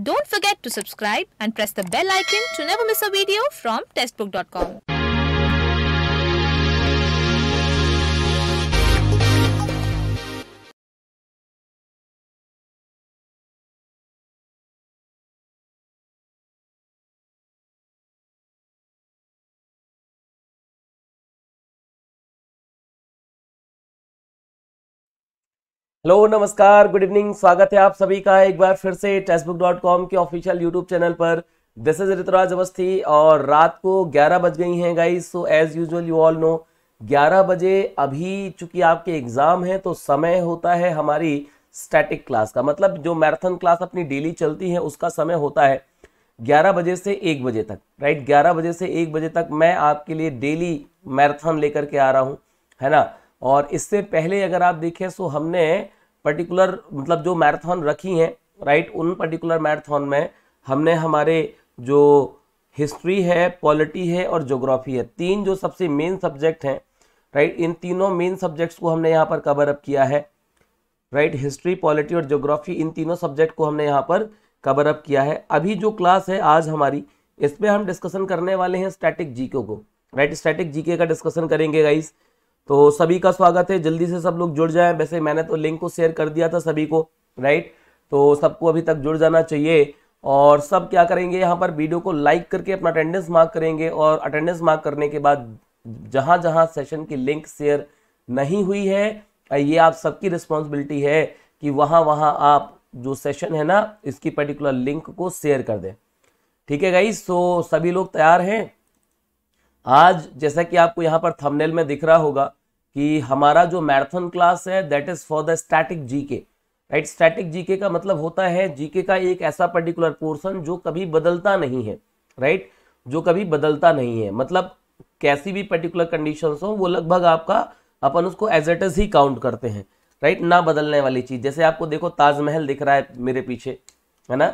Don't forget to subscribe and press the bell icon to never miss a video from testbook.com. Hello, नमस्कार, good evening, स्वागत है आप सभी का एक बार फिर से टेक्स्टबुक.com के ऑफिशियल यूट्यूब चैनल पर। दिस इज़ ऋतुराज अवस्थी और रात को 11 बज गई हैं guys so as usual you all know 11 बजे अभी चूँकि आपके एग्ज़ाम है तो समय होता है हमारी स्टैटिक क्लास का। मतलब जो मैराथन क्लास अपनी डेली चलती है, उसका समय होता है 11 बजे से 1 बजे तक राइट 11 बजे से 1 बजे तक मैं आपके लिए डेली मैराथन लेकर के आ रहा हूँ, है ना? और इससे पहले अगर आप देखें तो हमने पर्टिकुलर मतलब जो मैराथन रखी हैं राइट उन पर्टिकुलर मैराथन में हमने हमारे जो हिस्ट्री है पॉलिटी है और ज्योग्राफी है, तीन जो सबसे मेन सब्जेक्ट हैं राइट इन तीनों मेन सब्जेक्ट्स को हमने यहाँ पर कवर अप किया है राइट हिस्ट्री पॉलिटी और ज्योग्राफी इन तीनों सब्जेक्ट को हमने यहाँ पर कवर अप किया है। अभी जो क्लास है आज हमारी, इसमें हम डिस्कशन करने वाले हैं स्टैटिक जीके को राइट स्टैटिक जीके का डिस्कशन करेंगे गाइस तो सभी का स्वागत है। जल्दी से सब लोग जुड़ जाएँ। वैसे मैंने तो लिंक को शेयर कर दिया था सभी को राइट तो सबको अभी तक जुड़ जाना चाहिए। और सब क्या करेंगे, यहाँ पर वीडियो को लाइक करके अपना अटेंडेंस मार्क करेंगे और अटेंडेंस मार्क करने के बाद जहाँ जहाँ सेशन की लिंक शेयर नहीं हुई है, ये आप सबकी रिस्पॉन्सिबिलिटी है कि वहाँ वहाँ आप जो सेशन है ना, इसकी पर्टिकुलर लिंक को शेयर कर दें। ठीक है गाइस सो सभी लोग तैयार हैं? आज जैसा कि आपको यहाँ पर थंबनेल में दिख रहा होगा कि हमारा जो मैराथन क्लास है that is for the static GK right static GK का मतलब होता है जीके का एक ऐसा पर्टिकुलर पोर्शन जो कभी बदलता नहीं है राइट right? जो कभी बदलता नहीं है। मतलब कैसी भी पर्टिकुलर कंडीशन हो, वो लगभग आपका, अपन उसको एज एट एज ही काउंट करते हैं राइट ना बदलने वाली चीज़। जैसे आपको देखो, ताजमहल दिख रहा है मेरे पीछे, है ना?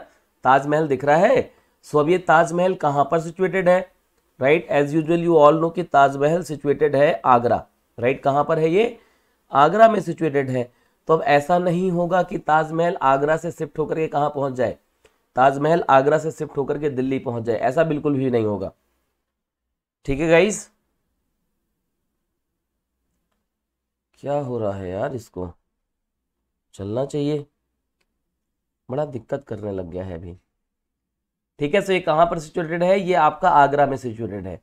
ताजमहल दिख रहा है। सो अब ये ताजमहल कहाँ पर सिचुएटेड है right as usual you all know कि ताजमहल सिचुएटेड है आगरा। राइट, कहाँ पर है ये? आगरा में सिचुएटेड है। तो अब ऐसा नहीं होगा कि ताजमहल आगरा से शिफ्ट होकर के कहाँ पहुँच जाए। ताजमहल आगरा से शिफ्ट होकर के दिल्ली पहुँच जाए, ऐसा बिल्कुल भी नहीं होगा। ठीक है गाइस क्या हो रहा है यार इसको? चलना चाहिए। बड़ा दिक्कत करने लग गया है अभी। ठीक है सो ये कहाँ पर सिचुएटेड है? ये आपका आगरा में सिचुएटेड है।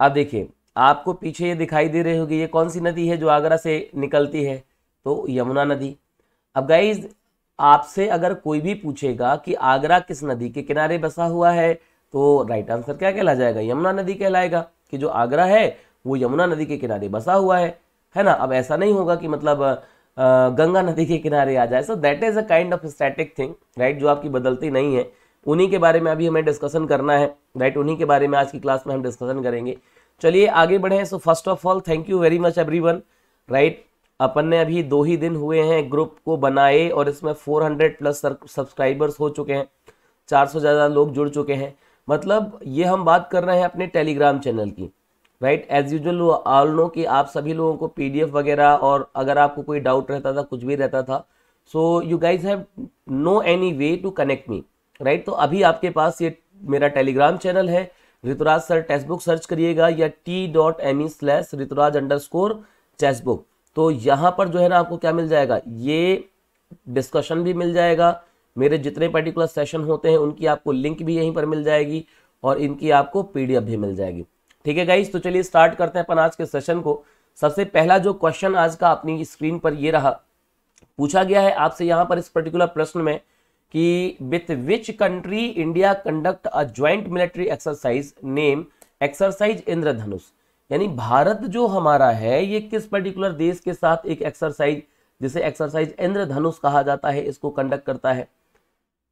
अब देखिए आपको पीछे ये दिखाई दे रही होगी, ये कौन सी नदी है जो आगरा से निकलती है? तो यमुना नदी। अब गाइज़ आपसे अगर कोई भी पूछेगा कि आगरा किस नदी के किनारे बसा हुआ है तो राइट आंसर क्या कहला जाएगा? यमुना नदी कहलाएगा। कि जो आगरा है, वो यमुना नदी के किनारे बसा हुआ है। है ना? अब ऐसा नहीं होगा कि मतलब गंगा नदी के किनारे आ जाए। So that is a kind of static thing right जो आपकी बदलती नहीं है। उन्हीं के बारे में अभी हमें डिस्कशन करना है राइट उन्हीं के बारे में आज की क्लास में हम डिस्कशन करेंगे। चलिए आगे बढ़े। So first of all thank you very much everyone right अपन ने अभी दो ही दिन हुए हैं ग्रुप को बनाए और इसमें 400 प्लस सब्सक्राइबर्स हो चुके हैं। 400 ज़्यादा लोग जुड़ चुके हैं। मतलब ये हम बात कर रहे हैं अपने टेलीग्राम चैनल की। Right as usual all know कि आप सभी लोगों को पीडीएफ वगैरह और अगर आपको कोई डाउट रहता था, कुछ भी रहता था so you guys have no any way to connect me right तो अभी आपके पास ये मेरा टेलीग्राम चैनल है। Rituraj sir text book search करिएगा या T dot M E slash Rituraj underscore text book तो यहाँ पर जो है ना आपको क्या मिल जाएगा? ये डिस्कशन भी मिल जाएगा। मेरे जितने पर्टिकुलर सेशन होते हैं, उनकी आपको लिंक भी यहीं पर मिल जाएगी और इनकी आपको पीडीएफ भी मिल जाएगी। ठीक है गाइज़ तो चलिए स्टार्ट करते हैं अपन आज के सेशन को। सबसे पहला जो क्वेश्चन आज का अपनी स्क्रीन पर ये रहा। पूछा गया है आपसे यहाँ पर इस पर्टिकुलर प्रश्न में कि with which country India conduct a joint military exercise name exercise Indradhanush यानी भारत जो हमारा है, ये किस पर्टिकुलर देश के साथ एक एक्सरसाइज जिसे एक्सरसाइज इंद्रधनुष कहा जाता है, इसको कंडक्ट करता है?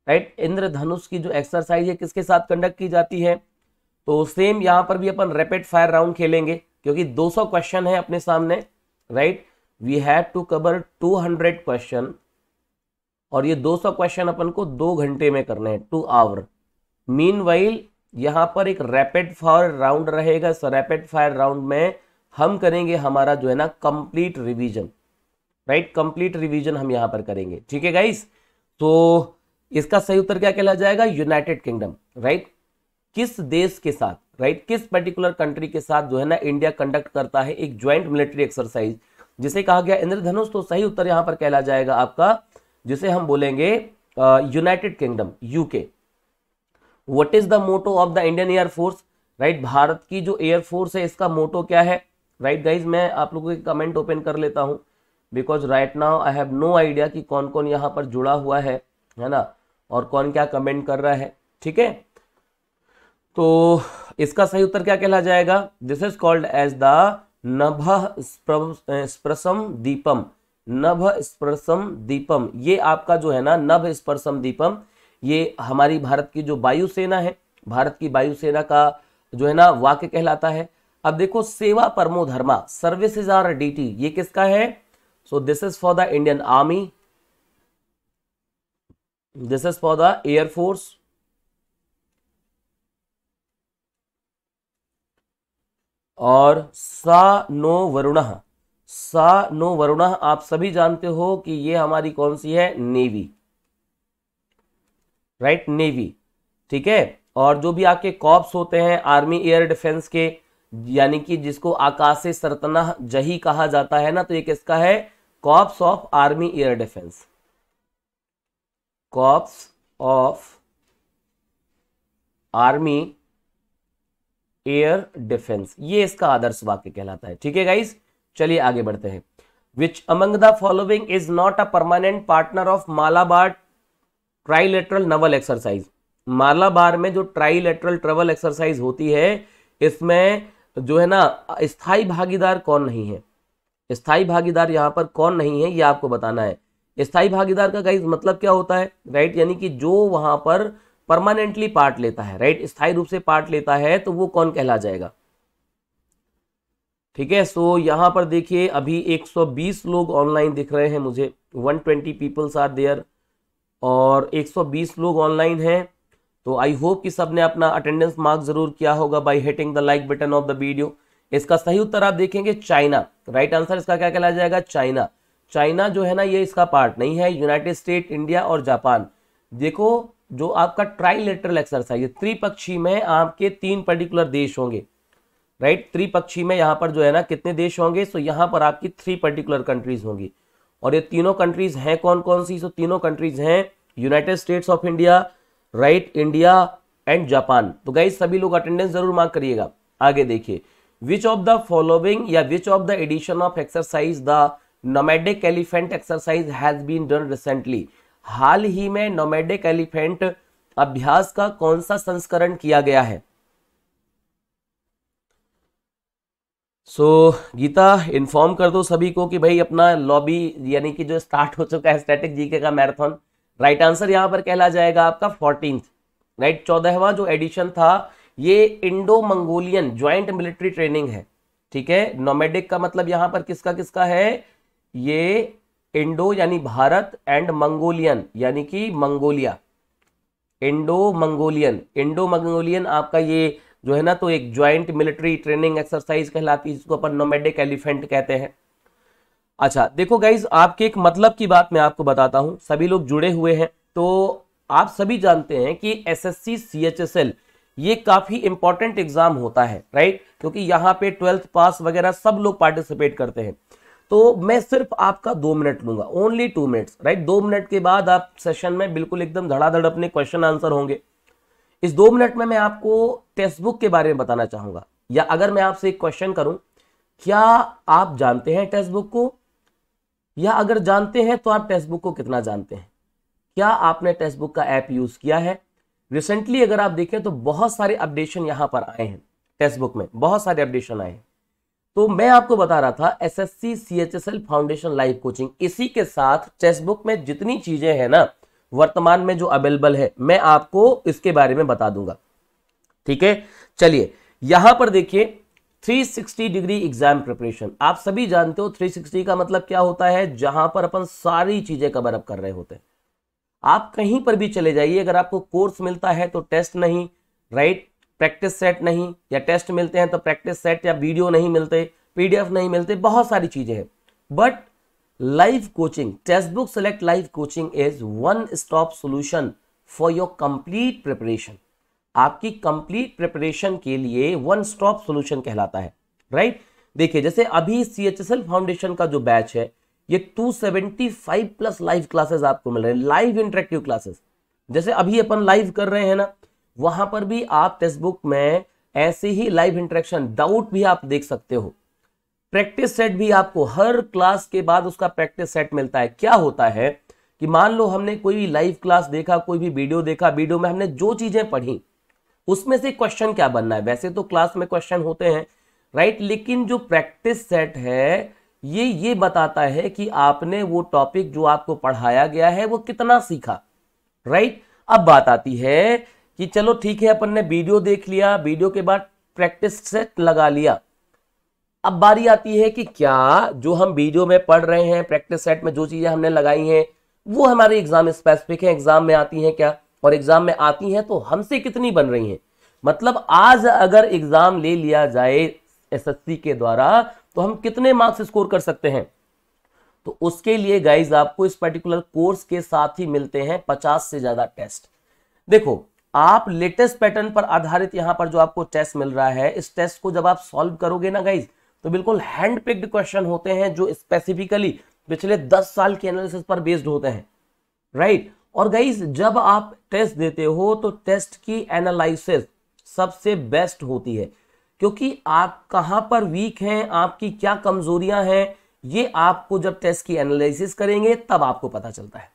राइट इंद्रधनुष की जो एक्सरसाइज है किसके साथ कंडक्ट की जाती है? तो सेम यहाँ पर भी अपन रैपिड फायर राउंड खेलेंगे, क्योंकि 200 क्वेश्चन है अपने सामने right we have to cover 200 question और ये 200 क्वेश्चन अपन को दो घंटे में करने हैं टू आवर मीन वाइल यहाँ पर एक रैपिड फायर राउंड रहेगा। रैपिड फायर राउंड में हम करेंगे हमारा जो है ना complete revision right complete revision हम यहाँ पर करेंगे। ठीक है गाइस तो इसका सही उत्तर क्या कहला जाएगा? यूनाइटेड किंगडम राइट किस देश के साथ? राइट किस पर्टिकुलर कंट्री के साथ जो है ना इंडिया कंडक्ट करता है एक ज्वाइंट मिलिट्री एक्सरसाइज जिसे कहा गया इंद्रधनुष तो सही उत्तर यहाँ पर कहला जाएगा आपका जिसे हम बोलेंगे United Kingdom UK what is the motto of the Indian air force right Bharat की जो एयरफोर्स है इसका मोटो क्या है? राइट right, गाइज़ मैं आप लोगों के कमेंट ओपन कर लेता हूँ because right now I have no idea कि कौन कौन यहाँ पर जुड़ा हुआ है है ना? और कौन क्या कमेंट कर रहा है ठीक है? तो इसका सही उत्तर क्या कहला जाएगा? This is called as the नभ स्प्रसम दीपम नभ स्पर्शम दीपम। ये आपका जो है ना नभ स्पर्शम दीपम, ये हमारी भारत की जो वायुसेना है, भारत की वायुसेना का जो है ना, वाक्य कहलाता है। अब देखो, सेवा परमो धर्मा, सर्विसेज़ आर ड्यूटी ये किसका है? So this is for the Indian Army this is for the air force और सा नो वरुण सा नो वरुण आप सभी जानते हो कि ये हमारी कौन सी है? नेवी। राइट नेवी ठीक है? और जो भी आपके कॉप्स होते हैं आर्मी एयर डिफेंस के, यानी कि जिसको आकाशी सरतना जही कहा जाता है ना तो ये किसका है? Corps of army air defence corps of army air defence ये इसका आदर्श वाक्य कहलाता है। ठीक है गाइस चलिए आगे बढ़ते हैं। Which among the following is not a permanent partner of Malabar trilateral naval exercise Malabar में जो ट्राइलेटरल ट्रेवल एक्सरसाइज होती है, इसमें जो है ना स्थायी भागीदार कौन नहीं है? स्थायी भागीदार यहाँ पर कौन नहीं है, ये आपको बताना है। स्थायी भागीदार का गाइज़ मतलब क्या होता है? राइट यानी कि जो वहाँ पर परमानेंटली पार्ट लेता है राइट स्थायी रूप से पार्ट लेता है तो वो कौन कहला जाएगा? ठीक है? सो यहाँ पर देखिए, अभी 120 लोग ऑनलाइन दिख रहे हैं मुझे। 120 पीपल्स आर देयर और 120 लोग ऑनलाइन हैं। तो आई होप कि सबने अपना अटेंडेंस मार्क ज़रूर किया होगा by hitting the like button of the video इसका सही उत्तर आप देखेंगे चाइना राइट आंसर इसका क्या कहला जाएगा? चाइना चाइना जो है ना, ये इसका पार्ट नहीं है। यूनाइटेड स्टेट इंडिया और जापान देखो, जो आपका ट्राइलेटरल एक्सरसाइज है त्रिपक्षी में आपके तीन पर्टिकुलर देश होंगे। राइट? त्रिपक्षी में यहाँ पर जो है ना, कितने देश होंगे? सो यहाँ पर आपकी थ्री पर्टिकुलर कंट्रीज़ होंगी। और ये तीनों कंट्रीज़ हैं कौन कौन सी? सो तीनों कंट्रीज़ हैं United States of India right India and Japan तो गाइज़ सभी लोग अटेंडेंस ज़रूर मार्क करिएगा। आगे देखिए। विच ऑफ़ द फॉलोइंग या which of the edition of exercise the nomadic elephant exercise has been done recently हाल ही में नोमेडिक एलिफेंट अभ्यास का कौन सा संस्करण किया गया है? सो so, गीता इन्फॉर्म कर दो सभी को कि भाई अपना लॉबी यानी कि जो स्टार्ट हो चुका है स्टैटिक जीके का मैराथन राइट आंसर यहाँ पर कहला जाएगा आपका फोर्टींथ राइट चौदहवा जो एडिशन था ये Indo Mongolian joint military training है ठीक है? नोमेडिक का मतलब यहाँ पर किसका किसका है? ये इंडो यानी भारत एंड मंगोलियन यानी कि Mongolia. Indo Mongolian Indo Mongolian आपका ये जो है ना तो एक ज्वाइंट मिलिट्री ट्रेनिंग एक्सरसाइज कहलाती है, जिसको अपन नोमेडिक एलिफेंट कहते हैं। अच्छा देखो गाइज़ आपके एक मतलब की बात मैं आपको बताता हूँ। सभी लोग जुड़े हुए हैं तो आप सभी जानते हैं कि S S C C H S L ये काफ़ी इंपॉर्टेंट एग्ज़ाम होता है राइट क्योंकि यहाँ पे ट्वेल्थ पास वगैरह सब लोग पार्टिसिपेट करते हैं। तो मैं सिर्फ़ आपका दो मिनट लूँगा ओनली टू मिनट्स राइट दो मिनट के बाद आप सेशन में बिल्कुल एकदम धड़ाधड़ अपने क्वेश्चन आंसर होंगे। इस दो मिनट में मैं आपको टेक्स्ट बुक के बारे में बताना चाहूँगा। या अगर मैं आपसे एक क्वेश्चन करूँ, क्या आप जानते हैं टेक्स्ट बुक को? या अगर जानते हैं तो आप टेक्स्ट बुक को कितना जानते हैं? क्या आपने टेक्स्ट बुक का ऐप यूज़ किया है? रिसेंटली अगर आप देखें तो बहुत सारे अपडेशन यहाँ पर आए हैं टेक्स्ट बुक में। बहुत सारे अपडेशन आए हैं। तो मैं आपको बता रहा था S S C foundation live coaching इसी के साथ टेक्स्ट बुक में जितनी चीज़ें हैं ना वर्तमान में जो अवेलेबल है, मैं आपको इसके बारे में बता दूँगा। ठीक है? चलिए, यहाँ पर देखिए 360 डिग्री एग्ज़ाम प्रिपरेशन आप सभी जानते हो 360 का मतलब क्या होता है? जहाँ पर अपन सारी चीज़ें कवर अप कर रहे होते हैं। आप कहीं पर भी चले जाइए, अगर आपको कोर्स मिलता है तो टेस्ट नहीं राइट प्रैक्टिस सेट नहीं, या टेस्ट मिलते हैं तो प्रैक्टिस सेट या वीडियो नहीं मिलते पीडीएफ नहीं मिलते, बहुत सारी चीज़ें हैं। But live coaching text book select live coaching is one stop solution for your complete preparation आपकी कंप्लीट प्रिपरेशन के लिए वन स्टॉप सॉल्यूशन कहलाता है राइट देखिए, जैसे अभी C H S L foundation का जो बैच है, ये 275 प्लस लाइव क्लासेस आपको मिल रहे हैं लाइव इंटरेक्टिव क्लासेस जैसे अभी अपन लाइव कर रहे हैं ना, वहाँ पर भी आप टेक्स्ट बुक में ऐसे ही लाइव इंटरेक्शन डाउट भी आप देख सकते हो। प्रैक्टिस सेट भी आपको हर क्लास के बाद उसका प्रैक्टिस सेट मिलता है। क्या होता है कि मान लो हमने कोई भी लाइव क्लास देखा, कोई भी वीडियो देखा वीडियो में हमने जो चीज़ें पढ़ी, उसमें से क्वेश्चन क्या बनना है? वैसे तो क्लास में क्वेश्चन होते हैं राइट लेकिन जो प्रैक्टिस सेट है, ये ये बताता है कि आपने वो टॉपिक जो आपको पढ़ाया गया है, वो कितना सीखा राइट अब बात आती है कि चलो ठीक है, अपन ने वीडियो देख लिया वीडियो के बाद प्रैक्टिस सेट लगा लिया। अब बारी आती है कि क्या जो हम वीडियो में पढ़ रहे हैं प्रैक्टिस सेट में जो चीज़ें हमने लगाई हैं, वो हमारे एग्ज़ाम स्पेसिफिक है एग्ज़ाम में आती हैं क्या? और एग्ज़ाम में आती हैं तो हमसे कितनी बन रही हैं? मतलब आज अगर एग्ज़ाम ले लिया जाए एसएससी के द्वारा तो हम कितने मार्क्स स्कोर कर सकते हैं? तो उसके लिए गाइज़ आपको इस पर्टिकुलर कोर्स के साथ ही मिलते हैं पचास से ज़्यादा टेस्ट देखो, आप लेटेस्ट पैटर्न पर आधारित यहाँ पर जो आपको टेस्ट मिल रहा है, इस टेस्ट को जब आप सॉल्व करोगे ना गाइज़ तो बिल्कुल हैंड पिक्ड क्वेश्चन होते हैं जो स्पेसिफिकली पिछले दस साल के एनालिसिस पर बेस्ड होते हैं राइट right? और गाइज़ जब आप टेस्ट देते हो तो टेस्ट की एनालिसिस सबसे बेस्ट होती है, क्योंकि आप कहाँ पर वीक हैं, आपकी क्या कमजोरियाँ हैं, ये आपको जब टेस्ट की एनालिसिस करेंगे, तब आपको पता चलता है,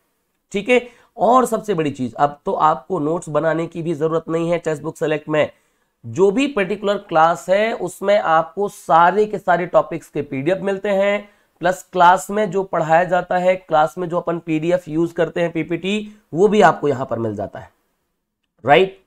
ठीक है और सबसे बड़ी चीज़, अब तो आपको नोट्स बनाने की भी ज़रूरत नहीं है टेक्स्ट बुक सेलेक्ट में जो भी पर्टिकुलर क्लास है, उसमें आपको सारे के सारे टॉपिक्स के पीडीएफ मिलते हैं। प्लस क्लास में जो पढ़ाया जाता है क्लास में जो अपन पीडीएफ यूज़ करते हैं पीपीटी वो भी आपको यहाँ पर मिल जाता है। राइट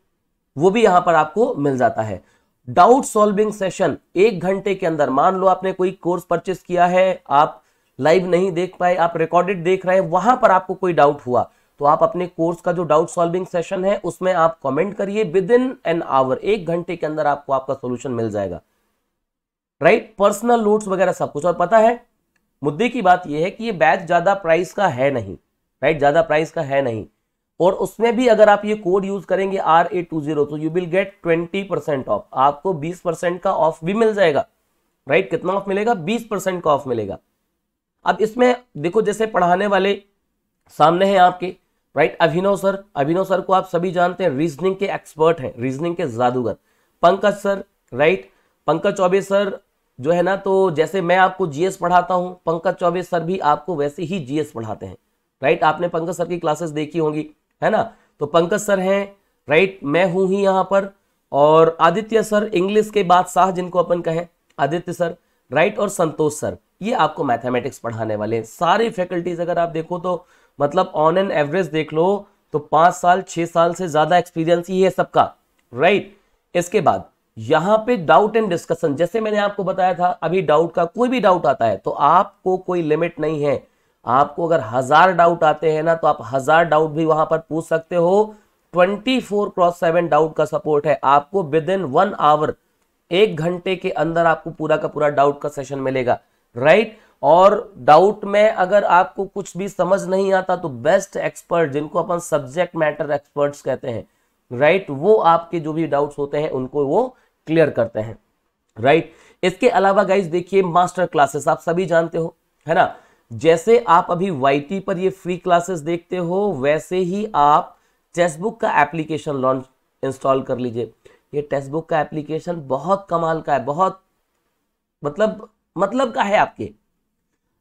वो भी यहाँ पर आपको मिल जाता है। डाउट सॉल्विंग सेशन एक घंटे के अंदर, मान लो आपने कोई कोर्स परचेस किया है, आप लाइव नहीं देख पाए, आप रिकॉर्डेड देख रहे हैं, वहाँ पर आपको कोई डाउट हुआ। तो आप अपने कोर्स का जो डाउट सॉल्विंग सेशन है, उसमें आप कमेंट करिए। विद इन एन आवर एक घंटे के अंदर आपको आपका सोल्यूशन मिल जाएगा। राइट पर्सनल नोट्स वगैरह सब कुछ। और पता है, मुद्दे की बात यह है कि ये बैच ज़्यादा प्राइस का है नहीं। राइट ज़्यादा प्राइस का है नहीं। और उसमें भी अगर आप ये कोड यूज़ करेंगे आर ए टू ज़ीरो तो you will get twenty percent off आपको बीस परसेंट का ऑफ़ भी मिल जाएगा। राइट कितना ऑफ़ मिलेगा? बीस परसेंट का ऑफ़ मिलेगा। अब इसमें देखो, जैसे पढ़ाने वाले सामने हैं आपके। Right Abhinav sir Abhinav sir को आप सभी जानते हैं रीजनिंग के एक्सपर्ट हैं रीजनिंग के जादूगर। Pankaj sir right Pankaj Choubey sir जो है ना तो जैसे मैं आपको जीएस पढ़ाता हूँ, पंकज चौबे सर भी आपको वैसे ही जीएस पढ़ाते हैं। राइट आपने पंकज सर की क्लासेस देखी होंगी, है ना? तो पंकज सर हैं राइट मैं हूँ ही यहाँ पर। और आदित्य सर इंग्लिश के बादशाह जिनको अपन कहें, आदित्य सर राइट और संतोष सर ये आपको मैथमेटिक्स पढ़ाने वाले सारे फैकल्टीज अगर आप देखो तो मतलब ऑन एन एवरेज देख लो तो पाँच साल, छह साल से ज़्यादा एक्सपीरियंस ही है सबका राइट इसके बाद, यहाँ पे डाउट एंड डिस्कशन जैसे मैंने आपको बताया था, अभी डाउट का कोई भी डाउट आता है तो आपको कोई लिमिट नहीं है। आपको अगर हज़ार डाउट आते हैं ना तो आप हज़ार डाउट भी वहाँ पर पूछ सकते हो। 24 फोर क्रॉस सेवन डाउट का सपोर्ट है। आपको विद इन वन आवर एक घंटे के अंदर आपको पूरा का पूरा डाउट का सेशन मिलेगा राइट और डाउट में अगर आपको कुछ भी समझ नहीं आता तो बेस्ट एक्सपर्ट जिनको अपन सब्जेक्ट मैटर एक्सपर्ट्स कहते हैं राइट वो आपके जो भी डाउट्स होते हैं, उनको वो क्लियर करते हैं राइट इसके अलावा गाइज़ देखिए मास्टर क्लासेस आप सभी जानते हो, है ना? जैसे आप अभी वाईटी पर ये फ्री क्लासेस देखते हो, वैसे ही आप टेक्स्ट बुक का एप्लीकेशन लॉन्च इंस्टॉल कर लीजिए। ये टेक्स्ट बुक का एप्लीकेशन बहुत कमाल का है, बहुत मतलब मतलब का है आपके।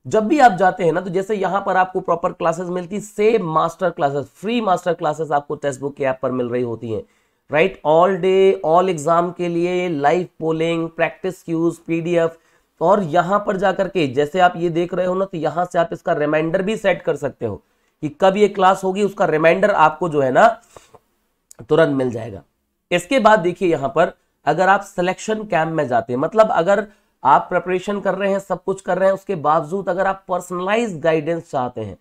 जब भी आप जाते हैं ना तो जैसे यहाँ पर आपको प्रॉपर क्लासेस मिलती same master classes free master classes आपको टेक्स्ट बुक के ऐप पर मिल रही होती हैं right all day all exam के लिए live polling practice quiz PDF और यहाँ पर जाकर के जैसे आप ये देख रहे हो ना तो यहाँ से आप इसका रिमाइंडर भी सेट कर सकते हो, कि कब ये क्लास होगी, उसका रिमाइंडर आपको जो है ना, तुरंत मिल जाएगा। इसके बाद देखिए यहाँ पर, अगर आप सिलेक्शन कैंप में जाते हैं मतलब अगर आप प्रिपरेशन कर रहे हैं, सब कुछ कर रहे हैं, उसके बावजूद अगर आप पर्सनलाइज गाइडेंस चाहते हैं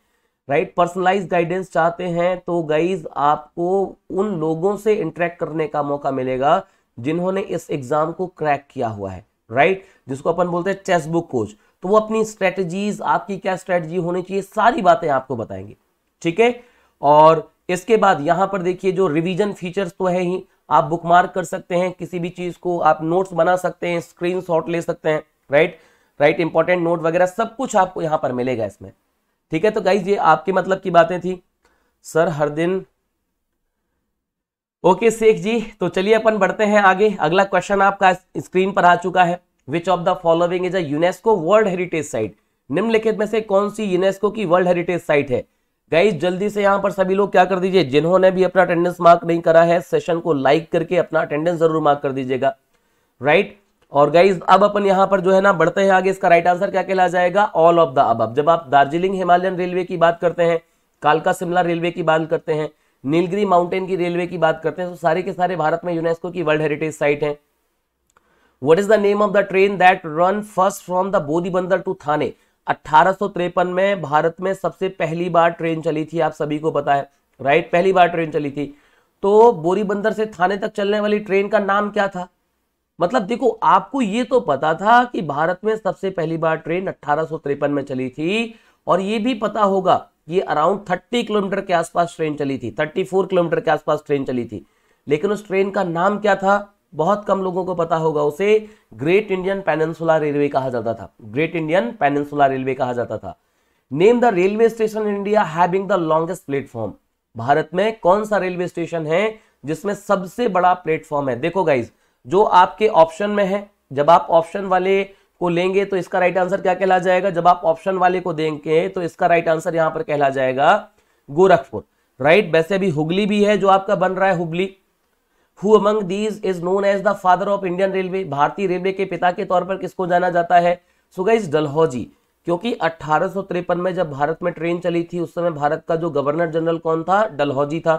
राइट पर्सनलाइज गाइडेंस चाहते हैं तो गाइज़ आपको उन लोगों से इंटरेक्ट करने का मौका मिलेगा जिन्होंने इस एग्ज़ाम को क्रैक किया हुआ है राइट right? जिसको अपन बोलते हैं टेक्स्ट बुक कोच तो वो अपनी स्ट्रेटजीज आपकी क्या स्ट्रेटजी होनी चाहिए, सारी बातें आपको बताएँगे, ठीक है? और इसके बाद यहाँ पर देखिए, जो रिवीजन फीचर्स तो है ही आप बुकमार्क कर सकते हैं, किसी भी चीज़ को आप नोट्स बना सकते हैं स्क्रीन ले सकते हैं राइट राइट इंपॉर्टेंट नोट वगैरह सब कुछ आपको यहाँ पर मिलेगा इसमें। ठीक है तो गाइज़ ये आपके मतलब की बातें थी। सर, हर दिन। ओके शेख जी तो चलिए अपन बढ़ते हैं आगे। अगला क्वेश्चन आपका स्क्रीन पर आ चुका है। Which of the following is a UNESCO world heritage site निम्नलिखित में से कौन सी यूनेस्को की वर्ल्ड हेरिटेज साइट है? गाइज़ जल्दी से यहाँ पर सभी लोग क्या कर दीजिए, जिन्होंने भी अपना अटेंडेंस मार्क नहीं करा है सेशन को लाइक करके अपना अटेंडेंस ज़रूर मार्क कर दीजिएगा। राइट और गाइज़ अब अपन यहाँ पर जो है ना, बढ़ते हैं आगे, इसका राइट आंसर क्या कहला जाएगा? ऑल ऑफ़ द अब जब आप दार्जिलिंग हिमालयन रेलवे की बात करते हैं, कालका शिमला रेलवे की बात करते हैं, नीलगिरी माउंटेन की रेलवे की बात करते हैं तो सारे के सारे भारत में यूनेस्को की वर्ल्ड हेरिटेज साइट है। What is the name of the train that run first from the Bori Bunder to Thane अठारह में भारत में सबसे पहली बार ट्रेन चली थी, आप सभी को पता है राइट पहली बार ट्रेन चली थी। तो बोरी बंदर से थाने तक चलने वाली ट्रेन का नाम क्या था? मतलब देखो, आपको ये तो पता था कि भारत में सबसे पहली बार ट्रेन अठारह में चली थी, और ये भी पता होगा, ये अराउंड 30 किलोमीटर के आसपास ट्रेन चली थी 34 किलोमीटर के आसपास ट्रेन चली थी। लेकिन उस ट्रेन का नाम क्या था? बहुत कम लोगों को पता होगा उसे ग्रेट इंडियन पेनिनसुला रेलवे कहा जाता था। ग्रेट इंडियन पेनिनसुला रेलवे कहा जाता था। Name the railway station in India having the longest platform. Bharat में कौन सा रेलवे स्टेशन है जिसमें सबसे बड़ा प्लेटफॉर्म है? देखो गाइज़ जो आपके ऑप्शन में है, जब आप ऑप्शन वाले को लेंगे तो इसका राइट आंसर क्या कहला जाएगा? जब आप ऑप्शन वाले को देंगे तो इसका राइट आंसर यहाँ पर कहला जाएगा गोरखपुर। राइट वैसे अभी हुगली भी है जो आपका बन रहा है Hooghly. Who among these is known as the father of Indian Railway भारतीय रेलवे के पिता के तौर पर किसको जाना जाता है? सुगाइज डलहौजी क्योंकि अठारह में जब भारत में ट्रेन चली थी उस समय भारत का जो गवर्नर जनरल कौन था? डलहौजी था।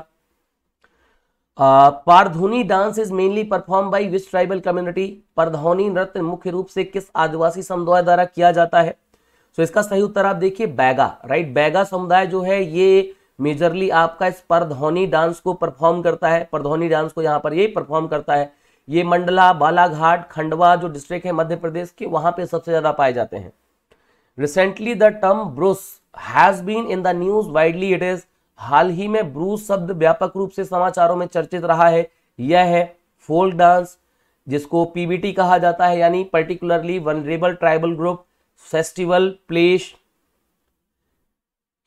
Pardhauni dance is mainly perform by which tribal community Pardhauni नृत्य मुख्य रूप से किस आदिवासी समुदाय द्वारा किया जाता है? सो so, इसका सही उत्तर आप देखिए बैगा राइट बैगा समुदाय जो है ये मेजरली आपका इस परधौनी डांस को परफॉर्म करता है, परधौनी डांस को यहाँ पर ये परफॉर्म करता है। ये मंडला, बालाघाट, खंडवा जो डिस्ट्रिक्ट है मध्य प्रदेश के, वहाँ पे सबसे ज़्यादा पाए जाते हैं। Recently the term Brus has been in the news widely it is हाल ही में ब्रूस शब्द व्यापक रूप से समाचारों में चर्चित रहा है। यह है फोल्क डांस, जिसको पीबीटी कहा जाता है, यानी particularly vulnerable tribal group festival प्लेश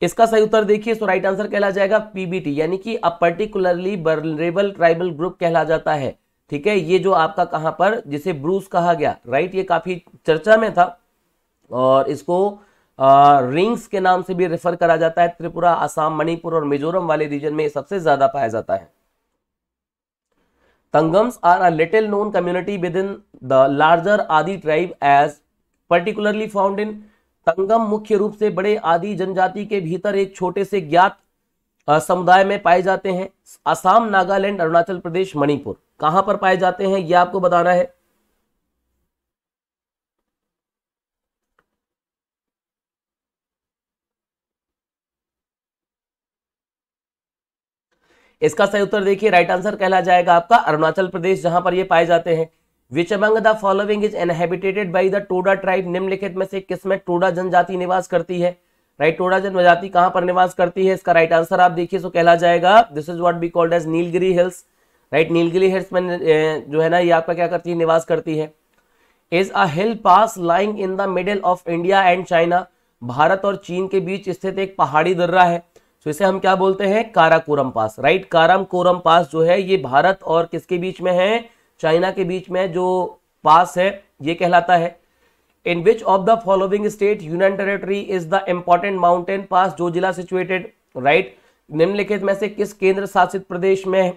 इसका सही उत्तर देखिए तो राइट आंसर कहला जाएगा पीबीटी यानी कि a particularly vulnerable tribal group कहला जाता है। ठीक है ये जो आपका कहाँ पर जिसे ब्रूस कहा गया राइट ये काफ़ी चर्चा में था। और इसको आ, रिंग्स के नाम से भी रेफर करा जाता है। त्रिपुरा आसाम मणिपुर और मिजोरम वाले रीजन में सबसे ज़्यादा पाया जाता है। Tangams are a little known community within the larger Adi tribe as particularly found in Tangam मुख्य रूप से बड़े आदि जनजाति के भीतर एक छोटे से ज्ञात समुदाय में पाए जाते हैं। असम, नागालैंड, अरुणाचल प्रदेश, मणिपुर। कहाँ पर पाए जाते हैं यह आपको बताना है। इसका सही उत्तर देखिए राइट आंसर कहला जाएगा आपका अरुणाचल प्रदेश, जहाँ पर ये पाए जाते हैं। Which among the following is inhabited by the Toda tribe निम्नलिखित में से किसमें टोडा जनजाति निवास करती है? राइट टोडा जनजाति कहाँ पर निवास करती है? इसका राइट आंसर आप देखिए सो कहला जाएगा। This is what be called as Nilgiri hills right Nilgiri hills में जो है ना, ये आपका क्या करती है? निवास करती है। Is a hill pass lying in the middle of India and China Bharat और चीन के बीच स्थित एक पहाड़ी दर्रा है। तो इसे हम क्या बोलते हैं? Karakoram pass right Karakoram pass जो है, ये भारत और किसके बीच में है? चाइना के बीच में जो पास है, ये कहलाता है। In which of the following state union territory is the important mountain pass जो जिला सिचुएटेड राइट निम्नलिखित में से किस केंद्र शासित प्रदेश में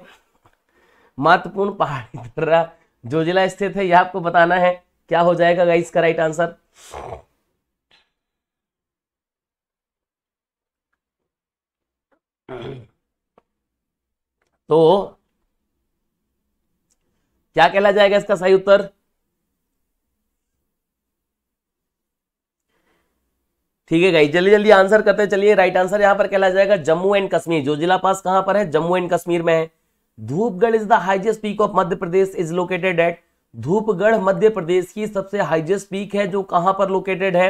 महत्वपूर्ण पहाड़ी दर्रा जो जिला स्थित है, यह आपको बताना है। क्या हो जाएगा गाइस का राइट आंसर तो क्या कहला जाएगा इसका सही उत्तर? ठीक है गाई जल्दी जल्दी आंसर करते चलिए राइट आंसर यहाँ पर कहला जाएगा जम्मू एंड कश्मीर। जो जिला पास कहाँ पर है? जम्मू एंड कश्मीर में है। Dhupgarh is the highest peak of Madhya Pradesh is located at Dhupgarh Madhya Pradesh की सबसे हाइजेस्ट पीक है जो कहाँ पर लोकेटेड है?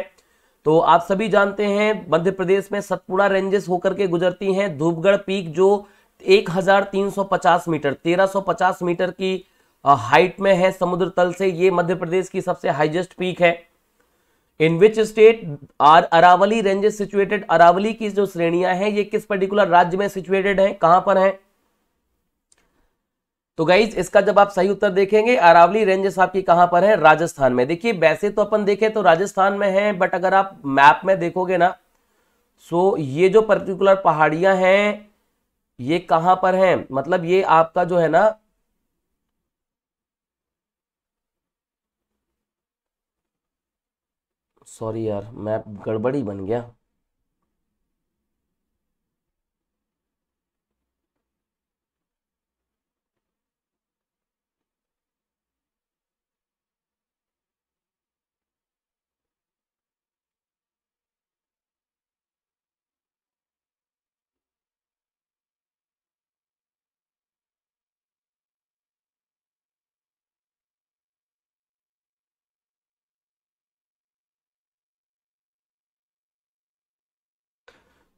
तो आप सभी जानते हैं, मध्य प्रदेश में सतपुड़ा रेंजेस होकर के गुजरती हैं। धूपगढ़ पीक जो 1350 मीटर 1350 मीटर की हाइट में है समुद्र तल से, ये मध्य प्रदेश की सबसे हाईएस्ट पीक है। In which state are Aravalli ranges situated Aravalli की जो श्रेणियाँ हैं, ये किस पर्टिकुलर राज्य में सिचुएटेड है? कहाँ पर है? तो गाइज़ इसका जब आप सही उत्तर देखेंगे अरावली रेंजेस आपकी कहाँ पर है? राजस्थान में। देखिए, वैसे तो अपन देखें तो राजस्थान में है बट अगर आप मैप में देखोगे ना सो ये जो पर्टिकुलर पहाड़ियाँ हैं, ये कहाँ पर हैं? मतलब ये आपका जो है ना सॉरी यार मैप गड़बड़ी बन गया।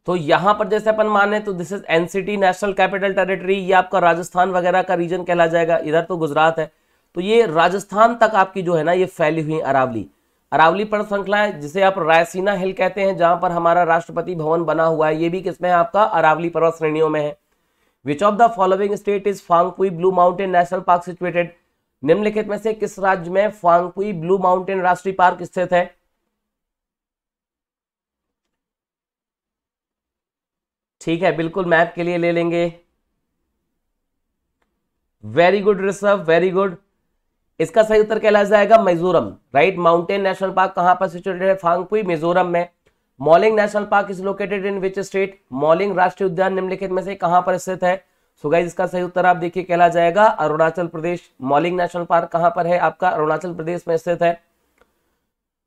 तो यहाँ पर जैसे अपन माने तो this is NCT national capital territory ये आपका राजस्थान वगैरह का रीजन कहला जाएगा, इधर तो गुजरात है। तो ये राजस्थान तक आपकी जो है ना, ये फैली हुई अरावली। अरावली पर्वत श्रृंखला है, जिसे आप रायसीना हिल कहते हैं, जहाँ पर हमारा राष्ट्रपति भवन बना हुआ है, ये भी किसमें है, आपका अरावली पर्वत श्रेणियों में है। Which of the following state is Phawngpui blue mountain national park situated निम्नलिखित में से किस राज्य में फांगपुई ब्लू माउंटेन राष्ट्रीय पार्क स्थित है? ठीक है, बिल्कुल मैप के लिए ले लेंगे। Very good Rishabh very good इसका सही उत्तर कहला जाएगा Mizoram right mountain national park कहाँ पर सिचुएटेड है? फांगपुई, मिजोरम में। Mouling national park is located in which state Mouling राष्ट्रीय उद्यान निम्नलिखित में से कहाँ पर स्थित है? सो गाइज़ इसका सही उत्तर आप देखिए, कहला जाएगा अरुणाचल प्रदेश। मॉलिंग नेशनल पार्क कहाँ पर है? आपका अरुणाचल प्रदेश में स्थित है।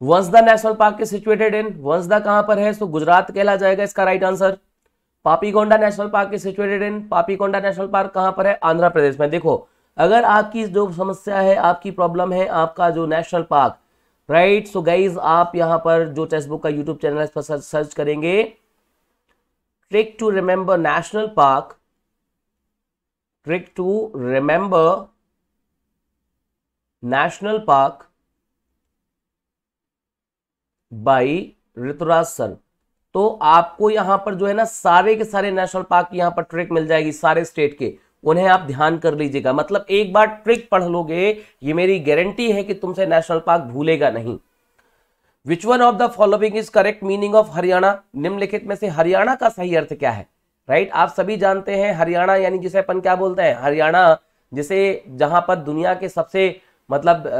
Vansda national park is situated in Vansda कहाँ पर है? सो गुजरात कहला जाएगा इसका right answer Papikonda national park is situated in Papikonda national park कहाँ पर है? आंध्र प्रदेश में। देखो, अगर आपकी जो समस्या है, आपकी प्रॉब्लम है, आपका जो national park right so guys आप यहाँ पर जो टेक्स्ट बुक का यूट्यूब चैनल है पर सर्च करेंगे। Trick to remember national park trick to remember national park by Rituraj sir तो आपको यहाँ पर जो है ना सारे के सारे नेशनल पार्क यहाँ पर ट्रिक मिल जाएगी सारे स्टेट के। उन्हें आप ध्यान कर लीजिएगा। मतलब एक बार ट्रिक पढ़ लोगे, ये मेरी गारंटी है कि तुमसे नेशनल पार्क भूलेगा नहीं। Which one of the following is correct meaning of Haryana निम्नलिखित में से हरियाणा का सही अर्थ क्या है? Right right? आप सभी जानते हैं हरियाणा यानी जिसे अपन क्या बोलते हैं? हरियाणा, जिसे जहाँ पर दुनिया के सबसे मतलब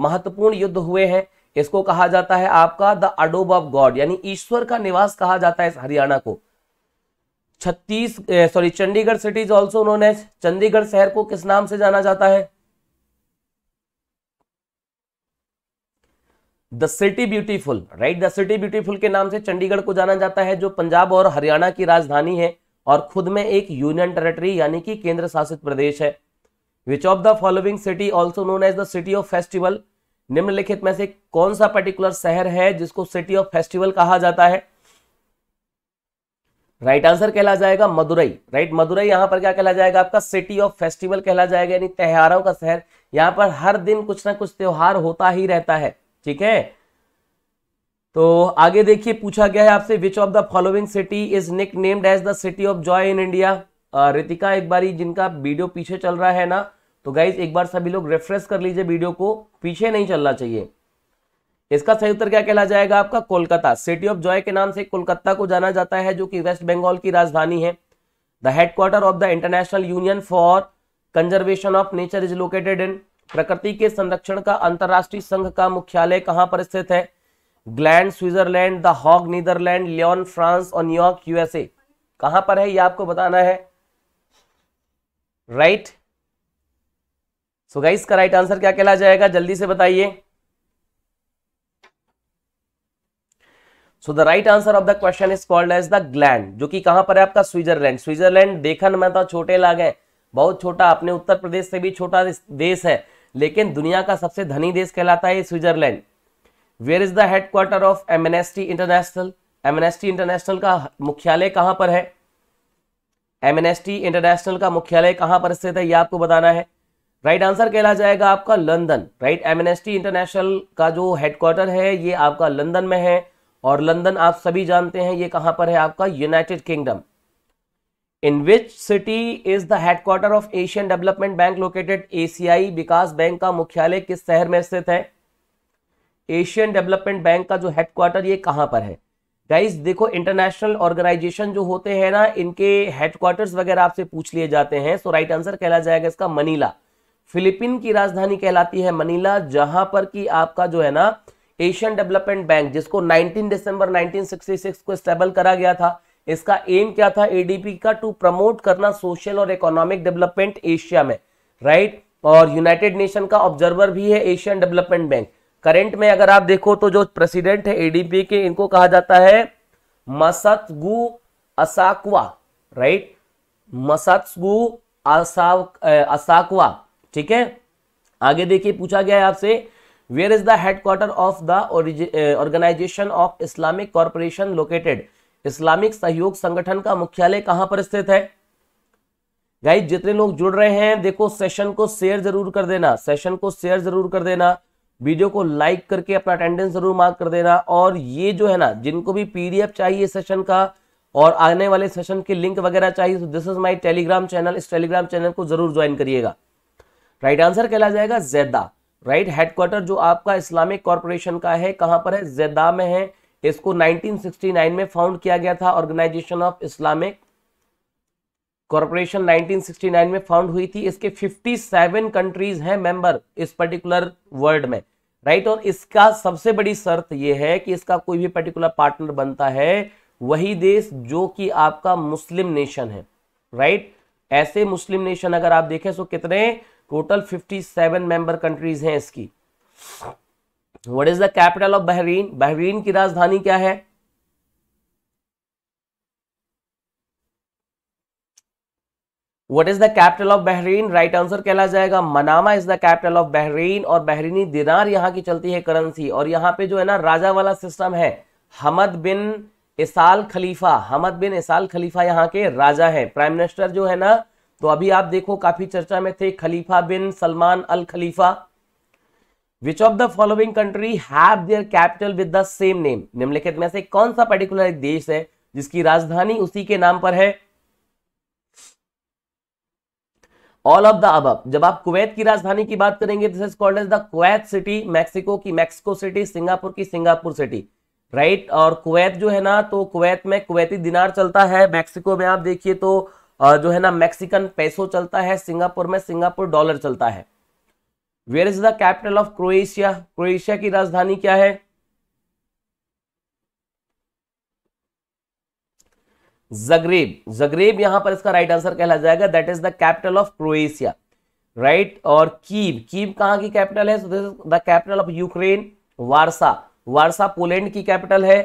महत्वपूर्ण युद्ध हुए हैं। इसको कहा जाता है? आपका द अडोब ऑफ़ गॉड, यानी ईश्वर का निवास कहा जाता है हरियाणा को। छत्तीस sorry Chandigarh city also as Chandigarh शहर को किस नाम से जाना जाता है? The city beautiful right the city beautiful के नाम से चंडीगढ़ को जाना जाता है, जो पंजाब और हरियाणा की राजधानी है और खुद में एक यूनियन टेरेटरी यानी कि केंद्र शासित प्रदेश है। Which of the following city also known as the city of festival निम्नलिखित में से कौन सा पर्टिकुलर शहर है जिसको सिटी ऑफ़ फेस्टिवल कहा जाता है? राइट right आंसर कहला जाएगा मदुरई। राइट मदुरई यहाँ पर क्या कहला जाएगा? आपका सिटी ऑफ़ फेस्टिवल कहला जाएगा, यानी त्योहारों का शहर। यहाँ पर हर दिन कुछ ना कुछ त्योहार होता ही रहता है, ठीक है? तो आगे देखिए, पूछा गया है आपसे which of the following city is nicknamed as the city of joy in India Ritika, एक बारी जिनका वीडियो पीछे चल रहा है ना तो गाइज़ एक बार सभी लोग रेफरेंस कर लीजिए वीडियो को, पीछे नहीं चलना चाहिए। इसका सही उत्तर क्या कहला जाएगा आपका? कोलकाता। सिटी ऑफ़ जॉय के नाम से कोलकाता को जाना जाता है, जो कि वेस्ट बंगाल की राजधानी है। The headquarter of the International Union for Conservation of Nature is located in प्रकृति के संरक्षण का अंतर्राष्ट्रीय संघ का मुख्यालय कहाँ पर स्थित है? Gland, Switzerland, the Hague, Netherland, Lyon, France और न्यूयॉर्क, यूएसए। कहाँ पर है ये आपको बताना है। राइट? सो गाइस का राइट आंसर क्या कहला जाएगा? जल्दी से बताइए। So the right answer of the question is called as the Gland जो कि कहाँ पर है आपका? स्विट्जरलैंड स्विट्जरलैंड देखन में तो छोटे लागे बहुत छोटा, अपने उत्तर प्रदेश से भी छोटा देश है। लेकिन दुनिया का सबसे धनी देश कहलाता है Switzerland where is the headquarter of Amnesty International Amnesty International का मुख्यालय कहाँ पर है? एमएनएसटी इंटरनेशनल का मुख्यालय कहाँ पर स्थित है? यह आपको बताना है। राइट आंसर कहला जाएगा आपका लंदन राइट एमएनएसटी इंटरनेशनल का जो हेडक्वार्टर है, ये आपका लंदन में है और लंदन आप सभी जानते हैं, ये कहाँ पर है आपका? United Kingdom in which city is the headquarter of Asian Development Bank located ACI विकास बैंक का मुख्यालय किस शहर में स्थित है? एशियन डेवलपमेंट बैंक का जो हेडक्वार्टर ये कहाँ पर है? गाइस देखो इंटरनेशनल ऑर्गेनाइजेशन जो होते हैं ना, इनके हेडक्वार्टर्स वगैरह आपसे पूछ लिए जाते हैं सो राइट आंसर कहला जाएगा इसका मनीला फिलीपीन की राजधानी कहलाती है मनीला, जहाँ पर कि आपका जो है ना, एशियन डेवलपमेंट बैंक, जिसको 19 दिसंबर 1966 को स्टेबल करा गया था, इसका एम क्या था? एडीपी का टू प्रमोट करना सोशल और इकोनॉमिक डेवलपमेंट एशिया में राइट और यूनाइटेड नेशन का ऑब्जर्वर भी है एशियन डेवलपमेंट बैंक करंट में अगर आप देखो तो जो प्रेसिडेंट है एडीपी के, इनको कहा जाता है मसतगु असाकवा राइट मसतगु असाकवा. ठीक है? आगे देखिए, पूछा गया है आपसे where is the headquarter of the organisation of Islamic corporation located Islamic सहयोग संगठन का मुख्यालय कहाँ पर स्थित है? गाइस जितने लोग जुड़ रहे हैं, देखो सेशन को शेयर ज़रूर कर देना सेशन को शेयर ज़रूर कर देना वीडियो को लाइक करके अपना अटेंडेंस ज़रूर मार्क कर देना, और ये जो है ना, जिनको भी पीडीएफ चाहिए सेशन का, और आने वाले सेशन के लिंक वगैरह चाहिए तो this is my Telegram channel इस टेलीग्राम चैनल को ज़रूर ज्वाइन करिएगा। राइट आंसर कहला जाएगा जैदा राइट हेडक्वार्टर जो आपका इस्लामिक कॉर्पोरेशन का है, कहाँ पर है? जैदा में है. इसको 1969 में फाउंड किया गया था. ऑर्गेनाइजेशन ऑफ़ इस्लामिक कॉर्पोरेशन 1969 में फाउंड हुई थी. इसके 57 कंट्रीज़ हैं मेंबर इस पर्टिकुलर वर्ल्ड में. Right right? और इसका सबसे बड़ी शर्त यह है कि इसका कोई भी पर्टिकुलर पार्टनर बनता है वही देश जो कि आपका मुस्लिम नेशन है. Right right? ऐसे मुस्लिम नेशन अगर आप देखें तो कितने? टोटल 57 मेंबर कंट्रीज़ हैं इसकी। What is the capital of Bahrain Bahrain की राजधानी क्या है? What is the capital of Bahrain right answer कहला जाएगा Manama is the capital of Bahrain और बहरीनी दिनार यहाँ की चलती है करेंसी और यहाँ पे जो है ना राजा वाला सिस्टम है, हमद बिन इसाल खलीफा, हमद बिन इसाल खलीफा यहाँ के राजा है। प्राइम मिनिस्टर जो है ना तो अभी आप देखो, काफ़ी चर्चा में थे Khalifa bin Salman Al Khalifa. Which of the following country have their capital with the same name निम्नलिखित में से कौन सा पर्टिकुलर एक देश है जिसकी राजधानी उसी के नाम पर है? ऑल ऑफ़ द अब जब आप कुवैत की राजधानी की बात करेंगे this is called as the Kuwait City Mexico की मैक्सिको सिटी सिंगापुर की सिंगापुर सिटी राइट? और कुवैत जो है ना तो कुवैत में कुवैती दिनार चलता है। मैक्सिको में आप देखिए तो जो है ना मैक्सिकन पैसो चलता है, सिंगापुर में सिंगापुर डॉलर चलता है। Where is the capital of Croatia Croatia की राजधानी क्या है? जगरेब जगरेब यहाँ पर इसका राइट आंसर कहला जाएगा that is the capital of Croatia right और कीव कीव कहाँ की कैपिटल है? The capital of Ukraine Warsaw Warsaw Poland की कैपिटल है।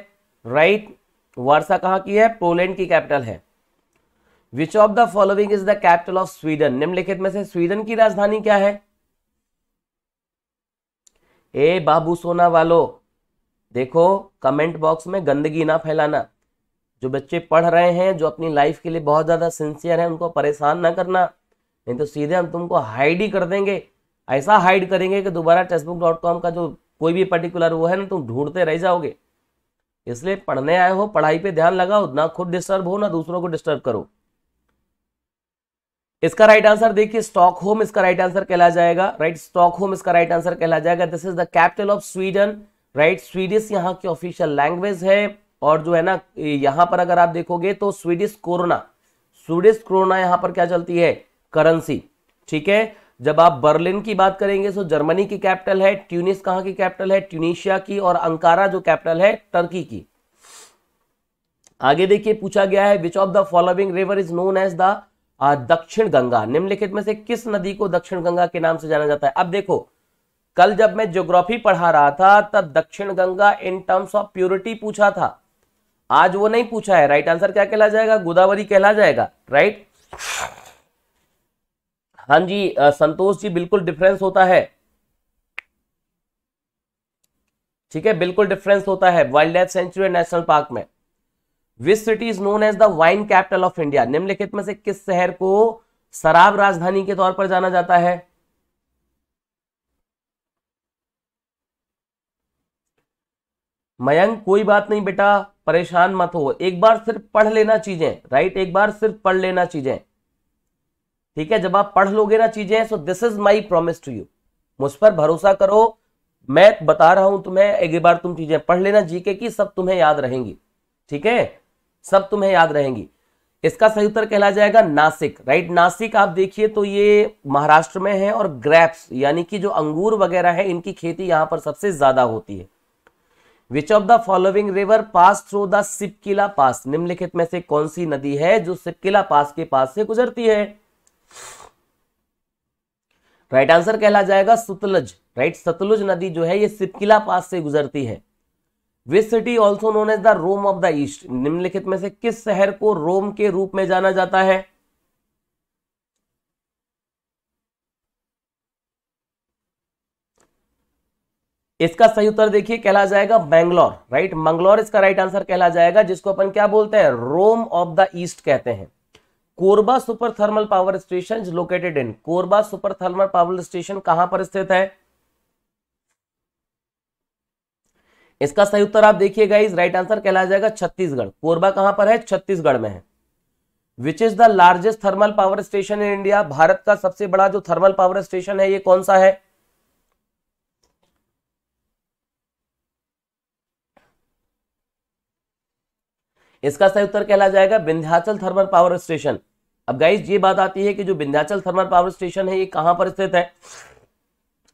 Right right? वारसा कहाँ की है? पोलैंड की कैपिटल है। Which of the following is the capital of Sweden निम्नलिखित में से स्वीडन की राजधानी क्या है? ए, बाबू सोना वालो देखो कमेंट बॉक्स में गंदगी ना फैलाना। जो बच्चे पढ़ रहे हैं, जो अपनी लाइफ के लिए बहुत ज़्यादा सिंसियर है, उनको परेशान ना करना। नहीं तो सीधे हम तुमको हाइड ही कर देंगे। ऐसा हाइड करेंगे कि दोबारा टेक्सटबुक डॉट कॉम का जो कोई भी पर्टिकुलर वो है ना, तुम ढूंढते रह जाओगे। इसलिए पढ़ने आए हो, पढ़ाई पे ध्यान लगाओ, ना खुद डिस्टर्ब हो, ना दूसरों को डिस्टर्ब करो। इसका राइट आंसर देखिए स्टॉकहोम इसका राइट आंसर कहला जाएगा राइट स्टॉकहोम इसका राइट आंसर कहला जाएगा। This is the capital of Sweden right Swedish यहाँ की ऑफिशियल लैंग्वेज है और जो है ना, यहाँ पर अगर आप देखोगे तो स्वीडिश कोरोना स्वीडिश कोरोना यहाँ पर क्या चलती है? करेंसी ठीक है? जब आप बर्लिन की बात करेंगे तो जर्मनी की कैपिटल है ट्यूनिस कहाँ की कैपिटल है? ट्यूनिशिया की और अंकारा जो कैपिटल है टर्की की। आगे देखिए, पूछा गया है which of the following river is known as the Dakshin Ganga, निम्नलिखित में से किस नदी को दक्षिण गंगा के नाम से जाना जाता है? अब देखो, कल जब मैं ज्योग्राफी पढ़ा रहा था, तब Dakshin Ganga in terms of purity पूछा था। आज वो नहीं पूछा है राइट आंसर क्या कहला जाएगा? गोदावरी कहला जाएगा राइट हाँ जी संतोष जी, बिल्कुल डिफरेंस होता है। ठीक है, बिल्कुल डिफरेंस होता है wildlife sanctuary national park में। Which city is known as the wine capital of India निम्नलिखित में से किस शहर को शराब राजधानी के तौर पर जाना जाता है? मयंक, कोई बात नहीं बेटा, परेशान मत हो। एक बार सिर्फ़ पढ़ लेना चीज़ें राइट एक बार सिर्फ़ पढ़ लेना चीज़ें। ठीक है, जब आप पढ़ लोगे ना चीज़ें so this is my promise to you मुझ पर भरोसा करो। मैं बता रहा हूँ तुम्हें, एक बार तुम चीज़ें पढ़ लेना, जीके की, सब तुम्हें याद रहेंगी। ठीक है? सब तुम्हें याद रहेंगी। इसका सही उत्तर कहला जाएगा नासिक। राइट नासिक आप देखिए तो ये महाराष्ट्र में है और ग्रेप्स यानी कि जो अंगूर वगैरह है, इनकी खेती यहाँ पर सबसे ज़्यादा होती है। Which of the following river pass through the Shipki La pass निम्नलिखित में से कौन सी नदी है जो सिपकिला पास के पास से गुजरती है? राइट आंसर कहला जाएगा सतलुज। राइट सतलुज नदी जो है, ये सिपकिला पास से गुजरती है। Which city also known as the Rome of the East निम्नलिखित में से किस शहर को रोम के रूप में जाना जाता है? इसका सही उत्तर देखिए, कहला जाएगा बैंगलोर राइट मंगलोर इसका राइट आंसर कहला जाएगा, जिसको अपन क्या बोलते हैं? रोम ऑफ़ द ईस्ट कहते हैं। Korba super thermal power station located in Korba super thermal power station कहाँ पर स्थित है? इसका सही उत्तर आप देखिएगा इस राइट आंसर कहला जाएगा छत्तीसगढ़। कोरबा कहाँ पर है? छत्तीसगढ़ में है। Which is the largest thermal power station in India Bharat का सबसे बड़ा जो थर्मल पावर स्टेशन है, ये कौन सा है? इसका सही उत्तर कहला जाएगा विंध्याचल थर्मल पावर स्टेशन अब गाइज़ ये बात आती है कि जो विंध्याचल थर्मल पावर स्टेशन है, ये कहाँ पर स्थित है?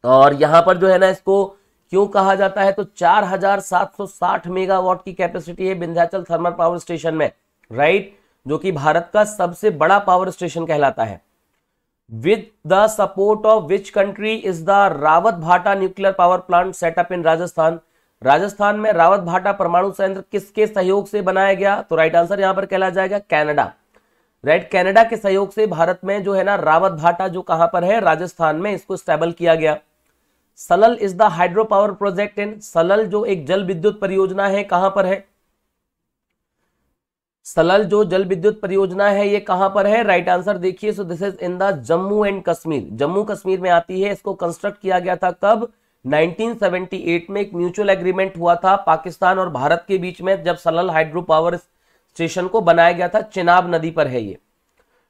और यहाँ पर जो है ना, इसको क्यों कहा जाता है? तो 4760 मेगावाट की कैपेसिटी है विंध्याचल थर्मल पावर स्टेशन में, राइट? जो कि भारत का सबसे बड़ा पावर स्टेशन कहलाता है। With the support of which country is the Rawat Bhata nuclear power plant set up in Rajasthan Rajasthan में रावत भाटा परमाणु संयंत्र किसके सहयोग से बनाया गया? तो राइट आंसर यहाँ पर कहला जाएगा कैनेडा राइट कनाडा के सहयोग से भारत में जो है ना रावत भाटा जो कहाँ पर है? राजस्थान में इसको स्टेबल किया गया। Salal is the hydro power project in Salal जो एक जल विद्युत परियोजना है, कहाँ पर है? सलल जो जल विद्युत परियोजना है, ये कहाँ पर है? राइट आंसर देखिए so this is in the Jammu and Kashmir. Jammu Kashmir में आती है, इसको कंस्ट्रक्ट किया गया था कब? 1978 में एक म्यूचुअल एग्रीमेंट हुआ था पाकिस्तान और भारत के बीच में, जब सलल हाइड्रो पावर स्टेशन को बनाया गया था, चिनाब नदी पर है ये।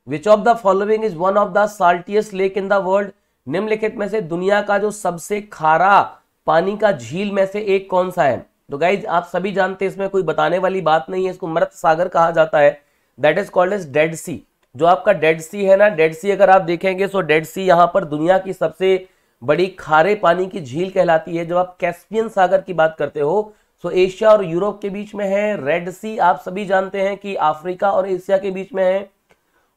Which of the following is one of the saltiest lake in the world निम्नलिखित में से दुनिया का जो सबसे खारा पानी का झील में से एक कौन सा है? तो गाइज़ आप सभी जानते हैं, इसमें कोई बताने वाली बात नहीं है, इसको मृत सागर कहा जाता है। That is called as Dead Sea जो आपका डेड सी है ना डेड सी अगर आप देखेंगे सो डेड सी यहाँ पर दुनिया की सबसे बड़ी खारे पानी की झील कहलाती है। जब आप कैस्पियन सागर की बात करते हो सो एशिया और यूरोप के बीच में है। रेड सी आप सभी जानते हैं कि अफ्रीका और एशिया के बीच में है।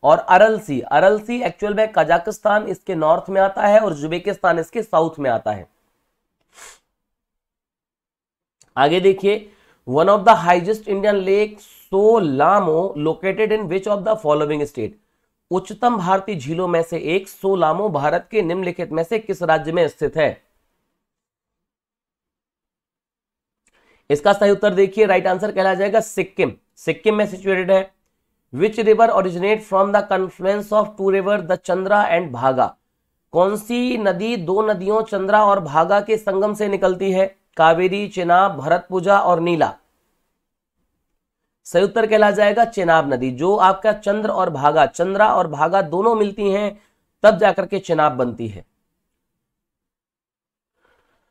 और Aral Sea Aral Sea actual में कजाकिस्तान इसके नॉर्थ में आता है और जुबेकिस्तान इसके साउथ में आता है। आगे देखिए one of the highest Indian lake Cholamu located in which of the following state उच्चतम भारतीय झीलों में से एक सोलामो भारत के निम्नलिखित में से किस राज्य में स्थित है? इसका सही उत्तर देखिए राइट आंसर कहला जाएगा सिक्किम। सिक्किम में सिचुएटेड है। Which river originate from the confluence of two river the Chandra and Bhaga कौन सी नदी दो नदियों चंद्रा और भागा के संगम से निकलती है? कावेरी चिनाब भरतपुजा और नीला। सही उत्तर कहला जाएगा चेनाब नदी। जो आपका चंद्र और भागा, चंद्रा और भागा दोनों मिलती हैं, तब जाकर के चेनाब बनती है।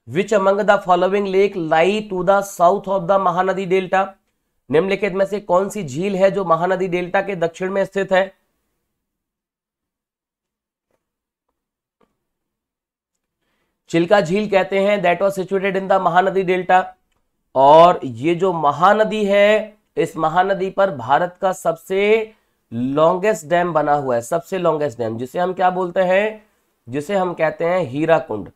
Which among the following lake lie to the south of the Mahanadi delta निम्नलिखित में से कौन सी झील है जो महानदी डेल्टा के दक्षिण में स्थित है? चिल्का झील कहते हैं that was situated in the Mahanadi delta. और ये जो महानदी है, इस महानदी पर भारत का सबसे लॉन्गेस्ट डैम बना हुआ है, सबसे लॉन्गेस्ट डैम जिसे हम क्या बोलते हैं? जिसे हम कहते हैं हीरा कुंड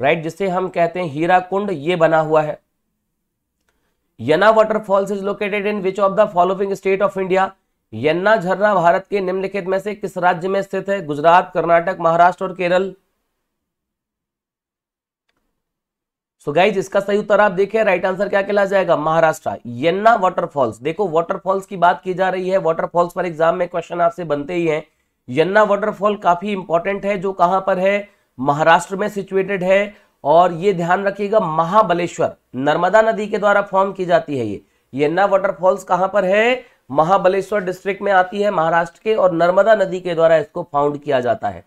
राइट जिसे हम कहते हैं हीरा कुंड ये बना हुआ है। Yana waterfalls is located in which of the following state of India Yana झरना भारत के निम्नलिखित में से किस राज्य में स्थित है? गुजरात, कर्नाटक, महाराष्ट्र और केरल। सो गाइज़ इसका सही उत्तर आप देखें राइट आंसर क्या कहला जाएगा? महाराष्ट्र। यन्ना वाटरफॉल्स देखो वाटरफॉल्स की बात की जा रही है। वाटरफॉल्स पर एग्ज़ाम में क्वेश्चन आपसे बनते ही हैं। यन्ना वाटरफॉल काफ़ी इंपॉर्टेंट है, जो कहाँ पर है? महाराष्ट्र में सिचुएटेड है। और ये ध्यान रखिएगा, महाबलेश्वर, नर्मदा नदी के द्वारा फॉर्म की जाती है ये। यन्ना वाटरफॉल्स कहाँ पर है? महाबलेश्वर डिस्ट्रिक्ट में आती है, महाराष्ट्र के और नर्मदा नदी के द्वारा इसको फाउंड किया जाता है।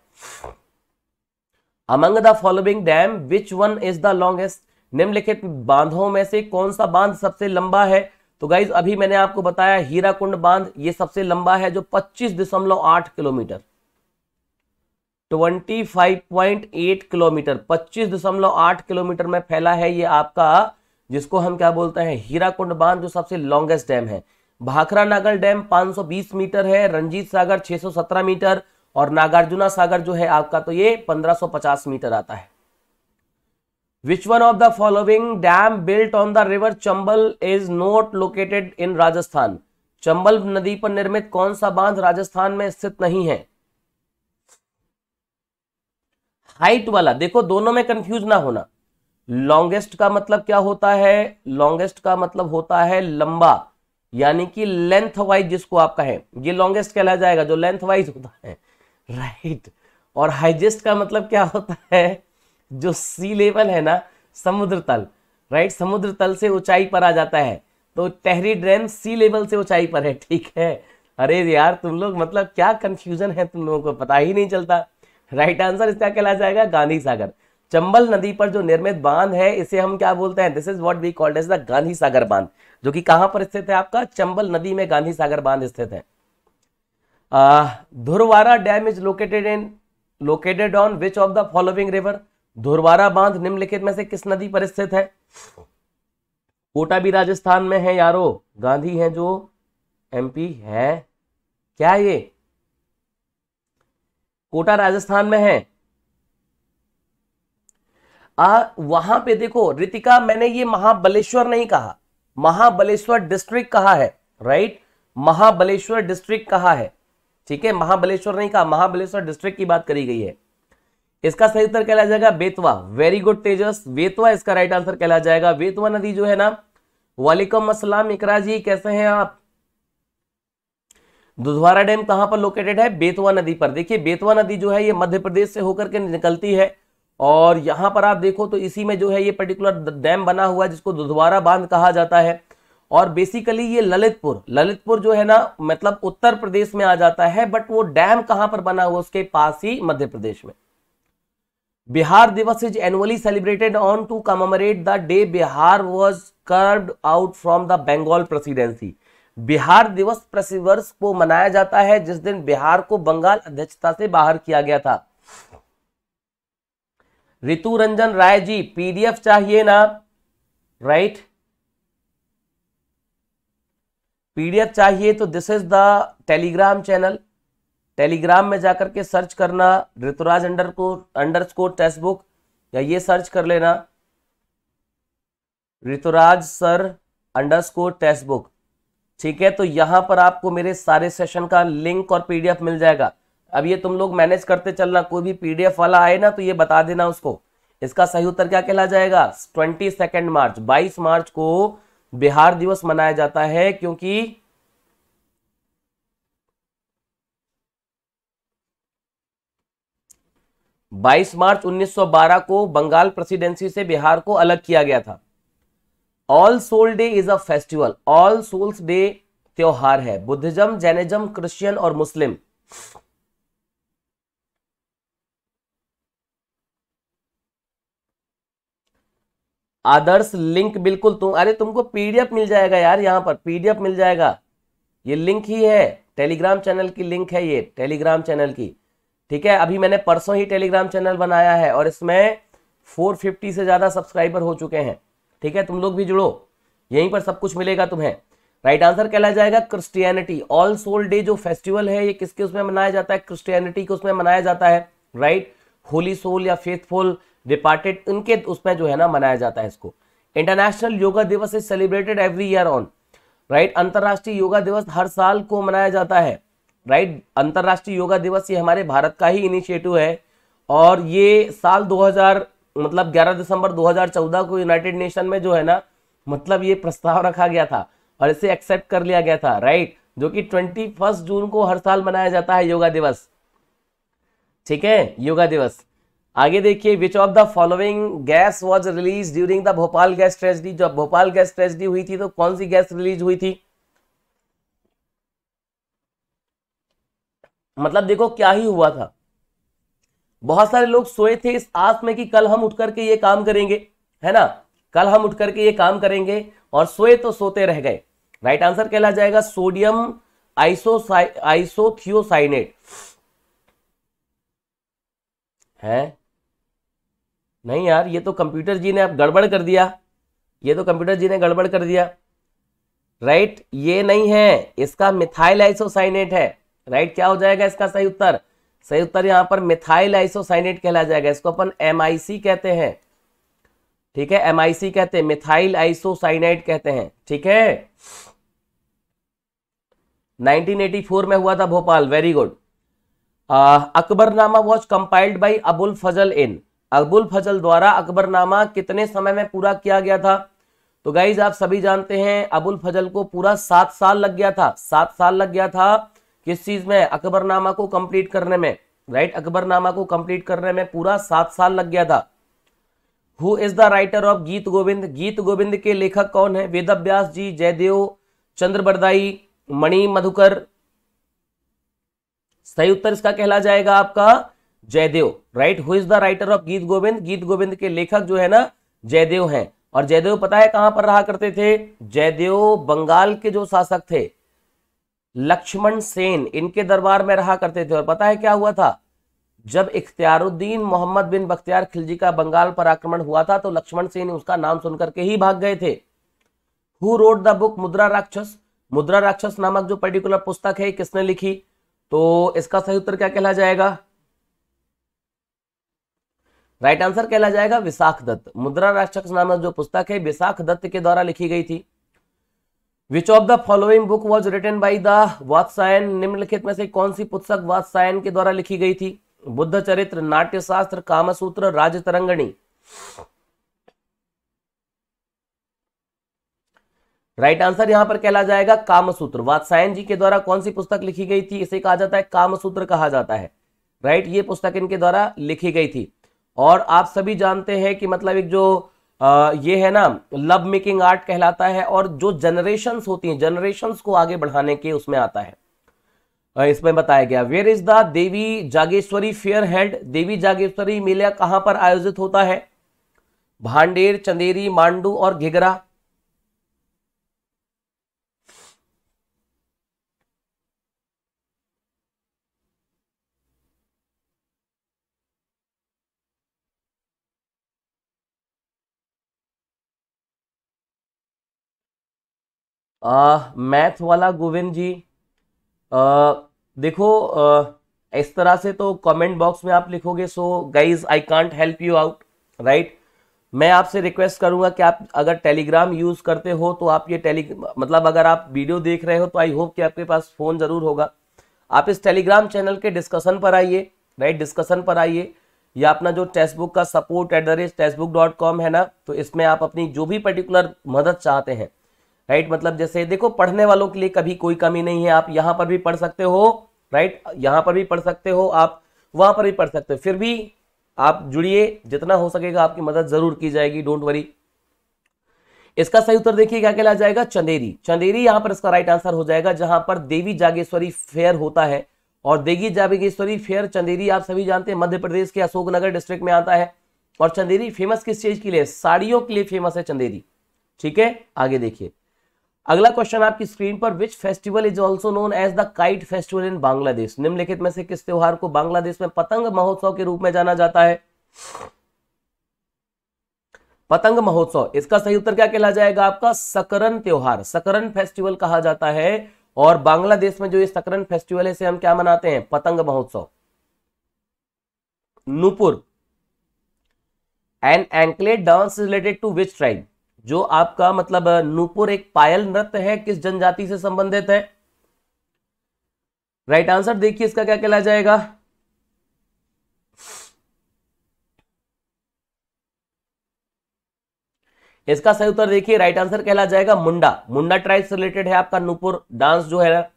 Among the following dam which one is the longest निम्नलिखित बांधों में से कौन सा बाँध सबसे लंबा है? तो गाइज़ अभी मैंने आपको बताया, हीराकुंड बाँध, ये सबसे लंबा है जो 25.8 किलोमीटर। 25.8 किलोमीटर 25.8 किलोमीटर में फैला है ये आपका, जिसको हम क्या बोलते हैं हीराकुंड बाँध जो सबसे लॉन्गेस्ट डैम है। भाखरा नागल डैम 520 मीटर है, रंजीत सागर 617 मीटर, और नागार्जुना सागर जो है आपका तो ये 1550 मीटर आता है। Which one of the following dam built on the river Chambal is not located in Rajasthan Chambal नदी पर निर्मित कौन सा बाँध राजस्थान में स्थित नहीं है? हाइट वाला। देखो, दोनों में कंफ्यूज ना होना। लॉन्गेस्ट का मतलब क्या होता है? लॉन्गेस्ट का मतलब होता है लंबा। यानी कि लेंथ वाइज जिसको आप कहें। ये लॉन्गेस्ट कहला जाएगा, जो लेंथ वाइज होता है। राइट और हाइजेस्ट का मतलब क्या होता है? जो सी लेवल है ना, समुद्र तल। राइट समुद्र तल से ऊंचाई पर आ जाता है। तो टहरी ड्रेन सी लेवल से ऊंचाई पर है, ठीक है? अरे यार, तुम लोग मतलब क्या कंफ्यूजन है तुम लोगों को? पता ही नहीं चलता। राइट आंसर इसका कहला जाएगा? गांधी सागर। चंबल नदी पर जो निर्मित बाँध है, इसे हम क्या बोलते हैं? This is what we called as the Gandhi Sagar बाँध जो कि कहाँ पर स्थित है आपका? चंबल नदी में गांधी सागर बाँध स्थित है। Dhurwara dam is located in located on which of the following river Dhurwara बाँध निम्नलिखित में से किस नदी पर स्थित है? कोटा भी राजस्थान में है यारो। गांधी है जो एमपी है। क्या ये? कोटा राजस्थान में है। आ, वहाँ पे देखो रितिका मैंने ये महाबलेश्वर नहीं कहा। महाबलेश्वर डिस्ट्रिक्ट कहा है राइट महाबलेश्वर डिस्ट्रिक्ट कहा है ठीक है? महाबलेश्वर नहीं कहा महाबलेश्वर डिस्ट्रिक्ट की बात करी गई है। इसका सही उत्तर कहला जाएगा Betwa. Very good Tejas. Betwa इसका राइट आंसर कहला जाएगा। बेतवा नदी जो है ना वालेकुम असलम इकरा जी कैसे हैं आप? दुधवारा डैम कहाँ पर लोकेटेड है? बेतवा नदी पर। देखिए, बेतवा नदी जो है, ये मध्य प्रदेश से होकर के निकलती है और यहाँ पर आप देखो तो इसी में जो है, ये पर्टिकुलर डैम बना हुआ जिसको दुधवारा बाँध कहा जाता है। और बेसिकली ये ललितपुर ललितपुर जो है ना मतलब उत्तर प्रदेश में आ जाता है बट वो डैम कहाँ पर बना हुआ उसके पास ही मध्य प्रदेश में। Bihar Diwas is annually celebrated on to commemorate the day Bihar was carved out from the Bengal presidency Bihar Diwas प्रतिवर्ष को मनाया जाता है, जिस दिन बिहार को बंगाल अध्यक्षता से बाहर किया गया था। ऋतु रंजन राय जी, पीडीएफ चाहिए ना? राइट पीडीएफ चाहिए तो this is the Telegram channel Telegram में जाकर के सर्च करना, ऋतुराज अंडर को अंडर स्कोर टेक्स्ट बुक या ये सर्च कर लेना। Rituraj sir underscore text book ठीक है? तो यहाँ पर आपको मेरे सारे सेशन का लिंक और पीडीएफ मिल जाएगा। अब ये तुम लोग मैनेज करते चलना, कोई भी पीडीएफ वाला आए ना तो ये बता देना उसको। इसका सही उत्तर क्या कहला जाएगा? ट्वेंटी सेकेंड मार्च, बाईस मार्च को बिहार दिवस मनाया जाता है, क्योंकि बाईस मार्च 1912 को बंगाल प्रेसिडेंसी से बिहार को अलग किया गया था। All Soul Day is a festival All Souls Day त्योहार है। बुद्धिज्म, जैनिज्म, क्रिश्चियन और मुस्लिम। आदर्श लिंक बिल्कुल तुम, अरे तुमको पीडीएफ मिल जाएगा यार यहाँ पर, पीडीएफ मिल जाएगा। ये लिंक ही है। टेलीग्राम चैनल की लिंक है ये टेलीग्राम चैनल की। ठीक है, अभी मैंने परसों ही टेलीग्राम चैनल बनाया है और इसमें 450 से ज़्यादा सब्सक्राइबर हो चुके हैं। ठीक है, तुम लोग भी जुड़ो। यहीं पर सब कुछ मिलेगा तुम्हें। राइट आंसर कहला जाएगा क्रिस्टियनिटी ऑल सोल डे जो फेस्टिवल है, ये किसके उसमें मनाया जाता है? क्रिस्टियनिटी के उसमें मनाया जाता है। राइट होली सोल या फेथफुल डिपार्टेड उनके उसमें जो है ना मनाया जाता है इसको। International yoga Diwas is celebrated every year on right अंतरराष्ट्रीय योगा दिवस हर साल को मनाया जाता है। राइट अंतरराष्ट्रीय योगा दिवस ये हमारे भारत का ही इनिशिएटिव है। और ये साल मतलब 11 दिसंबर 2014 को यूनाइटेड नेशन में जो है ना मतलब ये प्रस्ताव रखा गया था और इसे एक्सेप्ट कर लिया गया था राइट जो कि ट्वेंटी फ़र्स्ट जून को हर साल मनाया जाता है योगा दिवस। ठीक है? योगा दिवस। आगे देखिए which of the following gas was released during the Bhopal gas tragedy जब भोपाल गैस ट्रेजिडी हुई थी तो कौन सी गैस रिलीज़ हुई थी? मतलब देखो, क्या ही हुआ था। बहुत सारे लोग सोए थे इस आस में कि कल हम उठ करके ये काम करेंगे, है ना? कल हम उठ करके ये काम करेंगे और सोए तो सोते रह गए। राइट आंसर कहला जाएगा सोडियम आइसो आइसोथियोसाइनेट है? नहीं यार, ये तो कंप्यूटर जी ने आप गड़बड़ कर दिया। ये तो कंप्यूटर जी ने गड़बड़ कर दिया। राइट ये नहीं है, इसका मिथाइल आइसोसाइनेट है। राइट क्या हो जाएगा इसका सही उत्तर? सही उत्तर यहाँ पर मिथाइल आइसोसाइनेट कहला जाएगा। इसको अपन एम कहते हैं। ठीक है? एम कहते हैं मिथाइल आइसोसाइनाइड कहते हैं। ठीक है? 1984 में हुआ था Bhopal. Very good Akbarnama was compiled by Abul Fazal in. Abul Fazal द्वारा अकबरनामा कितने समय में पूरा किया गया था? तो गाइज़ आप सभी जानते हैं, अबुल फजल को पूरा सात साल लग गया था। सात साल लग गया था। किस चीज़ में? अकबरनामा को कंप्लीट करने में। राइट अकबरनामा को कंप्लीट करने में पूरा सात साल लग गया था। Who is the writer of Geet Govind Geet Govind के लेखक कौन है? वेद व्यास जी, जयदेव, चंद्र बरदाई, मणि मधुकर। सही उत्तर इसका कहला जाएगा आपका Jayadev. Right who is the writer of Geet Govind Geet Govind के लेखक जो है ना, जयदेव हैं। और जयदेव पता है कहाँ पर रहा करते थे? जयदेव बंगाल के जो शासक थे। लक्ष्मण सेन इनके दरबार में रहा करते थे। और पता है क्या हुआ था? जब इख्तियारुद्दीन मोहम्मद बिन बख्तियार खिलजी का बंगाल पर आक्रमण हुआ था तो लक्ष्मण सेन उसका नाम सुनकर के ही भाग गए थे। हु रोड द बुक मुद्रा राक्षस? मुद्रा राक्षस नामक जो पर्टिकुलर पुस्तक है, किसने लिखी? तो इसका सही उत्तर क्या कहला जाएगा? राइट आंसर कहला जाएगा विशाख दत्त। मुद्रा राक्षस नामक जो पुस्तक है विशाख दत्त के द्वारा लिखी गई थी। Which of the following book was written by the Vatsyayan निम्नलिखित में से कौन सी पुस्तक वात्सायन के द्वारा लिखी गई थी? बुद्ध चरित्र नाट्य शास्त्र कामसूत्र, राजतरंगणी। राइट आंसर यहाँ पर कहला जाएगा कामसूत्र। वात्सायन जी के द्वारा कौन सी पुस्तक लिखी गई थी? इसे कहा जाता है कामसूत्र कहा जाता है। राइट ये पुस्तक इनके द्वारा लिखी गई थी। और आप सभी जानते हैं कि मतलब एक जो ये है ना लव मेकिंग आर्ट कहलाता है और जो जनरेशंस होती हैं जनरेशंस को आगे बढ़ाने के उसमें आता है। इसमें बताया गया where is the Devi Jageshwari fair held Devi Jageshwari मेला कहाँ पर आयोजित होता है? भांडेर, चंदेरी, मांडू और घिगरा मैथ वाला गोविंद जी आ, देखो आ, इस तरह से तो कमेंट बॉक्स में आप लिखोगे so guys I can't help you out right मैं आपसे रिक्वेस्ट करूँगा कि आप अगर टेलीग्राम यूज़ करते हो तो आप ये टेली मतलब अगर आप वीडियो देख रहे हो तो आई होप कि आपके पास फ़ोन ज़रूर होगा। आप इस टेलीग्राम चैनल के डिस्कशन पर आइए राइट डिस्कशन पर आइए या अपना जो टेक्स्ट बुक का support at the book dot com है ना तो इसमें आप अपनी जो भी पर्टिकुलर मदद चाहते हैं राइट मतलब जैसे, देखो, पढ़ने वालों के लिए कभी कोई कमी नहीं है। आप यहाँ पर भी पढ़ सकते हो राइट यहाँ पर भी पढ़ सकते हो, आप वहाँ पर भी पढ़ सकते हो। फिर भी आप जुड़िए, जितना हो सकेगा आपकी मदद ज़रूर की जाएगी डोंट वरी इसका सही उत्तर देखिए, क्या कहला जाएगा? चंदेरी। चंदेरी, यहाँ पर इसका राइट आंसर हो जाएगा, जहाँ पर देवी जागेश्वरी फेयर होता है। और देवी जागेश्वरी फेयर चंदेरी, आप सभी जानते हैं, मध्य प्रदेश के अशोकनगर डिस्ट्रिक्ट में आता है। और चंदेरी फ़ेमस किस चीज़ के लिए? साड़ियों के लिए फ़ेमस है चंदेरी। ठीक है? आगे देखिए। अगला क्वेश्चन आपकी स्क्रीन पर which festival is also known as the kite festival in Bangladesh निम्नलिखित में से किस त्योहार को बांग्लादेश में पतंग महोत्सव के रूप में जाना जाता है? पतंग महोत्सव, इसका सही उत्तर क्या कहला जाएगा आपका? सकरन त्योहार। सकरन फेस्टिवल कहा जाता है और बांग्लादेश में जो ये सकरन फेस्टिवल है, इसे हम क्या मनाते हैं? पतंग महोत्सव। Nupur. And anklet dance related to which tribe जो आपका मतलब नूपुर एक पायल नृत्य है, किस जनजाति से संबंधित है? राइट आंसर देखिए, इसका क्या कहला जाएगा? इसका सही उत्तर देखिए राइट आंसर कहला जाएगा मुंडा। मुंडा ट्राइब से रिलेटेड है आपका नूपुर। डांस जो है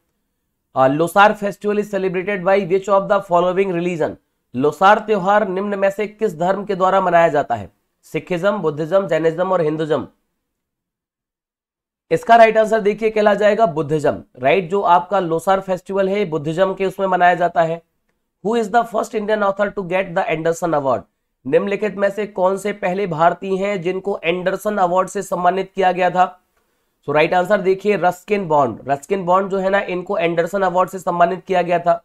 Losar festival is celebrated by which of the following religion Losar त्योहार निम्न में से किस धर्म के द्वारा मनाया जाता है? सिखिज्म बुद्धिज्म, जैनिज्म और हिंदुज्म। इसका राइट आंसर देखिए, कहला जाएगा बुद्धिज्म। राइट जो आपका लोसार फेस्टिवल है, बुद्धिज्म के उसमें मनाया जाता है। Who is the first Indian author to get the Andersen award निम्नलिखित में से कौन से पहले भारतीय हैं जिनको एंडरसन अवार्ड से सम्मानित किया गया था? सो राइट आंसर देखिए रस्किन बॉन्ड रस्किन बॉन्ड जो है ना, इनको एंडरसन अवार्ड से सम्मानित किया गया था।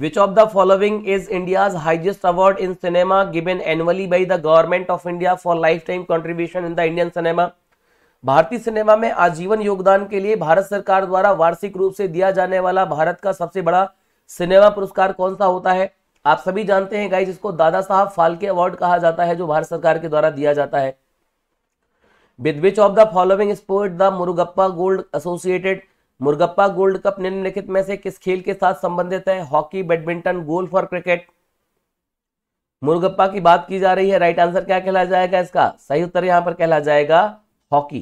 Of the following is India's highest award in cinema given annually by the government of India for lifetime contribution in the Indian cinema भारतीय सिनेमा में आजीवन योगदान के लिए भारत सरकार द्वारा वार्षिक रूप से दिया जाने वाला भारत का सबसे बड़ा सिनेमा पुरस्कार कौन सा होता है? आप सभी जानते हैं गाइज़ इसको दादा साहब फाल्के अवार्ड कहा जाता है, जो भारत सरकार के द्वारा दिया जाता है। With which of the following sport the Murugappa gold associated Murugappa gold cup निम्नलिखित में से किस खेल के साथ संबंधित है? हॉकी, बैडमिंटन, गोल्फ और क्रिकेट। मुरुगप्पा की बात की जा रही है, राइट आंसर क्या कहला जाएगा इसका? सही उत्तर यहाँ पर कहला जाएगा हॉकी।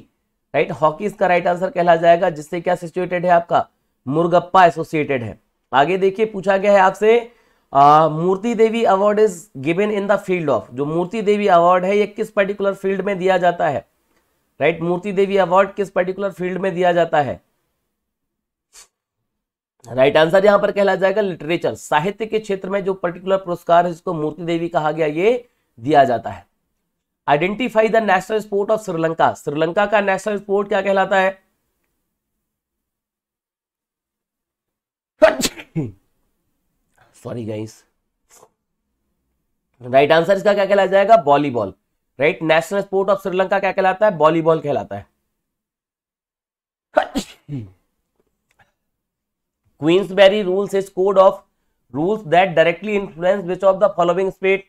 राइट, हॉकी इसका राइट आंसर कहला जाएगा, जिससे क्या सिचुएटेड है आपका? मुर्गप्पा एसोसिएटेड है। आगे देखिए, पूछा गया है आपसे Murti Devi award is given in the field of जो मूर्ति देवी अवार्ड है, ये किस पर्टिकुलर फ़ील्ड में दिया जाता है? Right right? Moorti Devi award किस पर्टिकुलर फ़ील्ड में दिया जाता है? राइट आंसर यहाँ पर कहला जाएगा लिटरेचर। साहित्य के क्षेत्र में जो पर्टिकुलर पुरस्कार है, जिसको मूर्ति देवी कहा गया, ये दिया जाता है। Identify the national sport of Sri Lanka. Sri Lanka का नेशनल स्पोर्ट क्या कहलाता है? सॉरी गाइस राइट आंसर इसका क्या कहला जाएगा? Volleyball right national sport of Sri Lanka क्या कहलाता है? वॉलीबॉल कहलाता है। Queensberry rules is code of rules that directly influence which of the following state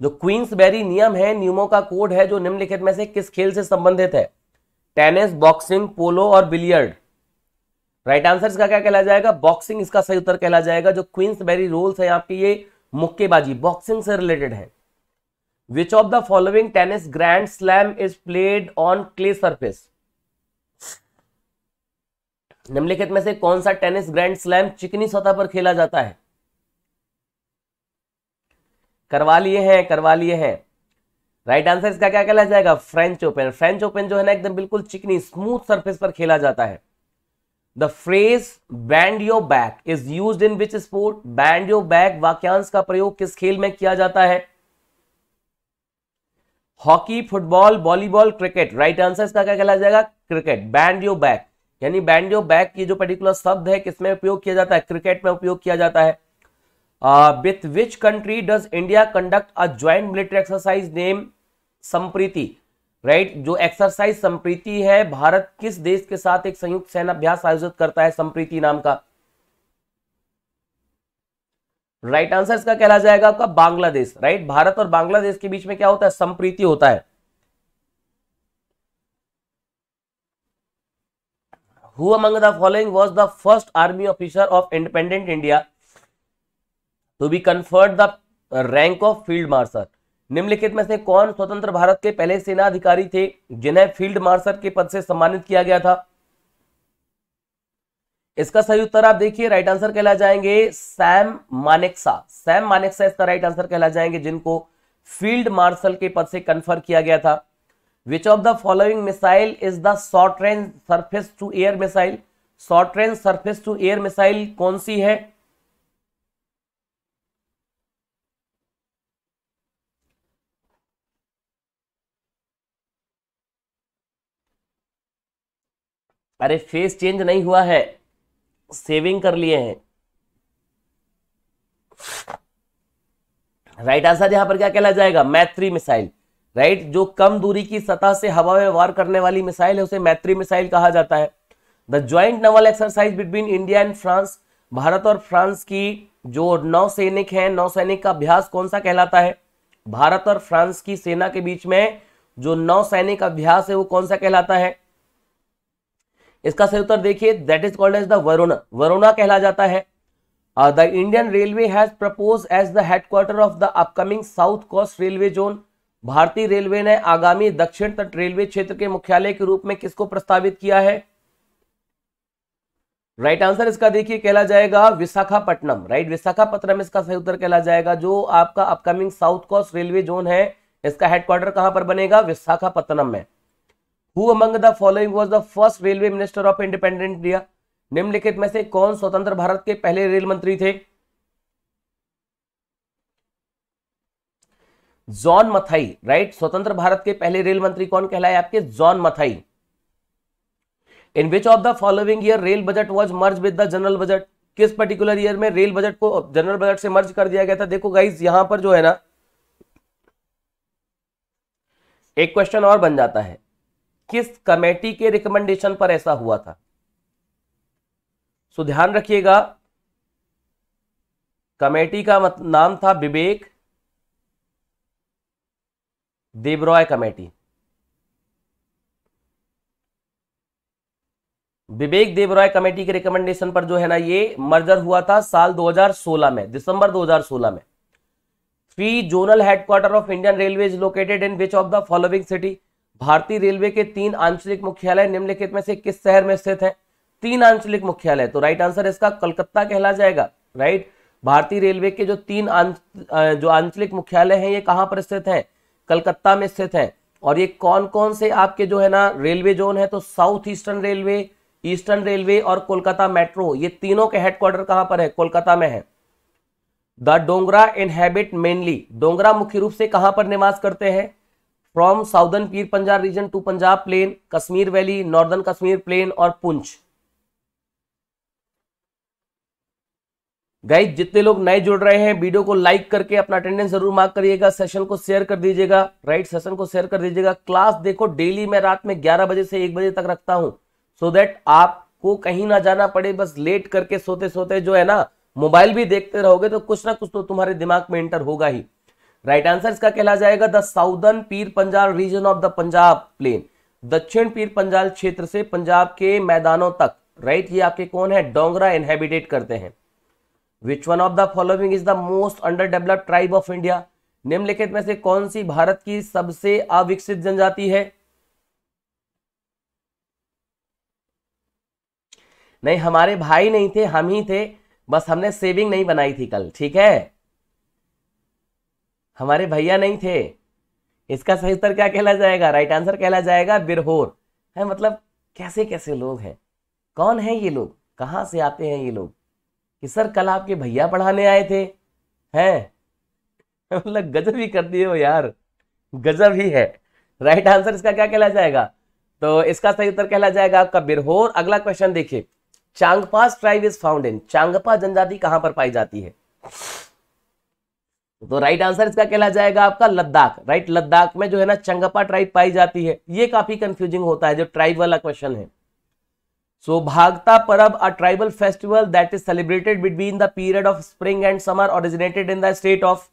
जो क्वींसबेरी नियम है, नियमों का कोड है जो निम्नलिखित में से किस खेल से संबंधित है? टेनिस बॉक्सिंग पोलो और बिलियर्ड राइट आंसर इसका क्या कहला जाएगा? बॉक्सिंग इसका सही उत्तर कहला जाएगा, जो क्वींसबेरी रूल्स है आपके ये मुक्केबाजी। बॉक्सिंग से रिलेटेड है। Which of the following tennis grand slam is played on clay surface निम्नलिखित में से कौन सा टेनिस ग्रैंड स्लैम चिकनी सतह पर खेला जाता है? करवा लिए हैं, करवा लिए हैं। राइट आंसर इसका क्या कहला जाएगा? फ्रेंच ओपन फ्रेंच ओपन जो है ना एकदम बिल्कुल चिकनी स्मूथ सरफेस पर खेला जाता है। The phrase bend your back is use in which sport bend your back वाक्यांश का प्रयोग किस खेल में किया जाता है? Hockey, football, volleyball, cricket. Right answer इसका क्या कहला जाएगा? क्रिकेट। बैंड योर बैक यानी बैंड योर बैक की जो पर्टिकुलर शब्द है, किसमें उपयोग किया जाता है? क्रिकेट में उपयोग किया जाता है। With which country does India conduct a joint military exercise name Sampriti right जो एक्सरसाइज संप्रीति है, भारत किस देश के साथ एक संयुक्त सेना अभ्यास आयोजित करता है? संप्रीति नाम का। राइट आंसर इसका कहला जाएगा आपका बांग्लादेश राइट भारत और बांग्लादेश के बीच में क्या होता है? संप्रीति होता है। Who among the following was the first army officer of independent India to be conferred the rank of field marshal निम्नलिखित में से कौन स्वतंत्र भारत के पहले सेना अधिकारी थे जिन्हें फ़ील्ड मार्शल के पद से सम्मानित किया गया था? इसका सही उत्तर आप देखिए राइट आंसर कहला जाएँगे सैम मानेक्सा। सैम मानेक्सा इसका राइट आंसर कहला जाएँगे, जिनको फ़ील्ड मार्शल के पद से कन्फर किया गया था। Which of the following missile is the short range surface to air missile short range surface to air missile कौन सी है? अरे फेस चेंज नहीं हुआ है। सेविंग कर लिए हैं। राइट आंसर यहाँ पर क्या कहला जाएगा? मैत्री मिसाइल। राइट जो कम दूरी की सतह से हवा में वार करने वाली मिसाइल है, उसे मैत्री मिसाइल कहा जाता है। The joint naval exercise between India and France Bharat और फ्रांस की जो नौ सैनिक है, नौ सैनिक का अभ्यास कौन सा कहलाता है? भारत और फ्रांस की सेना के बीच में जो नौ सैनिक अभ्यास है, वो कौन सा कहलाता है? इसका सही उत्तर देखिए that is called as the Varuna Varuna कहला जाता है। The Indian railway has propose as the headquarter of the upcoming south coast railway zone भारतीय रेलवे ने आगामी दक्षिण तट रेलवे क्षेत्र के मुख्यालय के रूप में किसको प्रस्तावित किया है? राइट right आंसर इसका देखिए, कहला जाएगा विशाखापट्टनम। राइट विशाखापट्टनम इसका सही उत्तर कहला जाएगा, जो आपका upcoming south coast railway zone है। इसका हेडक्वार्टर कहाँ पर बनेगा? विशाखापट्टनम में। Who among the following was the first railway minister of independent India निम्नलिखित में से कौन स्वतंत्र भारत के पहले रेल मंत्री थे? जॉन मथाई राइट स्वतंत्र भारत के पहले रेल मंत्री कौन कहलाए आपके? John Mathai. In which of the following year rail budget was merge with the general budget किस पर्टिकुलर ईयर में रेल बजट को जनरल बजट से मर्ज कर दिया गया था? देखो गाइज़ यहाँ पर जो है ना, एक क्वेश्चन और बन जाता है। किस कमेटी के रिकमेंडेशन पर ऐसा हुआ था? सो ध्यान रखिएगा, कमेटी का नाम था विवेक देबरॉय कमेटी। विवेक देवरॉय कमेटी के रिकमेंडेशन पर जो है ना ये मर्जर हुआ था साल 2016 में, दिसंबर 2016 में। Three zonal headquarter of Indian railway is located in which of the following city भारतीय रेलवे के तीन आंचलिक मुख्यालय निम्नलिखित में से किस शहर में स्थित है? तीन आंचलिक मुख्यालय। तो राइट आंसर इसका कलकत्ता कहला जाएगा राइट भारतीय रेलवे के जो तीन जो आंचलिक मुख्यालय हैं, ये कहाँ पर स्थित है? कलकत्ता में स्थित है। और ये कौन कौन से आपके जो है ना, रेलवे जोन है तो south eastern railway eastern railway और कोलकाता मेट्रो ये तीनों के हेडक्वार्टर कहाँ पर है? कोलकाता में है। The Dogra inhabit mainly Dogra मुख्य रूप से कहाँ पर निवास करते हैं? From southern Pir Punjab region to Punjab plain, Kashmir valley, northern Kashmir plain और पुंछ। गाइज़ जितने लोग नए जुड़ रहे हैं, वीडियो को लाइक करके अपना अटेंडेंस ज़रूर मार्क करिएगा सेशन को शेयर कर दीजिएगा राइट सेशन को शेयर कर दीजिएगा। क्लास देखो डेली मैं रात में 11 बजे से 1 बजे तक रखता हूँ सो so दैट आपको कहीं ना जाना पड़े, बस लेट करके सोते सोते जो है ना मोबाइल भी देखते रहोगे तो कुछ ना कुछ तो तुम्हारे दिमाग में एंटर होगा ही। राइट आंसर इसका कहला जाएगा the southern Pir Panjal region of the Punjab plain दक्षिण पीर पंजाल क्षेत्र से पंजाब के मैदानों तक राइट right? ये आपके कौन है? डोंगरा इनहेबिटेट करते हैं। Which one of the following is the most under developed tribe of India निम्नलिखित में से कौन सी भारत की सबसे अविकसित जनजाति है? नहीं, हमारे भाई नहीं थे, हम ही थे, बस हमने सेविंग नहीं बनाई थी कल, ठीक है? हमारे भैया नहीं थे। इसका सही उत्तर क्या कहला जाएगा? राइट आंसर कहला जाएगा बिरहोर। है मतलब कैसे कैसे लोग हैं? कौन है ये लोग? कहाँ से आते हैं ये लोग? कि सर कल आपके भैया पढ़ाने आए थे? हैं? मतलब गजब ही कर दिए हो यार। गजब ही है। राइट आंसर इसका क्या कहला जाएगा? तो इसका सही उत्तर कहला जाएगा आपका बिरहोर। अगला क्वेश्चन देखिए। Changpas tribe is found in Changpa जनजाति कहाँ पर पाई जाती है? तो राइट आंसर इसका कहला जाएगा आपका लद्दाख। राइट लद्दाख में जो है ना चंगपा ट्राइब पाई जाती है। ये काफ़ी कंफ्यूजिंग होता है, जो ट्राइब वाला क्वेश्चन है। So Bhagta Parab a tribal festival that is celebrated between the period of spring and summer originated in the state of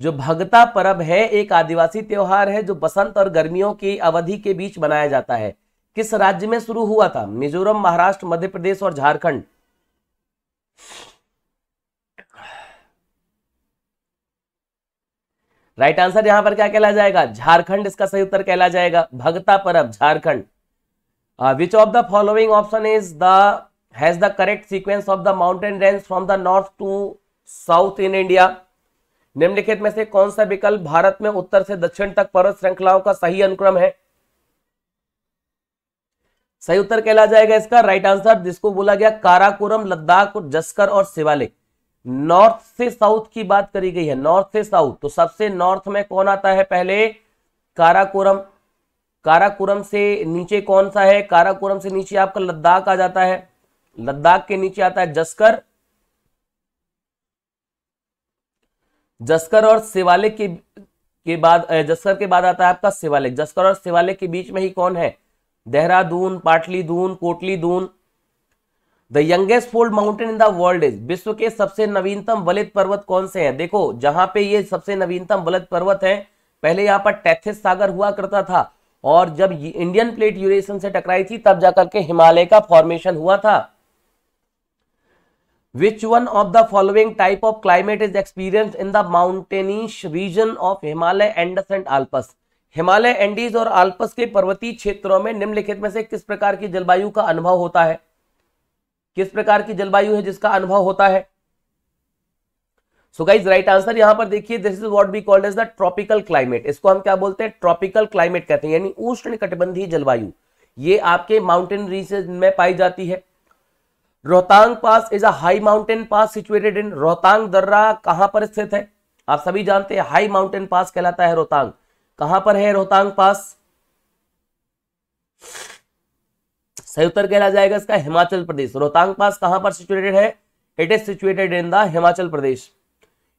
जो भगता परब है, एक आदिवासी त्योहार है, जो बसंत और गर्मियों की अवधि के बीच मनाया जाता है। किस राज्य में शुरू हुआ था? मिजोरम, महाराष्ट्र, मध्य प्रदेश और झारखंड। राइट आंसर यहाँ पर क्या कहला जाएगा? झारखंड इसका सही उत्तर कहला जाएगा। Bhagta Parab, Jharkhand. Which of the following option is the has the correct sequence of the mountain range from the north to south in India निम्नलिखित में से कौन सा विकल्प भारत में उत्तर से दक्षिण तक पर्वत श्रृंखलाओं का सही अनुक्रम है? सही उत्तर कहला जाएगा इसका। राइट आंसर जिसको बोला गया, काराकोरम, लद्दाख, जस्कर और शिवालिक। नॉर्थ से साउथ की बात करी गई है, नॉर्थ से साउथ। तो सबसे नॉर्थ में कौन आता है पहले? काराकोरम। काराकोरम से नीचे कौन सा है? काराकोरम से नीचे आपका लद्दाख आ जाता है। लद्दाख के नीचे आता है जस्कर। जस्कर और शिवालिक के के बाद जस्कर के बाद आता है आपका शिवालिक जस्कर और शिवालिक के बीच में ही कौन है? Dehradun, Patlidun, Kotlidun. The youngest fold mountain in the world is विश्व के सबसे नवीनतम बलित पर्वत कौन से हैं? देखो, जहाँ पे ये सबसे नवीनतम बलित पर्वत है, पहले यहाँ पर टैथिस सागर हुआ करता था और जब इंडियन प्लेट यूरेशन से टकराई थी, तब जाकर के हिमालय का फॉर्मेशन हुआ था। Which one of the following type of climate is experience in the mountainous region of Himalaya Andes and Alps Himalaya Andes और आल्पस के पर्वतीय क्षेत्रों में निम्नलिखित में से किस प्रकार की जलवायु का अनुभव होता है? किस प्रकार की जलवायु है जिसका अनुभव होता है? सो गाइज़ राइट आंसर यहाँ पर देखिए this is what be called as the tropical climate इसको हम क्या बोलते हैं? ट्रॉपिकल क्लाइमेट कहते हैं, यानी उष्ण कटिबंधीय जलवायु। ये आपके माउंटेन रीजन में पाई जाती है। Rohtang pass is a high mountain pass situated in Rohtang दर्रा कहाँ पर स्थित है? आप सभी जानते हैं हाई माउंटेन पास कहलाता है रोहतांग। कहाँ पर है रोहतांग पास? सही उत्तर कहला जाएगा इसका हिमाचल प्रदेश। रोहतांग पास कहाँ पर सिचुएटेड है? It is situated in the Himachal Pradesh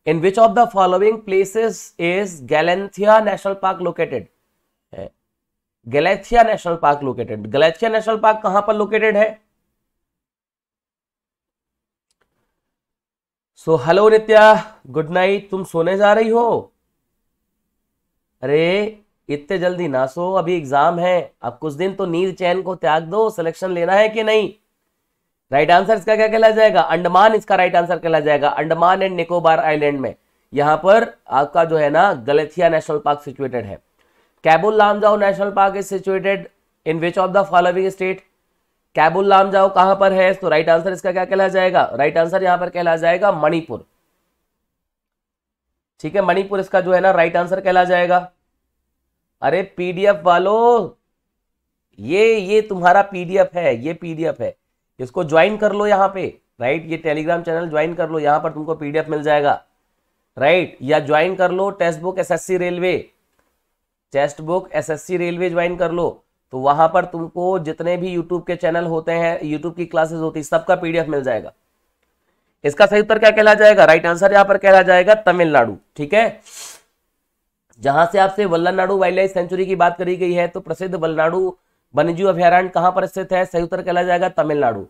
in which of the following places is Galathea national park located Galathea national park located Galathea national park कहाँ पर लोकेटेड है? So hello Nitya. Good night तुम सोने जा रही हो? अरे इतने जल्दी ना सो, अभी एग्ज़ाम है, अब कुछ दिन तो नींद चैन को त्याग दो सिलेक्शन लेना है कि नहीं? राइट आंसर इसका क्या कहला जाएगा? अंडमान, इसका राइट आंसर कहला जाएगा, अंडमान एंड निकोबार आइलैंड में। यहाँ पर आपका जो है ना गलेथिया नेशनल पार्क सिचुएटेड है। Keibul Lamjao national park is situated in which of the following state Keibul Lamjao कहाँ पर है? तो राइट आंसर इसका क्या कहला जाएगा? राइट आंसर यहाँ पर कहला जाएगा मणिपुर। ठीक है, मणिपुर इसका जो है ना राइट आंसर कहला जाएगा। अरे पीडीएफ वालों, ये ये तुम्हारा पीडीएफ है, ये पीडीएफ है। इसको ज्वाइन कर लो यहाँ पे, राइट? ये टेलीग्राम चैनल ज्वाइन कर लो, यहाँ पर तुमको पीडीएफ मिल जाएगा, राइट? या ज्वाइन कर लो text book SSC railway. Test book SSC railway join कर लो। तो वहाँ पर तुमको जितने भी यूट्यूब के चैनल होते हैं यूट्यूब की क्लासेस होती है, सबका पीडीएफ मिल जाएगा। इसका सही उत्तर क्या कहला जाएगा? राइट आंसर यहाँ पर कहला जाएगा तमिलनाडु, ठीक है? जहाँ से आपसे वल्लनाडु वाइल्ड लाइफ सेंचुरी की बात करी गई है तो प्रसिद्ध वल्लनाडु वन्यजीव अभ्यारण्य कहाँ पर स्थित है? सही उत्तर कहला जाएगा Tamil Nadu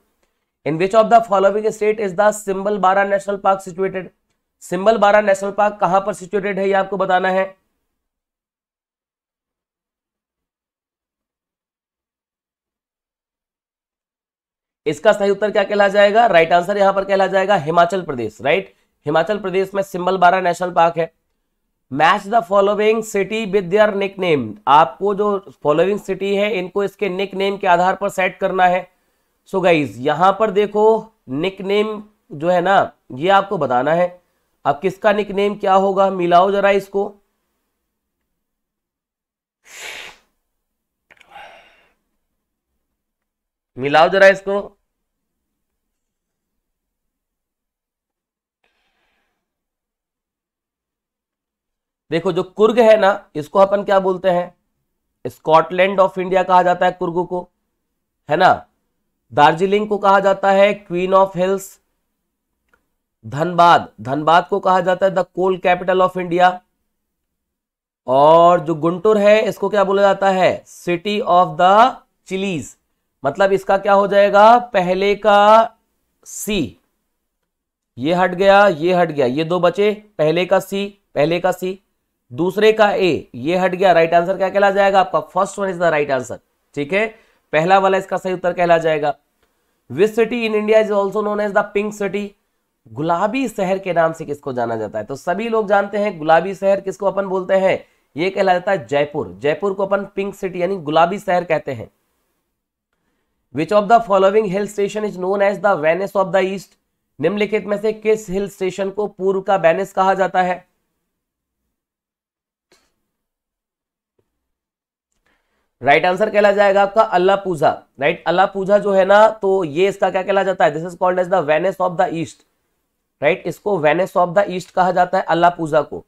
in which of the following state is the Simbalbara national park situated Simbalbara national park कहाँ पर सिचुएटेड है, ये आपको बताना है। इसका सही उत्तर क्या कहला जाएगा? राइट आंसर यहाँ पर कहला जाएगा हिमाचल प्रदेश राइट हिमाचल प्रदेश में सिंबल बारा नेशनल पार्क है। Match the following city with their nick name आपको जो फॉलोइंग सिटी है, इनको इसके निक नेम के आधार पर सेट करना है। सो so गाइज़ यहाँ पर देखो निक नेम जो है ना, ये आपको बताना है। अब किसका निक नेम क्या होगा? मिलाओ जरा इसको। मिलाओ जरा इसको। देखो, जो कुर्ग है ना, इसको अपन क्या बोलते हैं? स्कॉटलैंड ऑफ़ इंडिया कहा जाता है कुर्ग को, है ना? दार्जिलिंग को कहा जाता है queen of hills. Dhanbad Dhanbad को कहा जाता है the coal capital of India. और जो गुंटूर है, इसको क्या बोला जाता है? City of the chillies. मतलब इसका क्या हो जाएगा? पहले का सी। ये हट गया, ये हट गया, ये दो बचे, पहले का सी, पहले का सी। दूसरे का ए ये हट गया राइट आंसर क्या कहला जाएगा? आपका first one is the right answer ठीक है? पहला वाला इसका सही उत्तर कहला जाएगा। Which city in India is also known as the pink city गुलाबी शहर के नाम से किसको जाना जाता है? तो सभी लोग जानते हैं गुलाबी शहर किसको अपन बोलते हैं? ये कहला जाता है जयपुर। जयपुर को अपन पिंक सिटी यानी गुलाबी शहर कहते हैं। Which of the following hill station is known as the Venice of the east निम्नलिखित में से किस हिल स्टेशन को पूर्व का वेनिस कहा जाता है? राइट आंसर कहला जाएगा आपका अल्लाह पूजा। राइट अल्लाह पूजा जो है ना तो ये इसका क्या कहला जाता है? This is called as the Venice of the East right इसको वेनेस ऑफ़ द ईस्ट कहा जाता है अल्लाह पूजा को।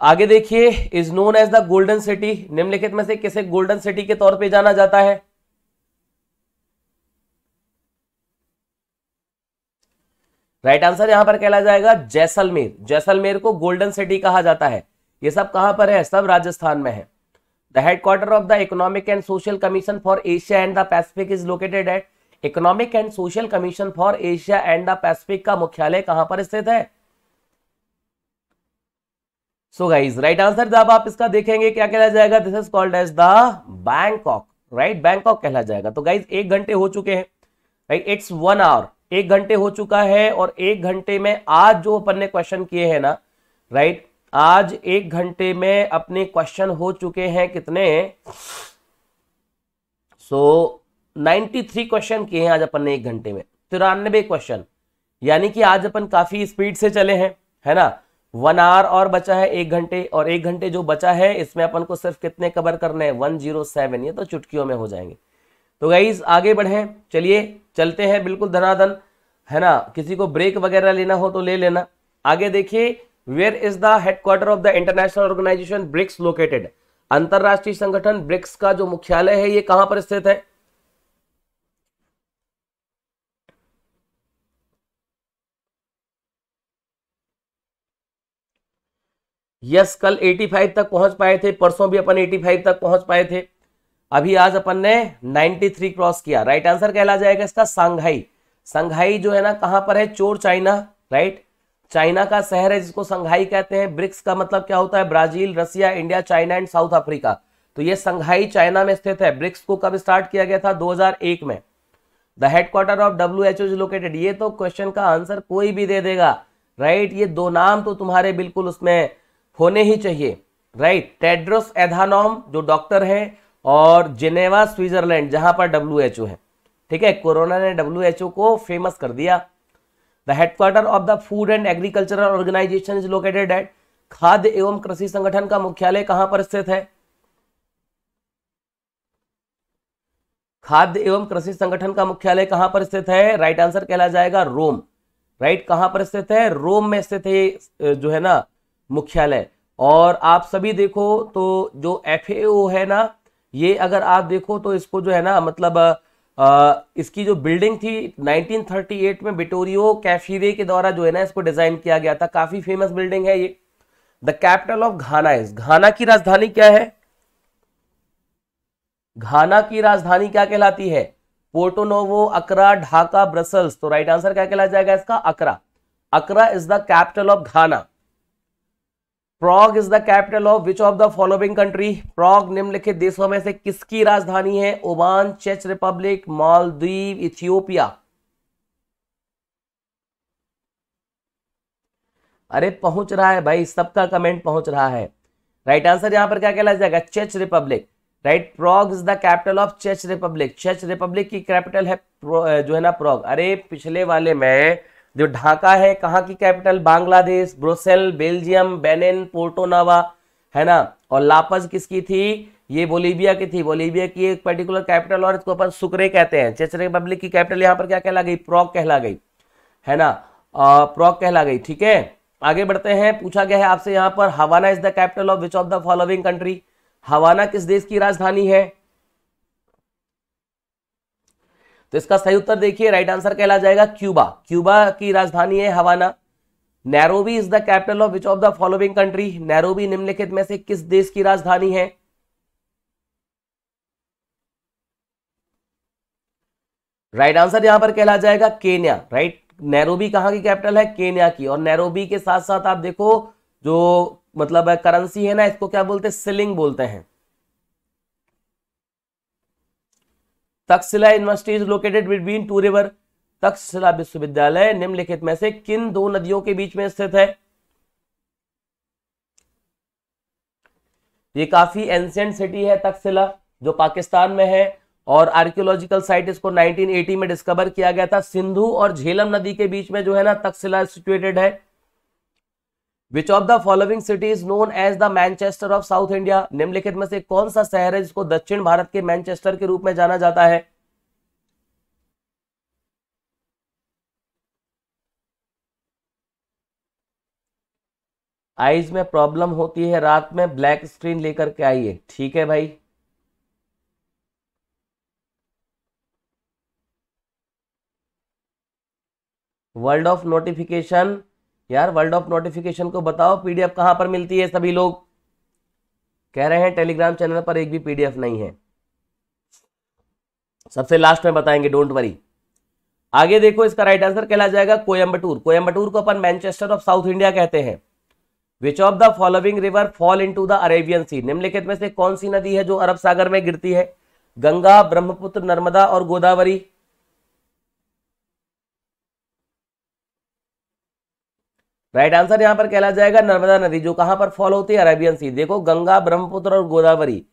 आगे देखिए is known as the golden city निम्नलिखित में से किसे गोल्डन सिटी के तौर पे जाना जाता है? राइट आंसर यहाँ पर कहला जाएगा जैसलमेर। जैसलमेर को गोल्डन सिटी कहा जाता है। ये सब कहाँ पर है? सब राजस्थान में है। The headquarter of the economic and social commission for Asia and the Pacific is located at economic and social commission for Asia and the Pacific का मुख्यालय कहाँ पर स्थित है? सो गाइज़ राइट आंसर जब आप इसका देखेंगे, क्या कहला जाएगा? This is called as the Bangkok right Bangkok कहला जाएगा। तो गाइज़ एक घंटे हो चुके हैं राइट इट्स वन आवर एक घंटे हो चुका है और एक घंटे में आज जो अपन ने क्वेश्चन किए हैं ना राइट आज एक घंटे में अपने क्वेश्चन हो चुके हैं कितने? सो नाइन्टी थ्री क्वेश्चन किए हैं आज अपन ने एक घंटे में। तिरानबे क्वेश्चन यानी कि आज अपन काफ़ी स्पीड से चले हैं, है ना? वन आवर और बचा है एक घंटे और एक घंटे जो बचा है, इसमें अपन को सिर्फ़ कितने कवर करने हैं? वन ज़ीरो सेवन ये तो चुटकियों में हो जाएँगे। तो गाइज़ आगे बढ़े। चलिए, चलते हैं बिल्कुल धनाधन है ना? किसी को ब्रेक वगैरह लेना हो तो ले लेना। आगे देखिए where is the headquarter of the international organisation BRICS located अंतरराष्ट्रीय संगठन ब्रिक्स का जो मुख्यालय है, ये कहाँ पर स्थित है? यस कल 85 तक पहुँच पाए थे, परसों भी अपन 85 तक पहुँच पाए थे। अभी आज अपन ने 93 क्रॉस किया राइट आंसर कहला जाएगा इसका संघाई। संघाई जो है ना, कहाँ पर है? चोर चाइना राइट चाइना का शहर है जिसको संघाई कहते हैं। ब्रिक्स का मतलब क्या होता है? Brazil, Russia, India, China and South Africa. तो ये संघाई चाइना में स्थित है। ब्रिक्स को कब स्टार्ट किया गया था? 2001 में। The headquarter of W H located ये तो क्वेश्चन का आंसर कोई भी दे देगा राइट ये दो नाम तो तुम्हारे बिल्कुल उसमें होने ही चाहिए राइट टेड्रोस एधानोम, जो डॉक्टर है और जेनेवा, स्विट्जरलैंड, जहाँ पर डब्ल्यूएचओ है। ठीक है, कोरोना ने डब्ल्यूएचओ को फ़ेमस कर दिया। The headquarter of the food and agricultural organisation is located at खाद्य एवं कृषि संगठन का मुख्यालय कहाँ पर स्थित है? खाद्य एवं कृषि संगठन का मुख्यालय कहाँ पर स्थित है? राइट आंसर कहला जाएगा रोम। राइट कहाँ पर स्थित है? रोम में स्थित है जो है ना, मुख्यालय। और आप सभी देखो तो जो एफ़ है ना ये अगर आप देखो तो इसको जो है ना मतलब आ, इसकी जो बिल्डिंग थी 1938 में बिटोरियो कैफीरे के द्वारा जो है ना इसको डिज़ाइन किया गया था। काफ़ी फ़ेमस बिल्डिंग है ये। The capital of Ghana is Ghana की राजधानी क्या है? घाना की राजधानी क्या कहलाती है? Porto Novo Accra Dhaka Brussels तो राइट आंसर क्या कहला जाएगा इसका? Accra Accra is the capital of Ghana Prague is the capital of which of the following country Prague निम्नलिखित देशों में से किसकी राजधानी है? Oman Czech Republic Maldives Ethiopia अरे पहुँच रहा है भाई, सबका कमेंट पहुँच रहा है। राइट आंसर यहाँ पर क्या कहला जाएगा? Czech republic right Prague is the capital of Czech republic Czech republic की कैपिटल है जो है ना प्रॉग अरे पिछले वाले में जो ढाका है, कहाँ की capital? Bangladesh, Brussels, Belgium, Benin, Porto Novo, है ना? और लापज किसकी थी? ये बोलीविया की थी। बोलीविया की एक पर्टिकुलर कैपिटल और इसको अपन सुक्रे कहते हैं। चेच रिपब्लिक की कैपिटल यहाँ पर क्या कहला गई? प्रॉक कहला गई, है ना? प्रॉक कहला गई, ठीक है? आगे बढ़ते हैं। पूछा गया है आपसे यहाँ पर, Havana is the capital of which of the following country Havana किस देश की राजधानी है? तो इसका सही उत्तर देखिए राइट आंसर कहला जाएगा क्यूबा। क्यूबा की राजधानी है Havana. Nairobi is the capital of which of the following country Nairobi निम्नलिखित में से किस देश की राजधानी है? राइट आंसर यहाँ पर कहला जाएगा केन्या राइट नैरोबी कहाँ की कैपिटल है? केन्या की। और नैरोबी के साथ साथ आप देखो, जो मतलब करेंसी है ना, इसको क्या बोलते हैं? सिलिंग बोलते हैं। Takshashila university is located between two river Takshashila विश्वविद्यालय, निम्नलिखित में से किन दो नदियों के बीच में स्थित है? ये काफ़ी एंशियंट सिटी है तक्षशिला, जो पाकिस्तान में है, और आर्कियोलॉजिकल साइट इसको 1980 में डिस्कवर किया गया था। सिंधु और झेलम नदी के बीच में जो है ना, तक्षशिला सिचुएटेड है। Which of the following city is known as the Manchester of south India निम्नलिखित में से कौन सा शहर है जिसको दक्षिण भारत के मैनचेस्टर के रूप में जाना जाता है? आईज में प्रॉब्लम होती है, रात में ब्लैक स्क्रीन लेकर के आइए। ठीक है भाई? वर्ल्ड ऑफ़ नोटिफिकेशन यार वर्ल्ड ऑफ़ नोटिफिकेशन को बताओ पीडीएफ कहाँ पर मिलती है सभी लोग? कह रहे हैं टेलीग्राम चैनल पर एक भी पीडीएफ नहीं है। सबसे लास्ट में बताएँगे डोंट वरी आगे देखो, इसका राइट आंसर कहला जाएगा कोयम्बटूर कोयम्बटूर को अपन मैनचेस्टर ऑफ़ साउथ इंडिया कहते हैं। Which of the following river fall into the Arabian sea निम्नलिखित में से कौन सी नदी है जो अरब सागर में गिरती है? गंगा, ब्रह्मपुत्र, नर्मदा और गोदावरी। राइट आंसर यहाँ पर कहला जाएगा नर्मदा नदी, जो कहाँ पर फॉल होती है? अरेबियन सी देखो, गंगा, ब्रह्मपुत्र और गोदावरी,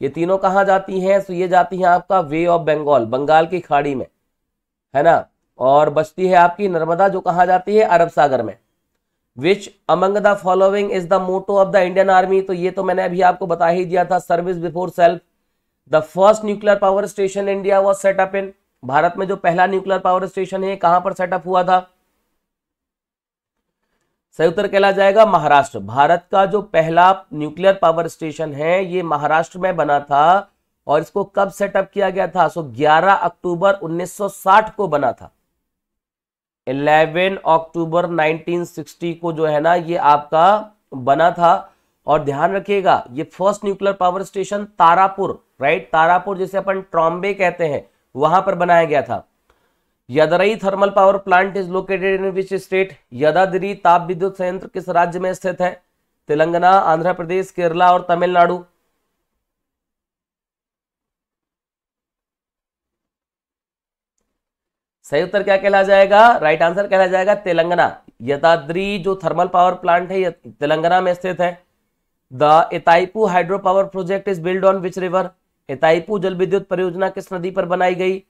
ये तीनों कहाँ जाती हैं? तो ये जाती हैं आपका वे ऑफ़ बंगाल बंगाल की खाड़ी में। है ना? और बचती है आपकी नर्मदा, जो कहा जाती है? अरब सागर में। Which among the following is the motto of the Indian army तो ये तो मैंने अभी आपको बता ही दिया था service before self the first nuclear power station India was set up in Bharat में जो पहला न्यूक्लियर पावर स्टेशन है कहाँ पर सेटअप हुआ था? सही उत्तर कहला जाएगा महाराष्ट्र। भारत का जो पहला न्यूक्लियर पावर स्टेशन है, ये महाराष्ट्र में बना था और इसको कब सेटअप किया गया था? सो 11 अक्टूबर 1960 को बना था। 11 अक्टूबर 1960 को जो है ना, ये आपका बना था। और ध्यान रखिएगा, ये first nuclear power station Tarapur right Tarapur जिसे अपन ट्रॉम्बे कहते हैं, वहाँ पर बनाया गया था। Yadadri thermal power plant is located in which state. Yadadri ताप विद्युत संयंत्र किस राज्य में स्थित है? तेलंगाना, आंध्र प्रदेश, केरला और तमिलनाडु। सही उत्तर क्या कहला जाएगा? राइट आंसर कहला जाएगा तेलंगाना। यदाद्री जो थर्मल पावर प्लांट है तेलंगाना में स्थित है। The Itaipu hydro power project is build on which river. Itaipu जल विद्युत परियोजना किस नदी पर बनाई गई?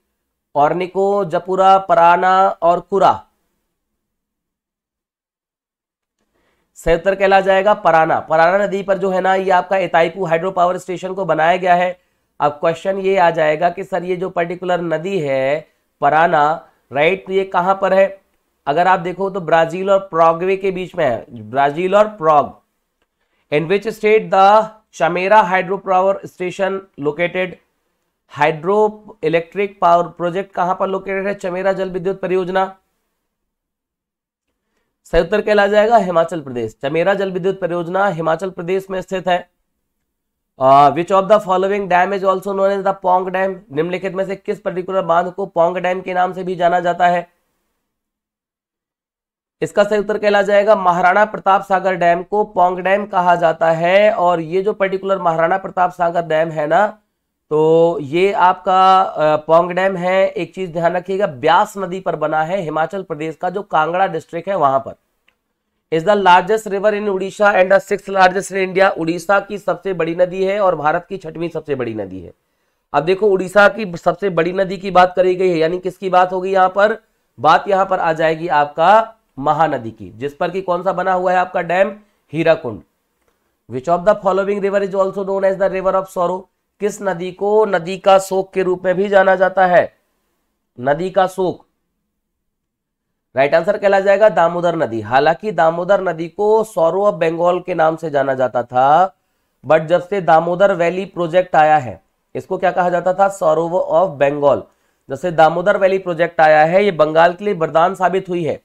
ऑर्निको जपुरा, पराना और कुरा। सही उत्तर कहला जाएगा पराना। पराना नदी पर जो है ना, ये आपका एताइपू हाइड्रो पावर स्टेशन को बनाया गया है। अब क्वेश्चन ये आ जाएगा कि सर ये जो पर्टिकुलर नदी है, पराना राइट तो ये कहाँ पर है? अगर आप देखो तो ब्राज़ील और प्रॉगवे के बीच में है। ब्राज़ील और Prague. In which state the Chamera hydro power station located hydro electric power project कहाँ पर लोकेटेड है? चमेरा जल विद्युत परियोजना। सही उत्तर कहला जाएगा हिमाचल प्रदेश। चमेरा जल विद्युत परियोजना हिमाचल प्रदेश में स्थित है। Which of the following dam is also known as the Pong dam निम्नलिखित में से किस पर्टिकुलर बाँध को पोंग डैम के नाम से भी जाना जाता है? इसका सही उत्तर कहला जाएगा महाराणा प्रताप सागर डैम को पोंग डैम कहा जाता है। और ये जो पर्टिकुलर महाराणा प्रताप सागर डैम है ना तो ये आपका पोंग डैम है। एक चीज़ ध्यान रखिएगा, ब्यास नदी पर बना है हिमाचल प्रदेश का, जो कांगड़ा डिस्ट्रिक्ट है वहाँ पर। Is the largest river in Orissa and the six largest in India Orissa की सबसे बड़ी नदी है और भारत की छठवीं सबसे बड़ी नदी है। अब देखो उड़ीसा की सबसे बड़ी नदी की बात करी गई है, यानी किसकी बात होगी यहाँ पर? बात यहाँ पर आ जाएगी आपका महानदी की, जिस पर की कौन सा बना हुआ है आपका dam? Hirakud. Which of the following river is also known as the river of sorrow किस नदी को नदी का शोक के रूप में भी जाना जाता है? नदी का शोक। राइट आंसर कहला जाएगा दामोदर नदी। हालाँकि दामोदर नदी को सौरव बंगाल के नाम से जाना जाता था बट जब से दामोदर वैली प्रोजेक्ट आया है, इसको क्या कहा जाता था? Sorrow of Bengal. जब से दामोदर वैली प्रोजेक्ट आया है, ये बंगाल के लिए वरदान साबित हुई है।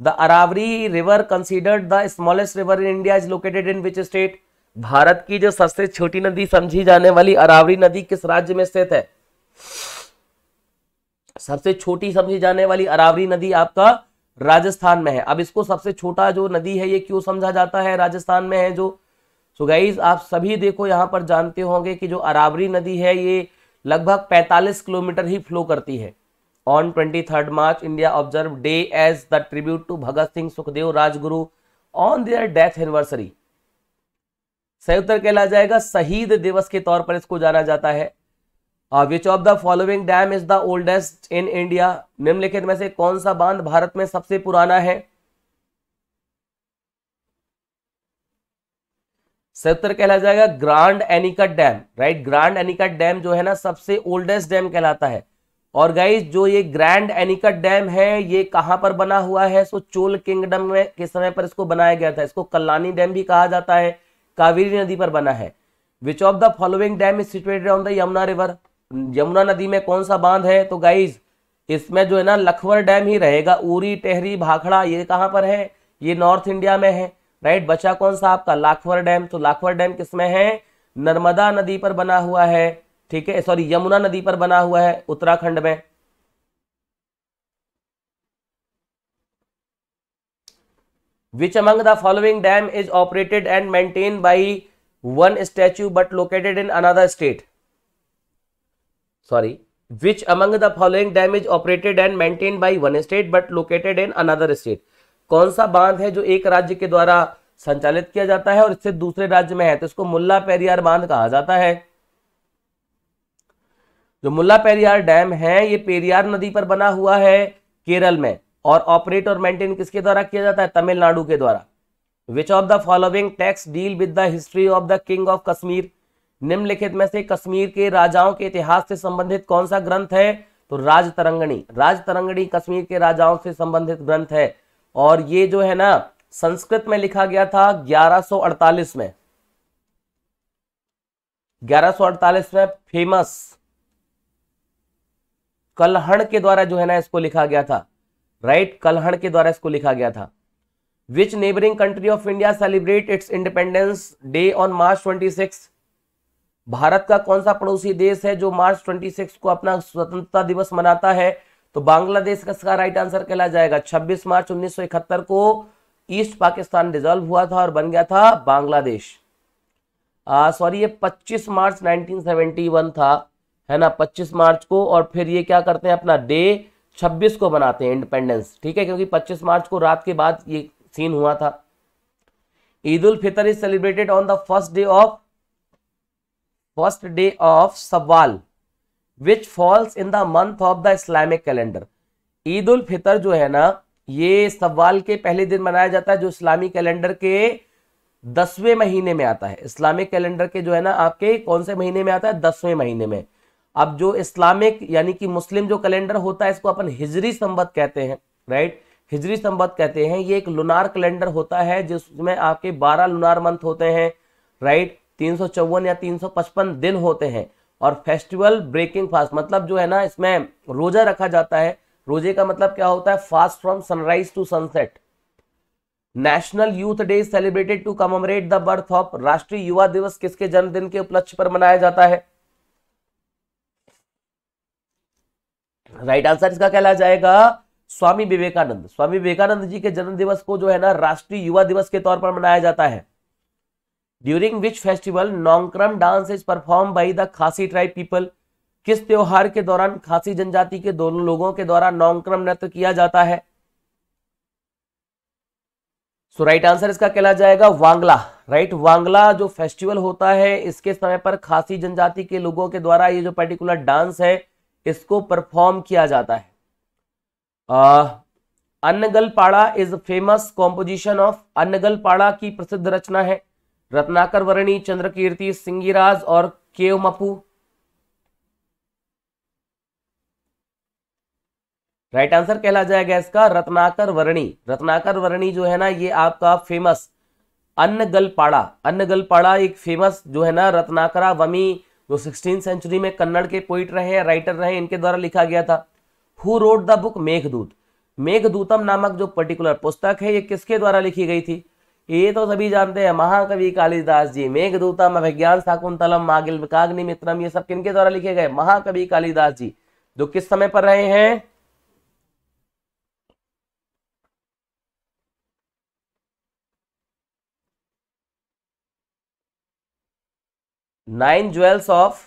The Arvari river considered the smallest river in India is located in which state Bharat की जो सबसे छोटी नदी समझी जाने वाली अरावरी नदी किस राज्य में स्थित है? सबसे छोटी समझी जाने वाली अरावरी नदी आपका राजस्थान में है। अब इसको सबसे छोटा जो नदी है, ये क्यों समझा जाता है? राजस्थान में है जो। सो गाइज़ आप सभी देखो, यहाँ पर जानते होंगे कि जो अरावरी नदी है, ये लगभग 45 किलोमीटर ही फ्लो करती है। On twenty third March India observe day as the tribute to Bhagat Singh Sukhdev Rajguru on their death anniversary उत्तर कहला जाएगा, शहीद दिवस के तौर पर इसको जाना जाता है। Which of the following dam is the oldest in India निम्नलिखित में से कौन सा बाँध भारत में सबसे पुराना है? सत्तर कहला जाएगा grand anicut dam right grand anicut dam जो है ना, सबसे ओल्डेस्ट डैम कहलाता है। और गाइज़ जो ये ग्रैंड एनिकट डैम है, ये कहाँ पर बना हुआ है? सो, चोल किंगडम में के समय पर इसको बनाया गया था? इसको कल्याणी डैम भी कहा जाता है। कावेरी नदी पर बना है। Which of the following dam is situated on the Yamuna river Yamuna नदी में कौन सा बाँध है? तो गाइज़ इसमें जो है ना, लखवर डैम ही रहेगा। उरी, टेहरी, भाखड़ा, ये कहाँ पर है? ये नॉर्थ इंडिया में है। राइट बचा कौन सा आपका? लाखवर डैम तो लाखवर डैम किसमें है? नर्मदा नदी पर बना हुआ है। ठीक है? सॉरी यमुना नदी पर बना हुआ है उत्तराखंड में। Which among the following dam is operated and maintain by one statue but located in another state sorry which among the following dam is operated and maintain by one state but located in another state कौन सा बाँध है जो एक राज्य के द्वारा संचालित किया जाता है और इससे दूसरे राज्य में है? तो इसको मुल्ला पेरियार बाँध कहा जाता है। जो मुल्ला पेरियार डैम है, ये पेरियार नदी पर बना हुआ है केरल में। और ऑपरेट और मेंटेन किसके द्वारा किया जाता है? तमिलनाडु के द्वारा। Which of the following text deal with the history of the king of Kashmir निम्नलिखित में से कश्मीर के राजाओं के इतिहास से संबंधित कौन सा ग्रंथ है? तो राज तरंगणी राज तरंगणी कश्मीर के राजाओं से संबंधित ग्रंथ है। और ये जो है ना, संस्कृत में लिखा गया था 1148 में। 1148 में फ़ेमस कलहण के द्वारा जो है ना इसको लिखा गया था। राइट? कलहण के द्वारा इसको लिखा गया था। Which neighbouring country of India celebrate its independence day on March 26 Bharat का कौन सा पड़ोसी देश है जो मार्च 26 को अपना स्वतंत्रता दिवस मनाता है? तो बांग्लादेश का राइट आंसर कहला जाएगा। 26 मार्च 1971 को ईस्ट पाकिस्तान डिजॉल्व हुआ था और बन गया था बांग्लादेश। सॉरी ये 25 मार्च 1971 था, है ना? 25 मार्च को और फिर ये क्या करते हैं अपना डे 26 को बनाते हैं इंडिपेंडेंस ठीक है? क्योंकि 25 मार्च को रात के बाद ये सीन हुआ था। Eid ul Fitr is celebrated on the first day of first day of Shawwal which falls in the month of the Islamic calendar Eid ul Fitr जो है ना, ये सवाल के पहले दिन मनाया जाता है, जो इस्लामी कैलेंडर के दसवें महीने में आता है। इस्लामिक कैलेंडर के जो है ना, आपके कौन से महीने में आता है? दसवें महीने में। अब जो इस्लामिक, यानी कि मुस्लिम जो कैलेंडर होता है, इसको अपन हिजरी संबत कहते हैं राइट हिजरी संबत कहते हैं। ये एक लुनार कैलेंडर होता है, जिसमें आपके 12 लुनार मंथ होते हैं राइट तीन सौ चौवन या 355 दिन होते हैं। और फेस्टिवल ब्रेकिंग फास्ट मतलब जो है ना, इसमें रोजा रखा जाता है। रोज़े का मतलब क्या होता है? Fast from sunrise to sunset. National youth day celebrated to commemorate the birth of राष्ट्रीय युवा दिवस। किसके जन्मदिन के उपलक्ष्य पर मनाया जाता है? राइट आंसर इसका कहला जाएगा? स्वामी विवेकानंद। स्वामी विवेकानंद जी के जन्म दिवस को जो है ना, राष्ट्रीय युवा दिवस के तौर पर मनाया जाता है। During which festival Nongkrem dance is perform by the Khasi tribe people किस त्योहार के दौरान खासी जनजाति के दोनों लोगों के द्वारा नौक्रम नृत्य किया जाता है? सो राइट आंसर इसका कहला जाएगा? वांगला। Right right? वांगला जो फेस्टिवल होता है, इसके समय पर खासी जनजाति के लोगों के द्वारा ये जो पर्टिकुलर डांस है इसको परफॉर्म किया जाता है। अन्नगल पाड़ा इज़ फ़ेमस कॉम्पोजिशन ऑफ़ अन्नगल पाड़ा की प्रसिद्ध रचना है। रत्नाकर वर्णी, चंद्रकीर्ति, सिंगीराज और केवमपू। राइट आंसर कहला जाएगा इसका रत्नाकर वर्णी। रत्नाकर वर्णी जो है ना, ये आपका फ़ेमस अन्न गलपाड़ा अन्न गलपाड़ा एक फ़ेमस जो है ना, रत्नाकरा वमी जो सिक्सटीन सेंचुरी में कन्नड़ के पोइट रहे हैं राइटर रहे, इनके द्वारा लिखा गया था। Who wrote the book Meghdoot. Meghdootam नामक जो पर्टिकुलर पुस्तक है, ये किसके द्वारा लिखी गई थी? ये तो सभी जानते हैं, महाकवि कालिदास जी, मेघदूतम, अभिज्ञान शाकुंतलम, मागिल काग्नि मित्रम, ये सब किनके द्वारा लिखे गए? महाकवि कालिदास जी, जो किस समय पर रहे हैं? नाइन ज्वेल्स ऑफ़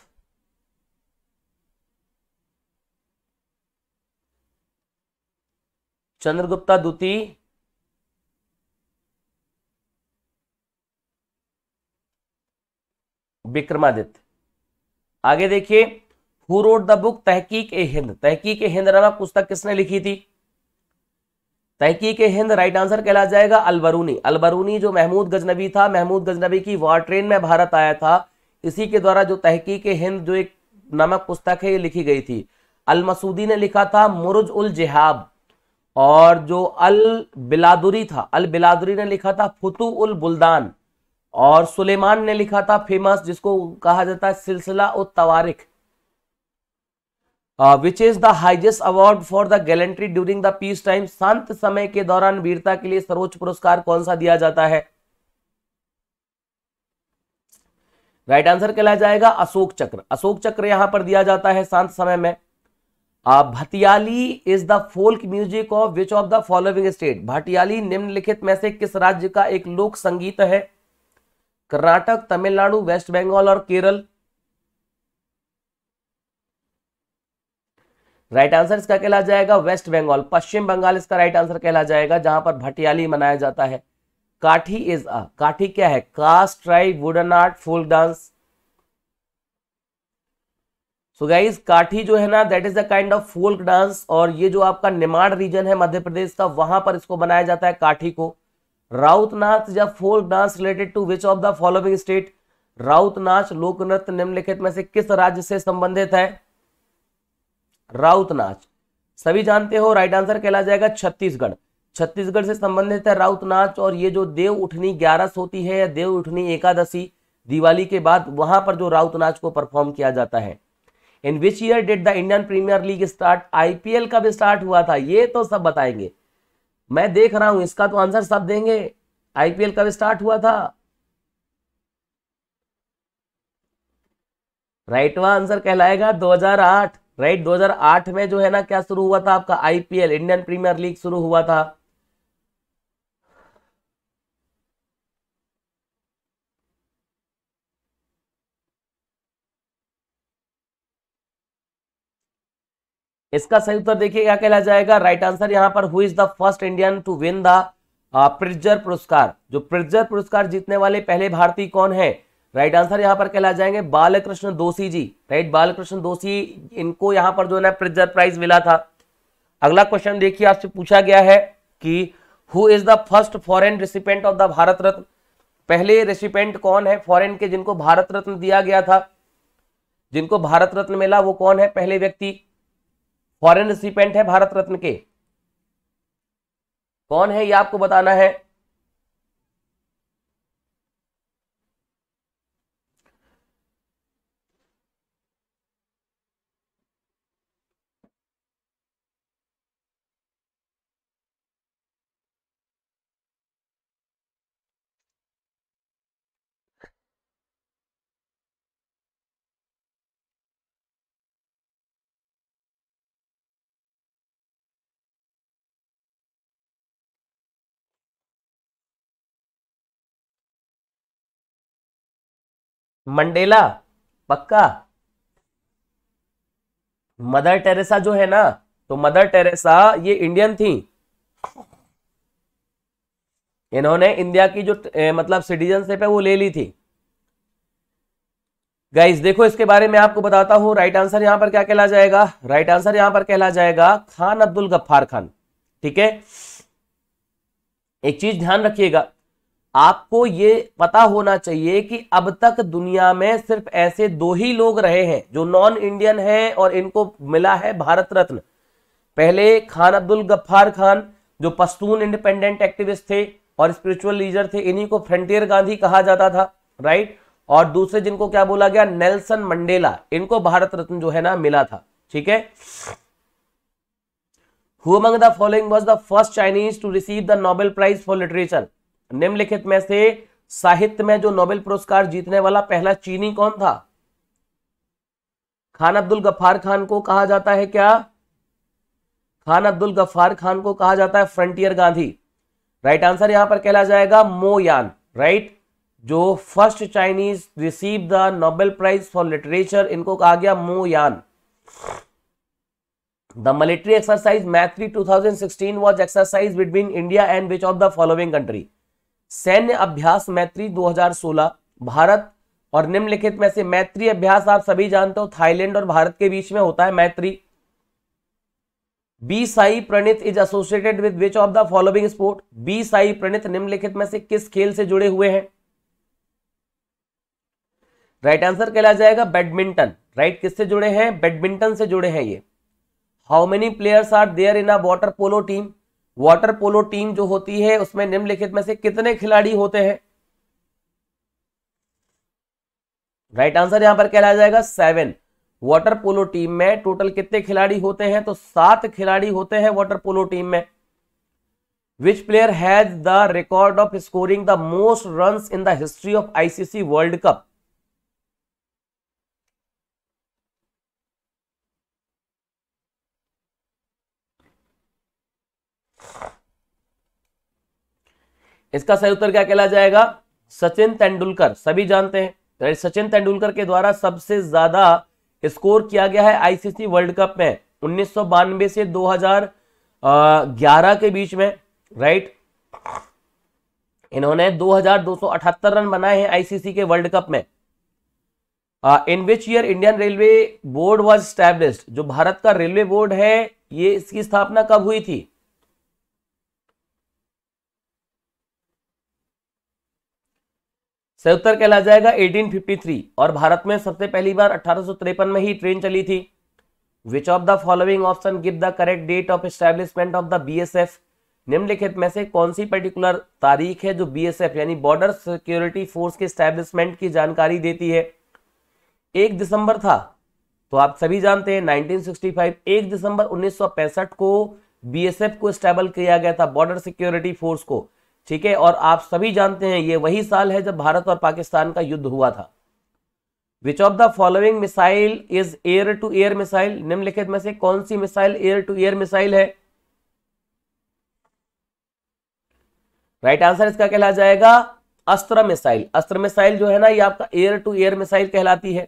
चंद्रगुप्ता द्वितीय, विक्रमादित्य। आगे देखिए हु रोड द बुक तहकीक ए हिंद? तहकीक ए हिंद नामक पुस्तक किसने लिखी थी? तहकीक ए हिंद राइट आंसर कहला जाएगा अलबरूनी। अलबरूनी जो महमूद गजनबी था, महमूद गजनबी की वार ट्रेन में भारत आया था। इसी के द्वारा जो तहकीक हिंद, जो एक नामक पुस्तक है, ये लिखी गई थी। अल मसूदी ने लिखा था, मुरुज उल जिहाब। और जो अल बिलादुरी था अल बिलादुरी ने लिखा था, फुतु उल बुल्दान। और सुलेमान ने लिखा था, फ़ेमस, जिसको कहा जाता है, सिलसिला उत तवारिक which is the highest award for the gallantry during the peace time शांत समय के दौरान वीरता के लिए सर्वोच्च पुरस्कार कौन सा दिया जाता है? राइट आंसर कहला जाएगा? अशोक चक्र। अशोक चक्र यहाँ पर दिया जाता है शांत समय में। Bhatiyali is the folk music of which of the following state Bhatiyali निम्नलिखित में से किस राज्य का एक लोक संगीत है? कर्नाटक, तमिलनाडु, वेस्ट बंगाल और केरल। राइट आंसर इसका कहला जाएगा? वेस्ट बंगाल। पश्चिम बंगाल इसका राइट आंसर कहला जाएगा? जहाँ पर भटियाली मनाया जाता है। काठी इज़ अ काठी क्या है? Caste tribe wooden art folk dance so guys Kathi जो है ना that is a kind of folk dance और ये जो आपका निमाड़ रीजन है मध्य प्रदेश का, वहाँ पर इसको बनाया जाता है काठी को. राउत नाच या folk dance related to which of the following state Raut Nach लोक नृत्य निम्नलिखित में से किस राज्य से संबंधित है? राउत नाच सभी जानते हो राइट आंसर कहला जाएगा छत्तीसगढ़. छत्तीसगढ़ से संबंधित है राउत नाच और ये जो देव उठनी ग्यारस होती है या देव उठनी एकादशी, दिवाली के बाद वहाँ पर जो राउत नाच को परफॉर्म किया जाता है। In which year did the Indian Premier League start IPL कब स्टार्ट हुआ था? ये तो सब बताएँगे। मैं देख रहा हूँ, इसका तो आंसर सब देंगे। आईपीएल कब स्टार्ट हुआ था? राइटवा आंसर कहलाएगा 2008 राइट 2008 में जो है ना, क्या शुरू हुआ था आपका? आईपीएल इंडियन प्रीमियर लीग शुरू हुआ था। इसका सही उत्तर देखिए क्या कहला जाएगा? राइट आंसर यहाँ पर who is the first Indian to win the Pritzker पुरस्कार जो प्रिजर पुरस्कार जीतने वाले पहले भारतीय कौन है? राइट आंसर यहाँ पर कहला जाएँगे बालकृष्ण दोषी जी। राइट बालकृष्ण दोषी इनको यहाँ पर जो है प्रिजर प्राइज मिला था। अगला क्वेश्चन देखिए आपसे पूछा गया है कि who is the first foreign recipient of the Bharat Ratna पहले रेसिपेंट कौन है? फॉरेन के जिनको भारत रत्न दिया गया था, जिनको भारत रत्न मिला, वो कौन है? पहले व्यक्ति फॉरेन रिसिपेंट है भारत रत्न के। कौन है ये आपको बताना है? मंडेला पक्का? मदर टेरेसा जो है ना तो मदर टेरेसा ये इंडियन थी। इन्होंने इंडिया की जो ए, मतलब सिटीजनशिप है वो ले ली थी। गाइस देखो इसके बारे में आपको बताता हूँ राइट आंसर यहाँ पर क्या कहला जाएगा? राइट आंसर यहाँ पर कहला जाएगा खान अब्दुल गफ्फार खान ठीक है? एक चीज़ ध्यान रखिएगा आपको ये पता होना चाहिए कि अब तक दुनिया में सिर्फ़ ऐसे दो ही लोग रहे हैं जो नॉन इंडियन हैं और इनको मिला है भारत रत्न। पहले खान अब्दुल गफ्फार खान, जो पश्तून इंडिपेंडेंट एक्टिविस्ट थे और स्पिरिचुअल लीडर थे, इन्हीं को फ्रंटियर गांधी कहा जाता था राइट और दूसरे जिनको क्या बोला गया? नेल्सन मंडेला इनको भारत रत्न जो है ना, मिला था, ठीक है? Who among the following was the first Chinese to receive the Nobel prize for literature निम्नलिखित में से साहित्य में जो नोबेल पुरस्कार जीतने वाला पहला चीनी कौन था? खान अब्दुल गफ्फार खान को कहा जाता है क्या? खान अब्दुल गफ्फार खान को कहा जाता है फ्रंटियर गांधी। राइट आंसर यहाँ पर कहला जाएगा मोयान, राइट? जो first Chinese receive the Nobel prize for literature, इनको कहा गया मोयान। द मिलिट्री एक्सरसाइज मैत्री 2016 was exercise between India and which of the following country? सैन्य अभ्यास मैत्री 2016 भारत और निम्नलिखित में से मैत्री अभ्यास आप सभी जानते हो, थाईलैंड और भारत के बीच में होता है Maitri. B Sai Praneeth is associated with which of the following sport? B Sai Praneeth निम्नलिखित में से किस खेल से जुड़े हुए हैं? राइट आंसर कहला जाएगा बैडमिंटन। राइट, किससे जुड़े हैं? बैडमिंटन से जुड़े हैं ये। How many players are there in a water polo team? Water polo team जो होती है, उसमें निम्नलिखित में से कितने खिलाड़ी होते हैं? राइट आंसर यहाँ पर कहला जाएगा सेवन वाटर पोलो टीम में टोटल कितने खिलाड़ी होते हैं? तो सात खिलाड़ी होते हैं वाटर पोलो टीम में. Which player has the record of scoring the most run in the history of ICC world cup इसका सही उत्तर क्या कहला जाएगा? सचिन तेंदुलकर। सभी जानते हैं सचिन तेंदुलकर के द्वारा सबसे ज़्यादा स्कोर किया गया है आईसीसी वर्ल्ड कप में। उन्नीस सौ बानवे से 2011 के बीच में, राइट? इन्होंने 2278 रन बनाए हैं आईसीसी के वर्ल्ड कप में। In which year Indian railway board was established. जो भारत का रेलवे बोर्ड है, ये इसकी स्थापना कब हुई थी? सही उत्तर कहला जाएगा 1853 और भारत में सबसे पहली बार अठारह सौ तिरपन में ही ट्रेन चली थी। Which of the following option give the correct date of establishment of the BSF निम्नलिखित में से कौन सी पर्टिकुलर तारीख है जो बीएसएफ यानी बॉर्डर सिक्योरिटी फोर्स के स्टैब्लिशमेंट की जानकारी देती है? एक दिसंबर था तो आप सभी जानते हैं 1965 एक दिसंबर 1965 को बीएसएफ को स्टेबल किया गया था बॉर्डर सिक्योरिटी फोर्स को। ठीक है? और आप सभी जानते हैं, ये वही साल है जब भारत और पाकिस्तान का युद्ध हुआ था। Which of the following missile is air to air missile निम्नलिखित में से कौन सी missile air to air missile है? राइट right आंसर इसका कहला जाएगा अस्त्र मिसाइल अस्त्र मिसाइल जो है ना, ये आपका एयर टू एयर मिसाइल कहलाती है।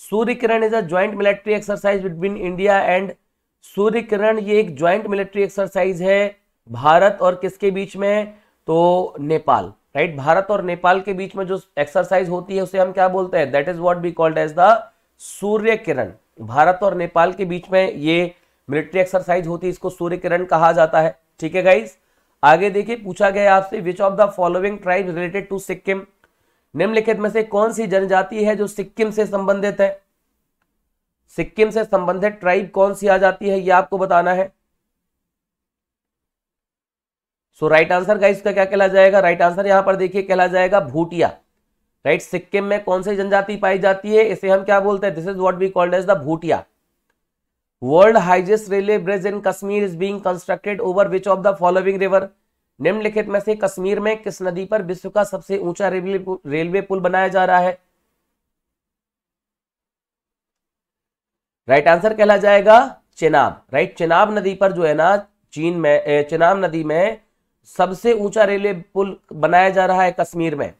Surya Kiran is a joint military exercise between India and Surya Kiran ये एक ज्वाइंट मिलिट्री एक्सरसाइज है भारत और किसके बीच में? तो नेपाल राइट भारत और नेपाल के बीच में जो एक्सरसाइज होती है, उसे हम क्या बोलते हैं? That is what we called as the Surya Kiran. Bharat और नेपाल के बीच में ये मिलिट्री एक्सरसाइज होती है, इसको सूर्य किरण कहा जाता है। ठीक है गाइज़ आगे देखिए, पूछा गया आपसे which of the following tribe related to Sikkim निम्नलिखित में से कौन सी जनजाति है जो सिक्किम से संबंधित है? सिक्किम से संबंधित ट्राइब कौन सी आ जाती है यह आपको बताना है। सो राइट आंसर का इसका क्या कहला जाएगा? राइट आंसर यहाँ पर देखिए कहला जाएगा भूटिया। राइट सिक्किम में कौन सी जनजाति पाई जाती है? इसे हम क्या बोलते हैं? This is what we called as the Bhutia. World highest railway bridge in Kashmir is being constructed over which of the following river निम्नलिखित में से कश्मीर में किस नदी पर विश्व का सबसे ऊँचा रेलवे पुल बनाया जा रहा है? राइट आंसर कहला जाएगा चेनाब। राइट चेनाब नदी पर जो है ना, चीन में चेनाब नदी में सबसे ऊँचा रेलवे पुल बनाया जा रहा है कश्मीर में।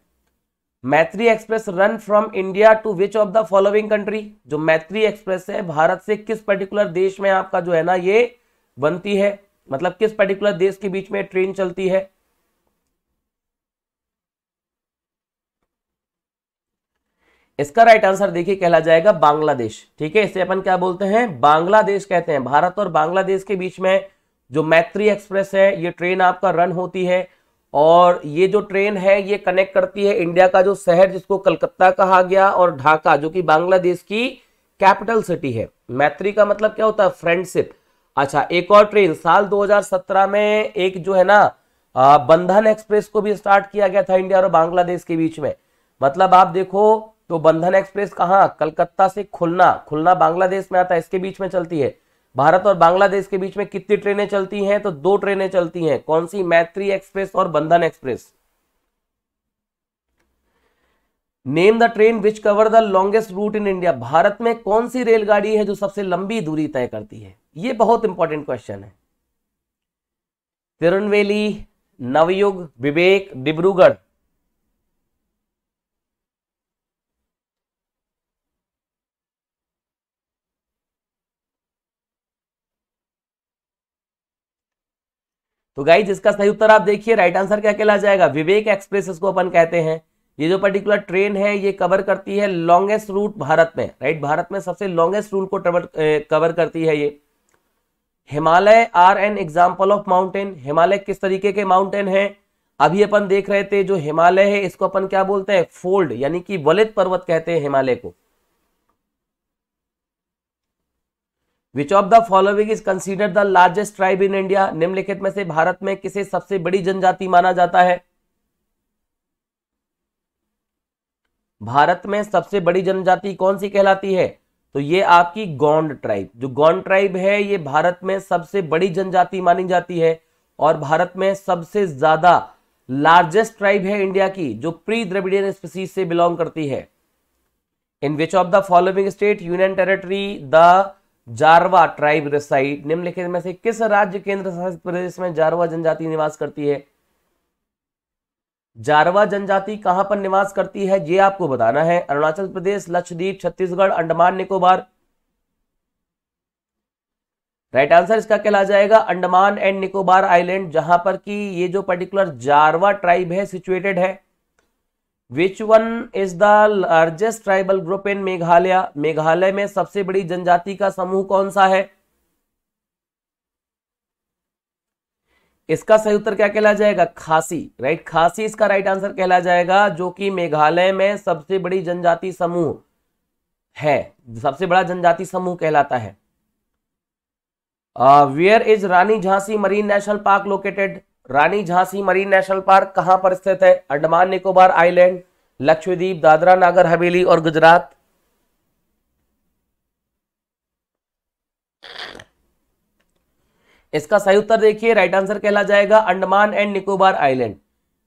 Maitri express run from India to which of the following country? जो मैत्री एक्सप्रेस है, भारत से किस पर्टिकुलर देश में आपका जो है ना, ये बनती है? मतलब किस पर्टिकुलर देश के बीच में ट्रेन चलती है? इसका राइट आंसर देखिए, कहला जाएगा बांग्लादेश। ठीक है, इसे अपन क्या बोलते हैं? बांग्लादेश कहते हैं। भारत और बांग्लादेश के बीच में जो मैत्री एक्सप्रेस है, ये ट्रेन आपका रन होती है और ये जो ट्रेन है, ये कनेक्ट करती है इंडिया का जो शहर जिसको कलकत्ता कहा गया और ढाका, जो कि बांग्लादेश की कैपिटल सिटी है। मैत्री का मतलब क्या होता है? फ्रेंडशिप। अच्छा एक और ट्रेन, साल 2017 में एक जो है ना बंधन एक्सप्रेस को भी स्टार्ट किया गया था इंडिया और बांग्लादेश के बीच में। मतलब आप देखो तो बंधन एक्सप्रेस कहा? कलकत्ता से खुलना खुलना बांग्लादेश में आता है, इसके बीच में चलती है। भारत और बांग्लादेश के बीच में कितनी ट्रेनें चलती हैं? तो दो ट्रेनें चलती हैं। कौन सी? मैत्री एक्सप्रेस और Bandhan express. Name the train which cover the longest route in India Bharat में कौन सी रेलगाड़ी है जो सबसे लंबी दूरी तय करती है? ये बहुत इंपॉर्टेंट क्वेश्चन है। तिरुनवेली नवयुग, विवेक, डिब्रूगढ़। तो गाइज़ इसका सही उत्तर आप देखिए राइट आंसर क्या कहला जाएगा? विवेक एक्सप्रेस इसको अपन कहते हैं। ये जो पर्टिकुलर ट्रेन है, ये कवर करती है लॉन्गेस्ट रूट भारत में राइट भारत में सबसे लॉन्गेस्ट रूट को कवर करती है ये। Himalaya are an example of mountain Himalaya किस तरीके के माउंटेन है? अभी अपन देख रहे थे जो हिमालय है, इसको अपन क्या बोलते हैं? फोल्ड यानी कि वलित पर्वत कहते हैं हिमालय को। Which of the following is consider the largest tribe in India निम्नलिखित में से भारत में किसे सबसे बड़ी जनजाति माना जाता है? भारत में सबसे बड़ी जनजाति कौन सी कहलाती है? तो ये आपकी गोंड ट्राइब जो गोंड ट्राइब है, ये भारत में सबसे बड़ी जनजाति मानी जाती है और भारत में सबसे ज़्यादा लार्जेस्ट ट्राइब है इंडिया की, जो प्री द्रविडियन स्पीसीज से बिलोंग करती है। In which of the following state union territory the Jarawa tribe reside निम्नलिखित में से किस राज्य केंद्र शासित प्रदेश में जारवा जनजाति निवास करती है? जारवा जनजाति कहाँ पर निवास करती है? ये आपको बताना है। अरुणाचल प्रदेश, लक्षद्वीप, छत्तीसगढ़, अंडमान, निकोबार। राइट आंसर इसका कहला जाएगा अंडमान एंड निकोबार आइलैंड जहाँ पर कि ये जो पर्टिकुलर जारवा ट्राइब है सिचुएटेड है। Which one is the largest tribal group in Meghalaya Meghalaya में सबसे बड़ी जनजाति का समूह कौन सा है? इसका सही उत्तर क्या कहला जाएगा? खासी राइट खासी इसका राइट आंसर कहला जाएगा जो कि मेघालय में सबसे बड़ी जनजाति समूह है। सबसे बड़ा जनजाति समूह कहलाता है। Where is Rani Jhansi marine national park located Rani Jhansi marine national park कहाँ पर स्थित है? अंडमान, निकोबार आइलैंड, लक्षद्वीप, दादरा, नागर, हवेली और गुजरात। इसका सही उत्तर देखिए राइट आंसर कहला जाएगा Andaman and Nicobar island.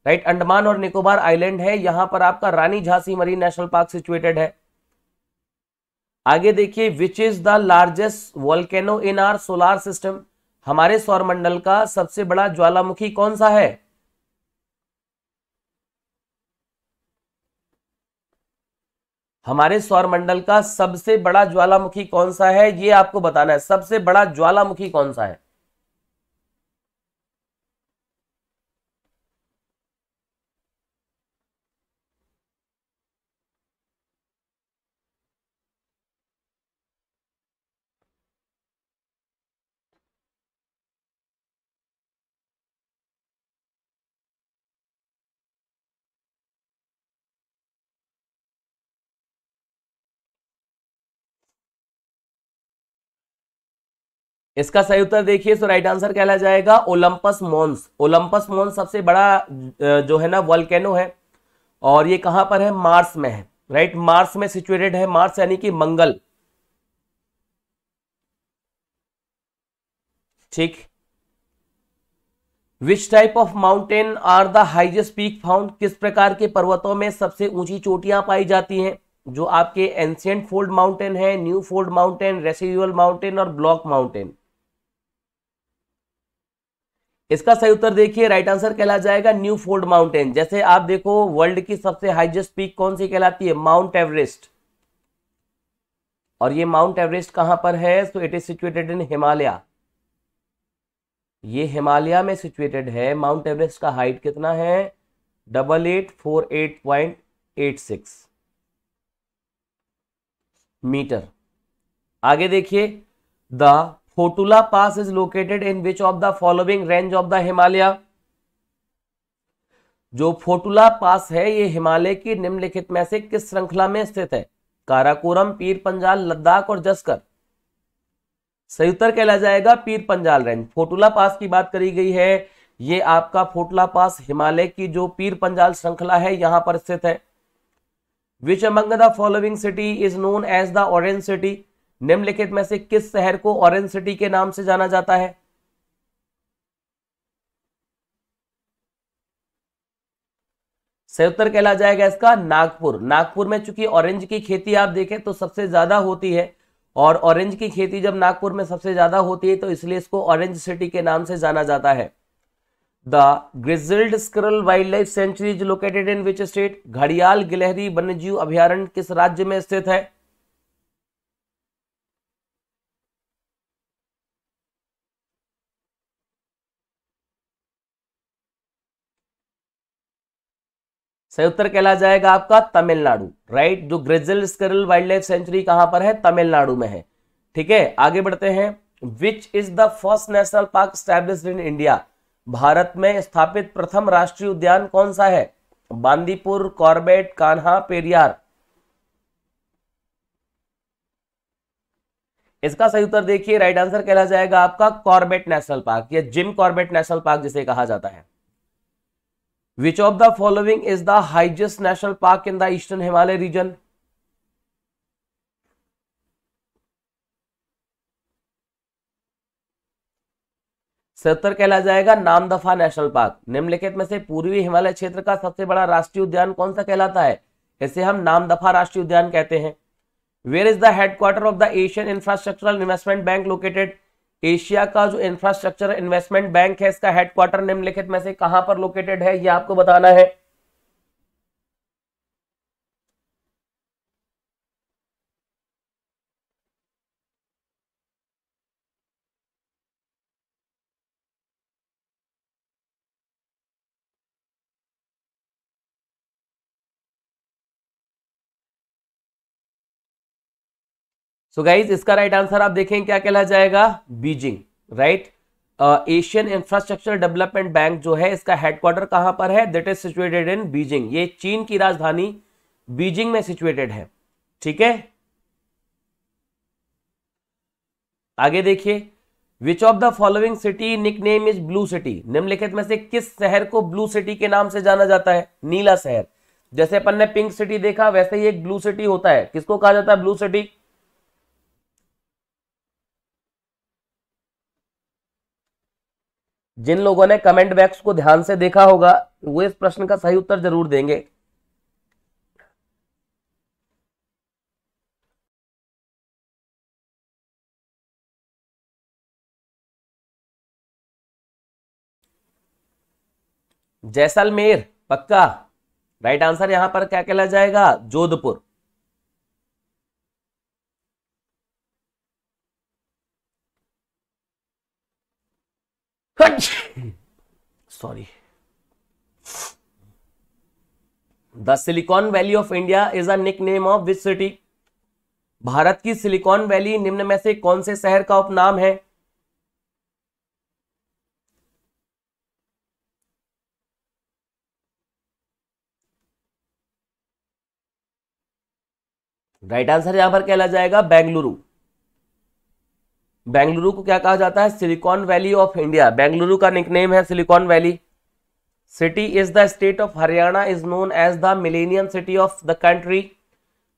Right Andaman और निकोबार आइलैंड है, यहाँ पर आपका Rani Jhansi marine national park situated है। आगे देखिए which is the largest volcano in our solar system हमारे सौर मंडल का सबसे बड़ा ज्वालामुखी कौन सा है? हमारे सौर मंडल का सबसे बड़ा ज्वालामुखी कौन सा है? ये आपको बताना है, सबसे बड़ा ज्वालामुखी कौन सा है? इसका सही उत्तर देखिए तो राइट आंसर कहला जाएगा ओलंपस मॉन्स ओलंपस मॉन्स सबसे बड़ा जो है ना वॉल्केनो है। और ये कहाँ पर है? मार्स में है राइट मार्स में सिचुएटेड है। मार्स यानी कि मंगल। ठीक? Which type of mountain are the highest peak found किस प्रकार के पर्वतों में सबसे ऊँची चोटियाँ पाई जाती हैं? जो आपके एंशियंट फोल्ड माउंटेन है new fold mountain residual mountain और ब्लॉक माउंटेन इसका सही उत्तर देखिए राइट आंसर कहला जाएगा न्यू फोल्ड माउंटेन जैसे आप देखो वर्ल्ड की सबसे हाइजेस्ट पीक कौन सी कहलाती है? माउंट एवरेस्ट और ये माउंट एवरेस्ट कहाँ पर है? So it is situated in Himalaya ये हिमालय में सिचुएटेड है। माउंट एवरेस्ट का हाइट कितना है? Double eight four eight point eight six metre आगे देखिए the Fotula pass is located in which of the following range of the Himalaya जो फोटुला पास है, ये हिमालय की निम्नलिखित में से किस श्रृंखला में स्थित है? काराकोरम, पीर पंजाल, लद्दाख और जस्कर। सही उत्तर कहला जाएगा पीर पंजाल रेंज फोटुला पास की बात करी गई है, ये आपका फोटुला पास हिमालय की जो पीर पंजाल श्रृंखला है, यहाँ पर स्थित है। Which among the following city is known as the orange city निम्नलिखित में से किस शहर को ऑरेंज सिटी के नाम से जाना जाता है? सही उत्तर कहला जाएगा इसका नागपुर। नागपुर में चूँकि ऑरेंज की खेती आप देखें तो सबसे ज़्यादा होती है और ऑरेंज की खेती जब नागपुर में सबसे ज़्यादा होती है तो इसलिए इसको ऑरेंज सिटी के नाम से जाना जाता है। The grizzled squirrel wildlife sanctuary is located in which state. घड़ियाल गिलहरी वन्यजीव अभ्यारण्य किस राज्य में स्थित है? सही उत्तर कहला जाएगा आपका तमिलनाडु राइट जो grizzled squirrel wildlife sanctuary कहाँ पर है? तमिलनाडु में है। ठीक है, आगे बढ़ते हैं। Which is the first national park establish in India Bharat में स्थापित प्रथम राष्ट्रीय उद्यान कौन सा है? बांदीपुर, कॉर्बेट, कान्हा, पेरियार। इसका सही उत्तर देखिए राइट आंसर कहला जाएगा आपका कॉर्बेट नेशनल पार्क, या जिम कॉर्बेट नेशनल पार्क जिसे कहा जाता है। Which of the following is the highest national park in the eastern Himalaya region सत्तर कहला जाएगा नामदफा नेशनल पार्क निम्नलिखित में से पूर्वी हिमालय क्षेत्र का सबसे बड़ा राष्ट्रीय उद्यान कौन सा कहलाता है? इसे हम नामदफा राष्ट्रीय उद्यान कहते हैं। Where is the headquarter of the Asian infrastructural investment bank located Asia का जो इंफ्रास्ट्रक्चर इन्वेस्टमेंट बैंक है, इसका हेडक्वार्टर निम्नलिखित में से कहाँ पर लोकेटेड है, ये आपको बताना है। सो so गाइज़ इसका राइट आंसर आप देखें क्या कहला जाएगा? Beijing right Asian infrastructure development bank जो है, इसका हेडक्वार्टर कहाँ पर है? That is situated in Beijing ये चीन की राजधानी बीजिंग में सिचुएटेड है। ठीक है? आगे देखिए। Which of the following city nick name is blue city निम्नलिखित में से किस शहर को ब्लू सिटी के नाम से जाना जाता है? नीला शहर। जैसे अपन ने पिंक सिटी देखा, वैसे ही एक ब्लू सिटी होता है। किसको कहा जाता है ब्लू सिटी जिन लोगों ने कमेंट बॉक्स को ध्यान से देखा होगा, वो इस प्रश्न का सही उत्तर ज़रूर देंगे। जैसलमेर, पक्का? राइट आंसर यहाँ पर क्या कहला जाएगा? Jodhpur. Sorry the silicon valley of India is a nick name of which city Bharat की सिलिकॉन वैली निम्न में से कौन से शहर का उपनाम है? राइट आंसर यहाँ पर कहला जाएगा बेंगलुरु। बेंगलुरु को क्या कहा जाता है? Silicon valley of India. Bengaluru का निकनेम है silicon valley. City is the state of Haryana, is known as the millennium city of the country.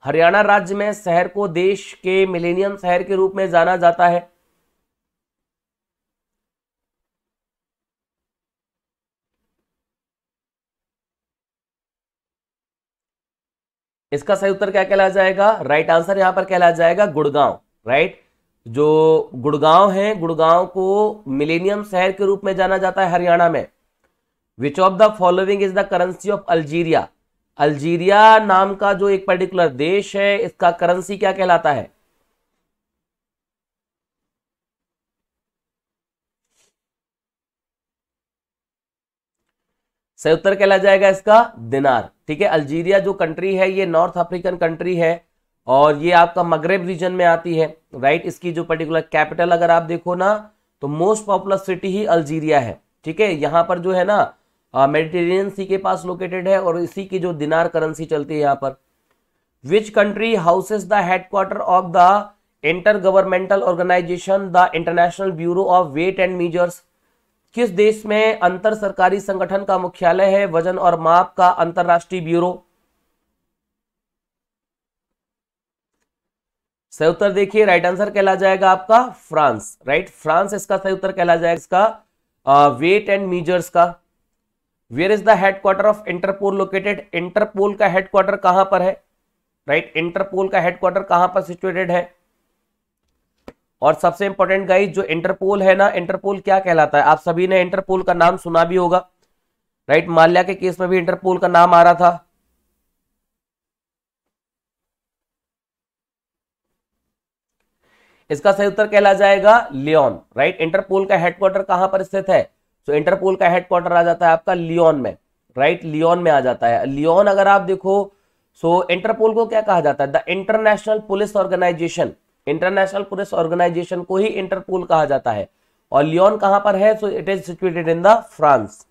Haryana राज्य में शहर को देश के मिलेनियम शहर के रूप में जाना जाता है। इसका सही उत्तर क्या कहला जाएगा? राइट आंसर यहाँ पर कहला जाएगा गुड़गांव। राइट? जो गुड़गांव है, गुड़गांव को मिलेनियम शहर के रूप में जाना जाता है हरियाणा में। Which of the following is the currency of Algeria Algeria नाम का जो एक पर्टिकुलर देश है, इसका करेंसी क्या कहलाता है? सही उत्तर कहला जाएगा इसका दिनार। ठीक है अल्जीरिया जो कंट्री है, ये नॉर्थ अफ्रीकन कंट्री है और ये आपका मगरेब रीजन में आती है। राइट? इसकी जो पर्टिकुलर कैपिटल अगर आप देखो ना तो मोस्ट पॉपुलर सिटी ही अल्जीरिया है, ठीक है? यहाँ पर जो है ना मेडिटेरियन सी के पास लोकेटेड है और इसी की जो दिनार करेंसी चलती है यहाँ पर। Which country houses the headquarter of the intergovernmental organization the international bureau of weight and measures किस देश में अंतर सरकारी संगठन का मुख्यालय है? वज़न और माप का अंतरराष्ट्रीय ब्यूरो। सही उत्तर देखिए राइट आंसर कहला जाएगा आपका फ्रांस राइट फ्रांस इसका सही उत्तर कहला जाएगा इसका वेट एंड मीजर्स का। Where is the headquarter of Interpol located Interpol का हेडक्वार्टर कहाँ पर है? Right right? इंटरपोल का हेडक्वार्टर कहाँ पर सिचुएटेड है? और सबसे इंपॉर्टेंट गाइज़ जो इंटरपोल है ना इंटरपोल क्या कहलाता है? आप सभी ने इंटरपोल का नाम सुना भी होगा। Right right? माल्या के केस में भी इंटरपोल का नाम आ रहा था। इसका सही उत्तर कहला जाएगा लियोन राइट इंटरपोल का हेडक्वार्टर कहाँ पर स्थित है? तो इंटरपोल का हेडक्वार्टर आ जाता है आपका लियोन में राइट लियोन में आ जाता है। लियोन अगर आप देखो सो इंटरपोल को क्या कहा जाता है? The international police organization international police organization को ही इंटरपोल कहा जाता है। और लियोन कहाँ पर है? So it is situated in the France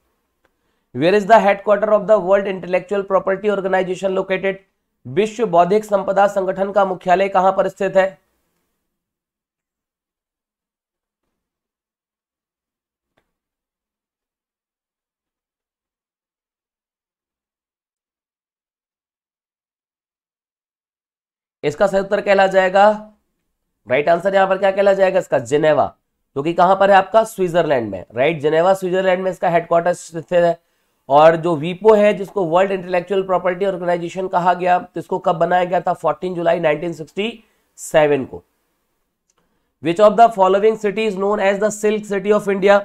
where is the headquarter of the world intellectual property organization located विश्व बौद्धिक संपदा संगठन का मुख्यालय कहाँ पर स्थित है? इसका सही उत्तर कहला जाएगा राइट आंसर यहाँ पर क्या कहला जाएगा? इसका जिनेवा जो कि कहाँ पर है आपका? स्विट्जरलैंड में। राइट जिनेवा स्विट्जरलैंड में इसका हेडक्वार्टर स्थित है। और जो वीपो है, जिसको वर्ल्ड इंटेलेक्चुअल प्रॉपर्टी ऑर्गेनाइजेशन कहा गया तो इसको कब बनाया गया था? 14 जुलाई 1967 को। Which of the following city is known as the silk city of India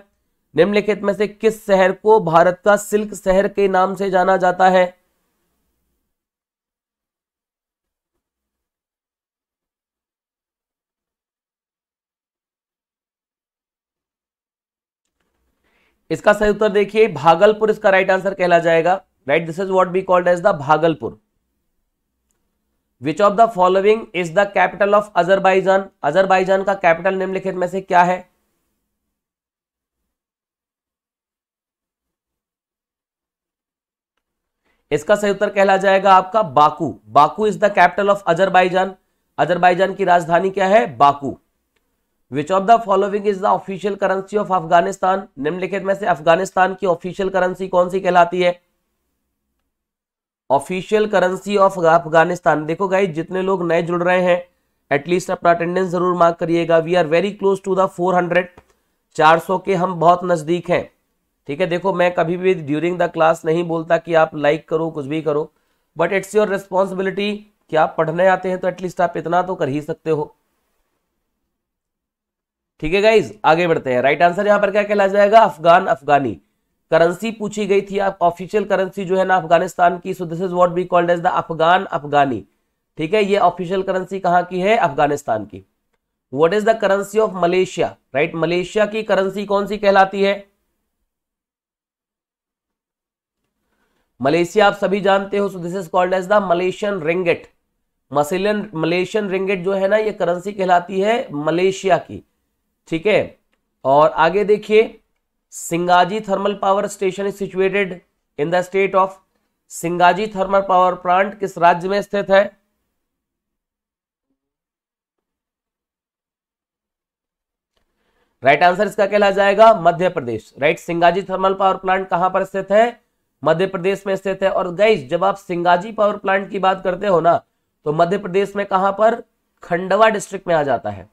निम्नलिखित में से किस शहर को भारत का सिल्क शहर के नाम से जाना जाता है? इसका सही उत्तर देखिए, भागलपुर इसका राइट आंसर कहला जाएगा। Right this is what be called as the Bhagalpur. Which of the following is the capital of Azerbaijan Azerbaijan का कैपिटल निम्नलिखित में से क्या है? इसका सही उत्तर कहला जाएगा आपका Baku. Baku is the capital of Azerbaijan Azerbaijan की राजधानी क्या है? Baku. Which of the following is the official currency of Afghanistan निम्नलिखित में से अफ़गानिस्तान की ऑफिशियल करेंसी कौन सी कहलाती है? ऑफिशियल करेंसी ऑफ़ अफ़गानिस्तान देखो गाइज़ जितने लोग नए जुड़ रहे हैं एटलीस्ट अपना अटेंडेंस ज़रूर मार्क करिएगा। We are very close to the 400 400 के हम बहुत नज़दीक हैं। ठीक है, देखो, मैं कभी भी ड्यूरिंग द क्लास नहीं बोलता कि आप लाइक करो, कुछ भी करो। बट इट्स योर रिस्पॉन्सिबिलिटी कि आप पढ़ने आते हैं तो एटलीस्ट आप इतना तो कर ही सकते हो। ठीक है गाइज़ आगे बढ़ते हैं। राइट आंसर यहाँ पर क्या कहला जाएगा? अफगान, अफगानी। करेंसी पूछी गई थी आप ऑफिशियल करेंसी जो है ना अफ़गानिस्तान की so this is what be called as the Afghan, afghani. ठीक है, ये ऑफिशियल करेंसी कहाँ की है? अफ़गानिस्तान की। What is the currency of Malaysia right Malaysia की करेंसी कौन सी कहलाती है? मलेशिया आप सभी जानते हो so this is called as the Malaysian ringgit Malaysian Malaysian ringgit जो है ना, ये करेंसी कहलाती है मलेशिया की। ठीक है? और आगे देखिए, Singaji thermal power station is situated in the state of Singaji thermal power plant किस राज्य में स्थित है? राइट आंसर इसका कहला जाएगा Madhya Pradesh. Right Singaji thermal power plant कहाँ पर स्थित है? मध्य प्रदेश में स्थित है। और गाइस जब आप सिंगाजी पावर प्लांट की बात करते हो ना तो मध्य प्रदेश में कहाँ पर? खंडवा डिस्ट्रिक्ट में आ जाता है।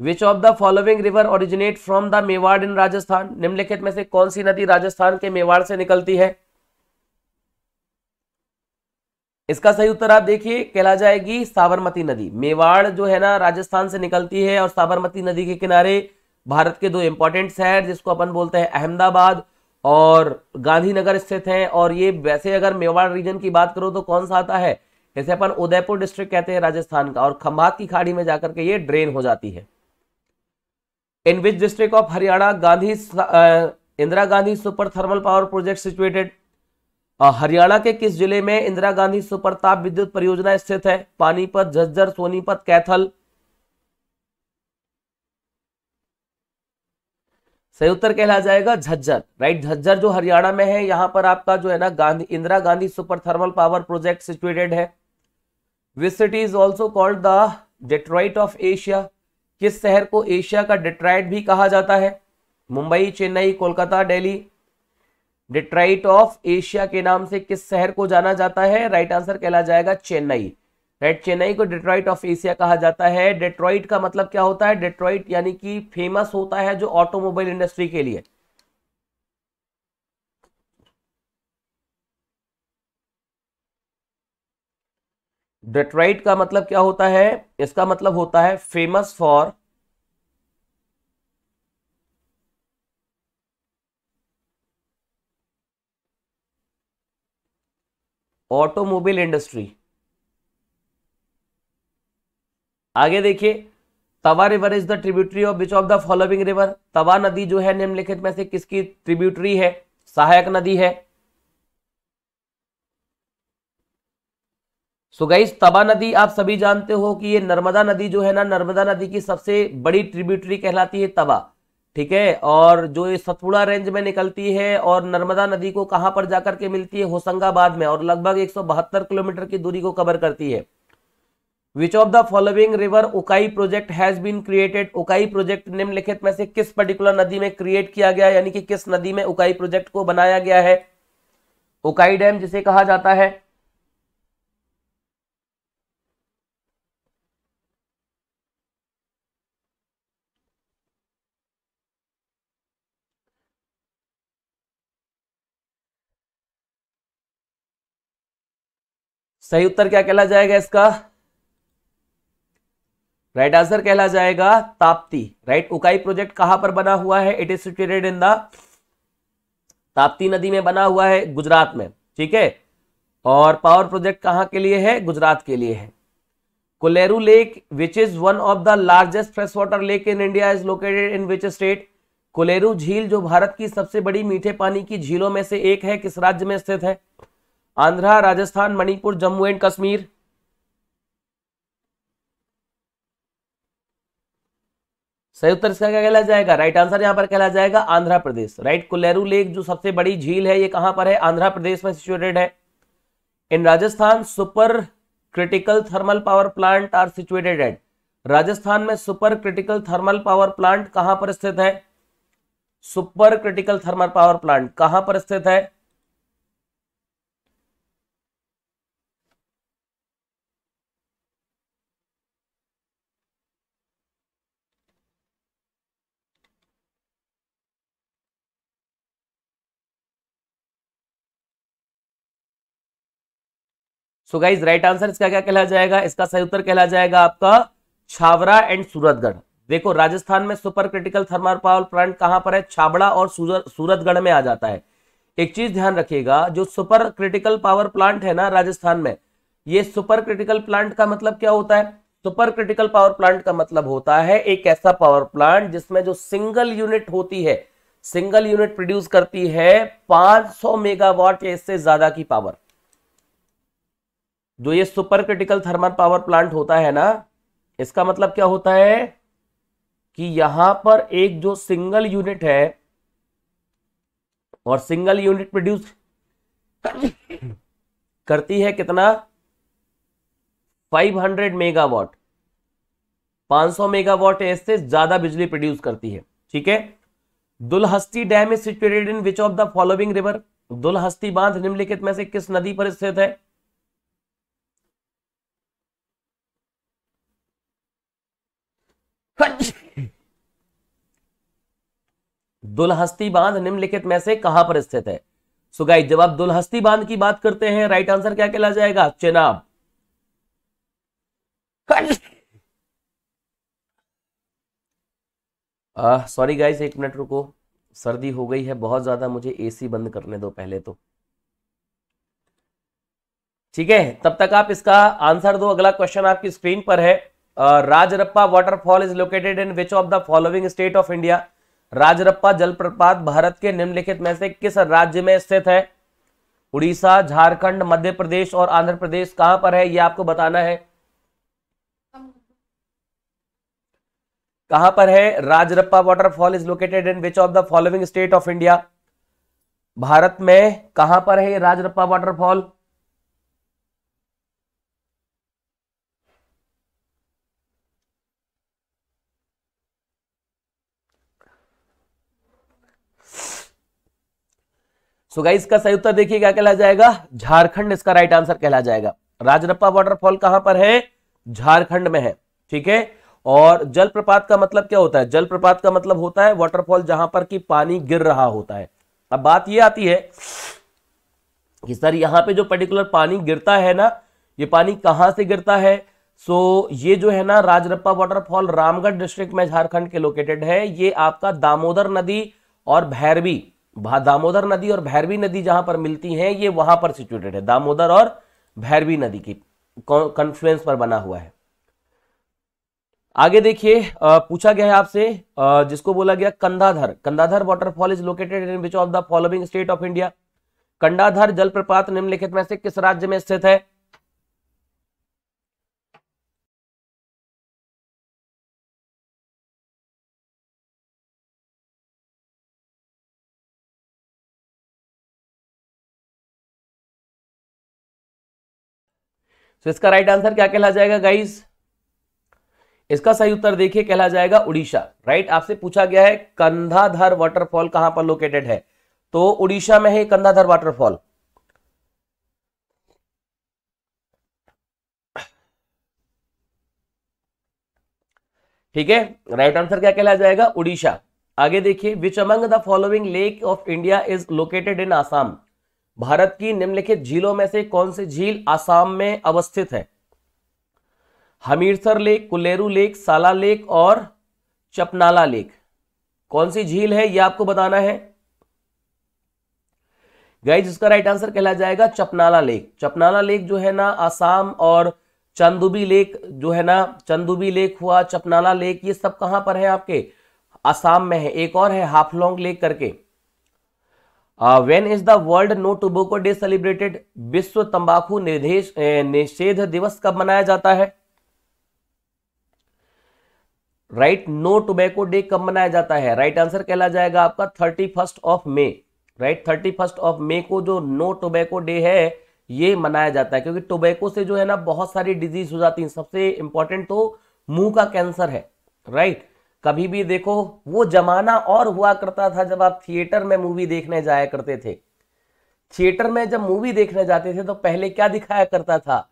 Which of the following river originate from the Mewar in Rajasthan निम्नलिखित में से कौन सी नदी राजस्थान के मेवाड़ से निकलती है? इसका सही उत्तर आप देखिए, कहला जाएगी साबरमती नदी। मेवाड़ जो है ना, राजस्थान से निकलती है और साबरमती नदी के किनारे भारत के दो इंपॉर्टेंट शहर, जिसको अपन बोलते हैं अहमदाबाद और गांधीनगर स्थित हैं। और ये वैसे अगर मेवाड़ रीजन की बात करो तो कौन सा आता है? जैसे अपन उदयपुर डिस्ट्रिक्ट कहते हैं राजस्थान का। और खंभात की खाड़ी में जाकर के ये ड्रेन हो जाती है। In which district of Haryana Gandhi Indira Gandhi super thermal power project situated Haryana के किस ज़िले में इंदिरा गांधी सुपर ताप विद्युत परियोजना स्थित है? पानीपत, झज्जर, सोनीपत, कैथल। सही उत्तर कहला जाएगा झज्जर राइट झज्जर जो हरियाणा में है, यहाँ पर आपका जो है ना Gandhi, Indira Gandhi super thermal power project situated है। Which city is also called the Detroit of Asia किस शहर को एशिया का डिट्राइट भी कहा जाता है? Mumbai, Chennai, Kolkata Delhi Detroit of Asia के नाम से किस शहर को जाना जाता है? राइट आंसर कहला जाएगा चेन्नई। राइट, चेन्नई को डिट्रॉइट ऑफ़ एशिया कहा जाता है। डेट्रॉइट का मतलब क्या होता है? डेट्रॉइट यानी कि फ़ेमस होता है जो ऑटोमोबाइल इंडस्ट्री के लिए। डेट्राइट का मतलब क्या होता है? इसका मतलब होता है फ़ेमस फॉर ऑटोमोबाइल इंडस्ट्री आगे देखिए, Tawa river is the tributary of which of the following river Tawa नदी जो है निम्नलिखित में से किसकी ट्रिब्यूटरी है? सहायक नदी है। सो गाइस तबा नदी आप सभी जानते हो कि ये नर्मदा नदी जो है ना, नर्मदा नदी की सबसे बड़ी ट्रिब्यूटरी कहलाती है तबा ठीक है? और जो ये सतपुड़ा रेंज में निकलती है और नर्मदा नदी को कहाँ पर जाकर के मिलती है? होशंगाबाद में, और लगभग एक सौ बहत्तर किलोमीटर की दूरी को कवर करती है। Which of the following river Ukai project has been created Ukai project निम्नलिखित में से किस पर्टिकुलर नदी में क्रिएट किया गया यानी कि किस नदी में उकाई प्रोजेक्ट को बनाया गया है? उकाई डैम जिसे कहा जाता है। सही उत्तर क्या कहला जाएगा इसका? राइट आंसर कहला जाएगा ताप्ती। राइट उकाई प्रोजेक्ट कहाँ पर बना हुआ है? It is situated in the Tapti नदी में बना हुआ है, गुजरात में। ठीक है? और पावर प्रोजेक्ट कहाँ के लिए है? गुजरात के लिए है। Kolleru lake which is one of the largest fresh water lake in India is located in which state Kolleru झील, जो भारत की सबसे बड़ी मीठे पानी की झीलों में से एक है, किस राज्य में स्थित है? आंध्रा, राजस्थान, मणिपुर, जम्मू एंड कश्मीर। सही उत्तर इसका क्या कहला जाएगा? राइट आंसर यहाँ पर कहला जाएगा आंध्र प्रदेश। राइट कुलेरू लेक जो सबसे बड़ी झील है, ये कहाँ पर है? आंध्र प्रदेश में सिचुएटेड है। In Rajasthan super critical thermal power plant are situated at Rajasthan में super critical thermal power plant कहाँ पर स्थित है? Super critical thermal power plant कहाँ पर स्थित है? सो गाइज़ राइट आंसर इसका क्या कहला जाएगा? इसका सही उत्तर कहला जाएगा आपका छावरा एंड सूरतगढ़। देखो, राजस्थान में super critical thermal power plant कहाँ पर है? छाबड़ा और सूरतगढ़ में आ जाता है। एक चीज़ ध्यान रखिएगा, जो सुपर क्रिटिकल पावर प्लांट है ना राजस्थान में, ये सुपर क्रिटिकल प्लांट का मतलब क्या होता है? सुपर क्रिटिकल पावर प्लांट का मतलब होता है एक ऐसा पावर प्लांट जिसमें जो सिंगल यूनिट होती है सिंगल यूनिट प्रोड्यूस करती है 500 मेगावाट या इससे ज़्यादा की पावर जो ये super critical thermal power plant होता है ना, इसका मतलब क्या होता है कि यहाँ पर एक जो सिंगल यूनिट है, और सिंगल यूनिट प्रोड्यूस करती है कितना? 500 मेगावाट। 500 मेगावाट इससे ज़्यादा बिजली प्रोड्यूस करती है, ठीक है? Dulhasti dam is situated in which of the following river Dulhasti बाँध निम्नलिखित में से किस नदी पर स्थित है? दुलहस्ती बाँध निम्नलिखित में से कहाँ पर स्थित है? सो गाइस जब आप दुलहस्ती बाँध की बात करते हैं राइट आंसर क्या कहला जाएगा? चेनाब। सॉरी गाइस एक मिनट रुको। सर्दी हो गई है, बहुत ज़्यादा मुझे एसी बंद करने दो पहले तो। ठीक है, तब तक आप इसका आंसर दो। अगला क्वेश्चन आपकी स्क्रीन पर है। Rajrappa waterfall is located in which of the following state of India Rajrappa जलप्रपात भारत के निम्नलिखित में से किस राज्य में स्थित है? उड़ीसा, झारखंड, मध्य प्रदेश और आंध्र प्रदेश कहाँ पर है? यह आपको बताना है। कहाँ पर है? Rajrappa waterfall is located in which of the following state of India Bharat में कहाँ पर है राजरप्पा वाटरफॉल सो गाइस का सही उत्तर देखिए क्या कहला जाएगा? झारखंड इसका राइट आंसर कहला जाएगा। राजरप्पा वाटरफॉल कहाँ पर है? झारखंड में है, ठीक है? और जलप्रपात का मतलब क्या होता है? जलप्रपात का मतलब होता है वाटरफॉल जहाँ पर की पानी गिर रहा होता है। अब बात यह आती है कि सर, यहाँ पे जो पर्टिकुलर पानी गिरता है ना, ये पानी कहाँ से गिरता है? सो ये जो है ना, राजरप्पा वाटरफॉल रामगढ़ डिस्ट्रिक्ट में झारखंड के लोकेटेड है। ये आपका दामोदर नदी और भैरवी दामोदर नदी और भैरवी नदी जहाँ पर मिलती हैं, ये वहाँ पर सिचुएटेड है। दामोदर और भैरवी नदी की कॉन्फ्लुएंस पर बना हुआ है। आगे देखिए पूछा गया है आपसे जिसको बोला गया Khandadhar. Khandadhar waterfall is located in which of the following state of India Khandadhar जलप्रपात निम्नलिखित में से किस राज्य में स्थित है? तो इसका राइट आंसर क्या कहला जाएगा गाइस इसका सही उत्तर देखिए, कहला जाएगा उड़ीसा। राइट आपसे पूछा गया है, कंधाधर वाटरफॉल कहाँ पर लोकेटेड है? तो उड़ीसा में है कंधाधर वाटरफॉल ठीक है? राइट आंसर क्या कहला जाएगा? उड़ीसा। आगे देखिए which among the following lake of India is located in Assam Bharat की निम्नलिखित झीलों में से कौन सी झील आसाम में अवस्थित है? Hamirsar lake Kolleru lake, Sala lake और चपनाला लेक। कौन सी झील है यह आपको बताना है। गाइज़ इसका राइट आंसर कहला जाएगा चपनाला लेक। चपनाला लेक जो है ना, आसाम और चंदुबी लेक जो है ना, चंदुबी लेक हुआ, चपनाला लेक, ये सब कहाँ पर है आपके? आसाम में है। एक और है, हाफलोंग लेक करके। When is the world no tobacco day celebrated विश्व तंबाकू निर्देश निषेध दिवस कब मनाया जाता है? राइट नो टोबैको डे कब मनाया जाता है? राइट right आंसर कहला जाएगा आपका thirty first of May right thirty first of May को जो नो टोबैको डे है, ये मनाया जाता है। क्योंकि टोबैको से जो है ना, बहुत सारी डिज़ीज़ हो जाती है। सबसे इंपॉर्टेंट तो मुँह का कैंसर है। राइट कभी भी देखो, वो जमाना और हुआ करता था जब आप थिएटर में मूवी देखने जाया करते थे। थिएटर में जब मूवी देखने जाते थे तो पहले क्या दिखाया करता था?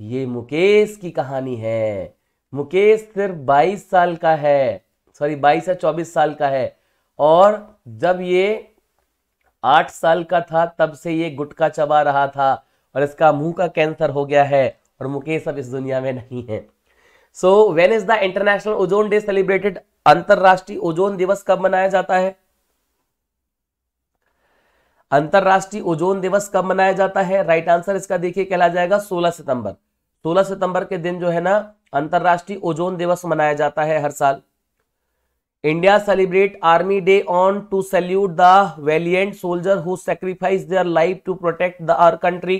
ये मुकेश की कहानी है। मुकेश सिर्फ़ 22 साल का है। सॉरी 22 या 24 साल का है। और जब ये आठ साल का था, तब से ये गुटका चबा रहा था और इसका मुँह का कैंसर हो गया है और मुकेश अब इस दुनिया में नहीं है। So when is the international ozone day celebrated अंतरराष्ट्रीय ओजोन दिवस कब मनाया जाता है? अंतरराष्ट्रीय ओजोन दिवस कब मनाया जाता है? राइट right आंसर इसका देखिए, कहला जाएगा 16 सितंबर। 16 सितंबर के दिन जो है ना, अंतरराष्ट्रीय ओजोन दिवस मनाया जाता है हर साल। India celebrate army day on to salute the valiant soldier who sacrifice their life to protect the our country.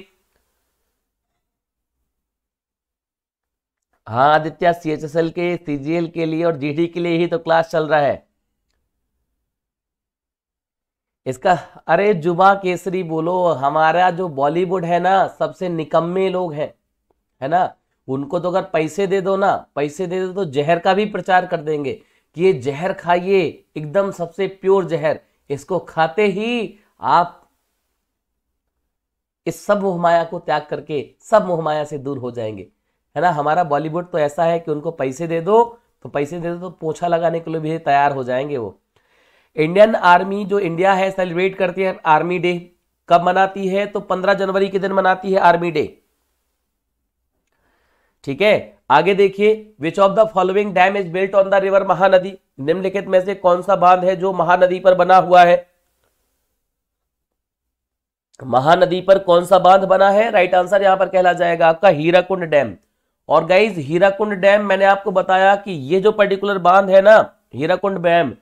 हाँ Aditya C H S L के सीजीएल के लिए और जीडी के लिए ही तो क्लास चल रहा है। इसका, अरे जुबा केसरी बोलो, हमारा जो बॉलीवुड है ना, सबसे निकम्मे लोग हैं, है ना? उनको तो अगर पैसे दे दो ना, पैसे दे दो तो जहर का भी प्रचार कर देंगे कि ये जहर खाइए, एकदम सबसे प्योर जहर। इसको खाते ही आप इस सब मोहमाया को त्याग करके, सब मोहमाया से दूर हो जाएँगे। है ना? हमारा बॉलीवुड तो ऐसा है कि उनको पैसे दे दो तो पैसे दे दो तो पोछा लगाने के लिए भी तैयार हो जाएँगे वो। इंडियन आर्मी जो इंडिया है सेलिब्रेट करती है आर्मी डे कब मनाती है? तो 15 जनवरी के दिन मनाती है आर्मी डे ठीक है? आगे देखिए which of the following dam is built on the river Mahanadi निम्नलिखित में से कौन सा बाँध है जो महानदी पर बना हुआ है? महानदी पर कौन सा बाँध बना है? राइट आंसर यहाँ पर कहला जाएगा आपका हीराकुंड डैम। और गाइज़ हीराकुंड डैम मैंने आपको बताया कि ये जो पर्टिकुलर बाँध है ना, हीराकुंड डैम,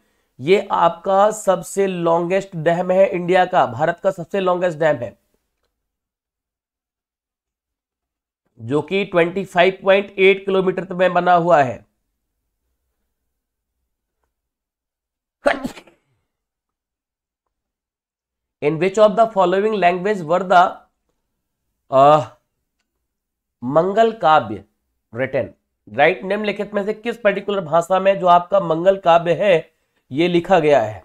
ये आपका सबसे लॉन्गेस्ट डैम है इंडिया का, भारत का सबसे लॉन्गेस्ट डैम है। जो कि 25.8 किलोमीटर में बना हुआ है। In which of the following language were the Mangal Kavya written right निम्नलिखित में से किस पर्टिकुलर भाषा में जो आपका मंगल काव्य है, ये लिखा गया है?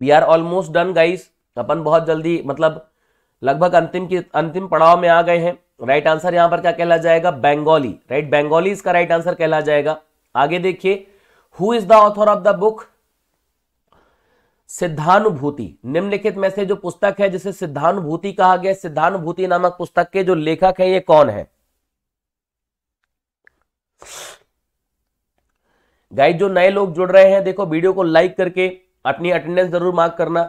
We are almost done guys अपन बहुत जल्दी मतलब लगभग अंतिम की, अंतिम पड़ाव में आ गए हैं। राइट आंसर यहाँ पर क्या कहला जाएगा? बंगाली राइट बंगाली इसका राइट आंसर कहला जाएगा। आगे देखिए। Who is the author of the book Siddhanubhuti. निम्नलिखित में से जो पुस्तक है, जिसे सिद्धानुभूति कहा गया सिद्धानुभूति नामक पुस्तक के जो लेखक है, ये कौन है? गाइड जो नए लोग जुड़ रहे हैं, देखो, वीडियो को लाइक करके अपनी अटेंडेंस ज़रूर मार्क करना।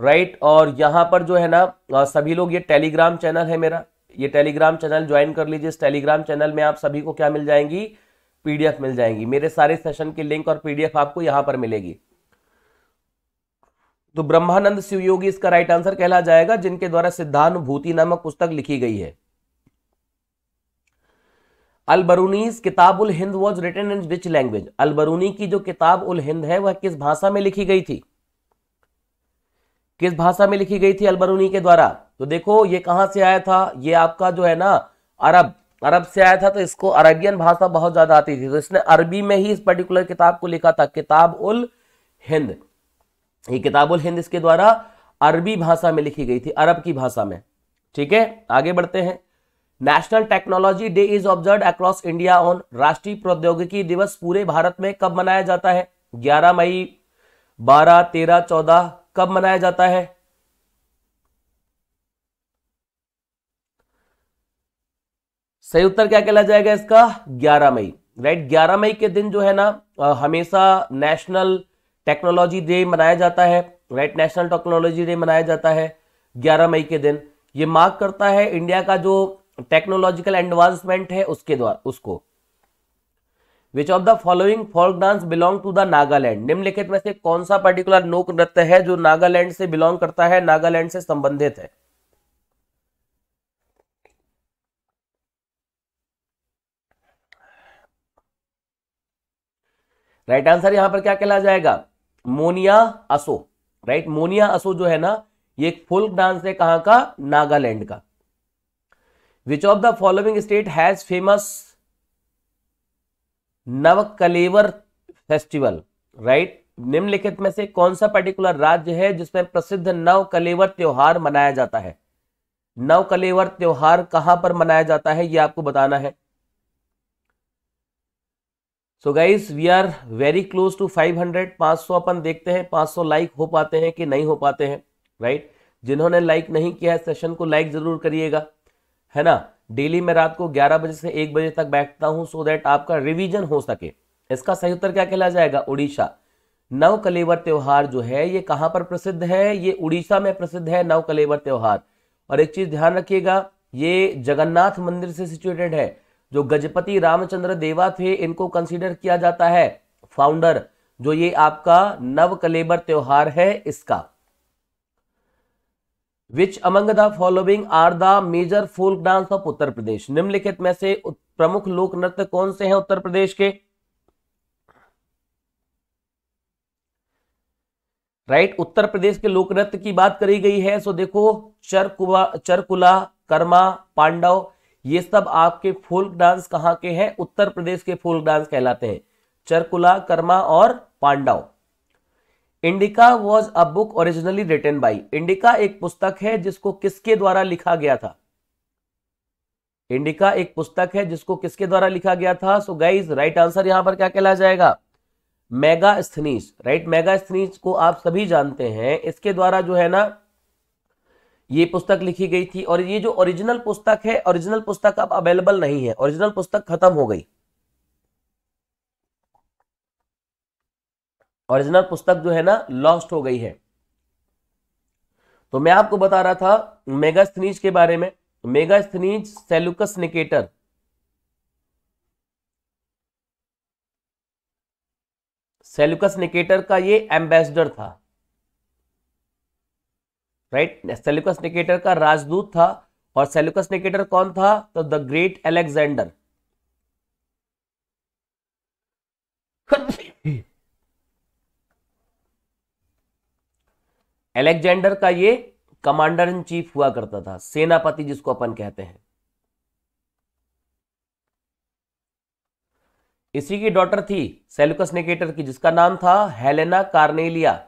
राइट और यहाँ पर जो है ना सभी लोग, ये टेलीग्राम चैनल है मेरा। ये टेलीग्राम चैनल ज्वाइन कर लीजिए। इस टेलीग्राम चैनल में आप सभी को क्या मिल जाएँगी? पीडीएफ मिल जाएँगी। मेरे सारे सेशन की लिंक और पीडीएफ आपको यहाँ पर मिलेगी। तो ब्रह्मानंद शिवयोगी इसका राइट आंसर कहला जाएगा, जिनके द्वारा सिद्धानुभूति नामक पुस्तक लिखी गई है। Alberuni's Kitab ul Hind was written in which language Alberuni की जो किताब उल हिंद है, वह किस भाषा में लिखी गई थी? किस भाषा में लिखी गई थी अलबरूनी के द्वारा? तो देखो ये कहाँ से आया था? ये आपका जो है ना अरब अरब से आया था तो इसको अरबियन भाषा बहुत ज़्यादा आती थी। तो इसने अरबी में ही इस पर्टिकुलर किताब को लिखा था किताब उल हिंद। ये किताब उल हिंद इसके द्वारा अरबी भाषा में लिखी गई थी अरब की भाषा में। ठीक है? आगे बढ़ते हैं। National technology day is observe across India on राष्ट्रीय प्रौद्योगिकी दिवस पूरे भारत में कब मनाया जाता है? 11 मई 12, 13, 14 कब मनाया जाता है? सही उत्तर क्या कहला जाएगा इसका? 11 मई। राइट 11 मई के दिन जो है ना हमेशा नेशनल टेक्नोलॉजी डे मनाया जाता है। राइट नेशनल टेक्नोलॉजी डे मनाया जाता है 11 मई के दिन। ये मार्क करता है इंडिया का जो टेक्नोलॉजिकल एडवांसमेंट है उसके द्वारा उसको। Which of the following folk dance belong to the Nagaland निम्नलिखित में से कौन सा पर्टिकुलर लोक नृत्य है जो नागालैंड से बिलोंग करता है नागालैंड से संबंधित है? राइट आंसर यहाँ पर क्या कहला जाएगा? मोनिया असो। राइट मोनिया असो जो है ना, ये एक फोल्क डांस है कहाँ का? नागालैंड का। Which of the following state has famous Nabakalebara festival right निम्नलिखित में से कौन सा पर्टिकुलर राज्य है जिसमें प्रसिद्ध नवकलेवर त्योहार मनाया जाता है? नवकलेवर त्योहार कहाँ पर मनाया जाता है यह आपको बताना है। So guys we are very close to 500 500 अपन देखते हैं 500 लाइक हो पाते हैं कि नहीं हो पाते हैं राइट right? जिन्होंने लाइक नहीं किया है सेशन को लाइक ज़रूर करिएगा, है ना? डेली मैं रात को 11 बजे से 1 बजे तक बैठता हूँ सो दैट आपका रिवीजन हो सके। इसका सही उत्तर क्या कहला जाएगा? उड़ीसा। नव कलेवर त्योहार जो है, ये कहाँ पर प्रसिद्ध है? ये उड़ीसा में प्रसिद्ध है नव कलेवर त्योहार। और एक चीज़ ध्यान रखिएगा, ये जगन्नाथ मंदिर से सिचुएटेड है। जो गजपति रामचंद्र देवा थे, इनको कंसीडर किया जाता है। फाउंडर जो ये आपका नव कलेबर त्योहार है, इसका। Which among the following are the major folk dance of Uttar Pradesh निम्नलिखित में से प्रमुख लोक नृत्य कौन से हैं उत्तर प्रदेश के? Right right? उत्तर प्रदेश के लोक नृत्य की बात करी गई है सो देखो चरकुला चरकुला, कर्मा, पांडव ये सब आपके फोल्क डांस कहाँ के हैं? उत्तर प्रदेश के फोल्क डांस कहलाते हैं। चरकुला, कर्मा और Pandav. Indica was a book originally written by Indica एक पुस्तक है जिसको किसके द्वारा लिखा गया था? इंडिका एक पुस्तक है जिसको किसके द्वारा लिखा गया था? सो गाइज़ राइट आंसर यहाँ पर क्या कहला जाएगा? Megasthenes right Megasthenes को आप सभी जानते हैं। इसके द्वारा जो है ना ये पुस्तक लिखी गई थी और ये जो ओरिजिनल पुस्तक है ओरिजिनल पुस्तक अब अवेलेबल नहीं है। ओरिजिनल पुस्तक खत्म हो गई। ओरिजिनल पुस्तक जो है ना लॉस्ट हो गई है। तो मैं आपको बता रहा था मेगास्थनीज के बारे में। Megasthenes, Seleucus Nicator. Seleucus Nicator का ये एम्बेसडर था। राइट? सेलुकस निकेटर का राजदूत था। और सेलुकस निकेटर कौन था? तो द ग्रेट अलेक्जेंडर। एलेक्जेंडर का ये कमांडर इन चीफ हुआ करता था। सेनापति जिसको अपन कहते हैं। इसी की डॉटर थी सेलुकस निकेटर की, जिसका नाम था हेलेना कार्नेलिया।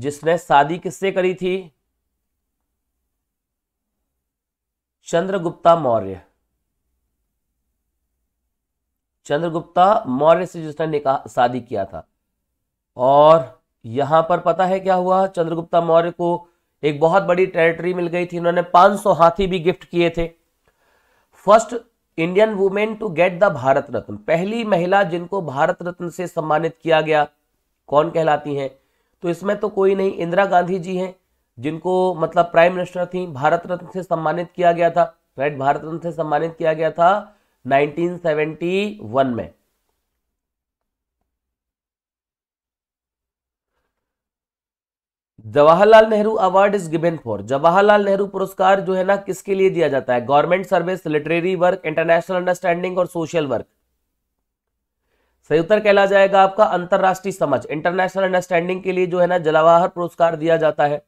जिसने शादी किससे करी थी? चंद्रगुप्ता मौर्य। चंद्रगुप्ता मौर्य से जिसने निकाह शादी किया था। और यहाँ पर पता है क्या हुआ? चंद्रगुप्ता मौर्य को एक बहुत बड़ी टेरिटरी मिल गई थी। उन्होंने 500 हाथी भी गिफ्ट किए थे। First Indian women to get the Bharat Ratna पहली महिला जिनको भारत रत्न से सम्मानित किया गया, कौन कहलाती हैं? तो इसमें तो कोई नहीं, इंदिरा गांधी जी हैं, जिनको मतलब प्राइम मिनिस्टर थी, भारत रत्न से सम्मानित किया गया था, राइट, भारत रत्न से सम्मानित किया गया था 1971 में। Jawaharlal Nehru award is given for. Jawaharlal Nehru पुरस्कार जो है ना, किसके लिए दिया जाता है? Government service, literary work, international understanding और सोशल वर्क। सही उत्तर कहला जाएगा आपका अंतरराष्ट्रीय समझ। इंटरनेशनल अंडरस्टैंडिंग के लिए जो है ना जवाहर पुरस्कार दिया जाता है।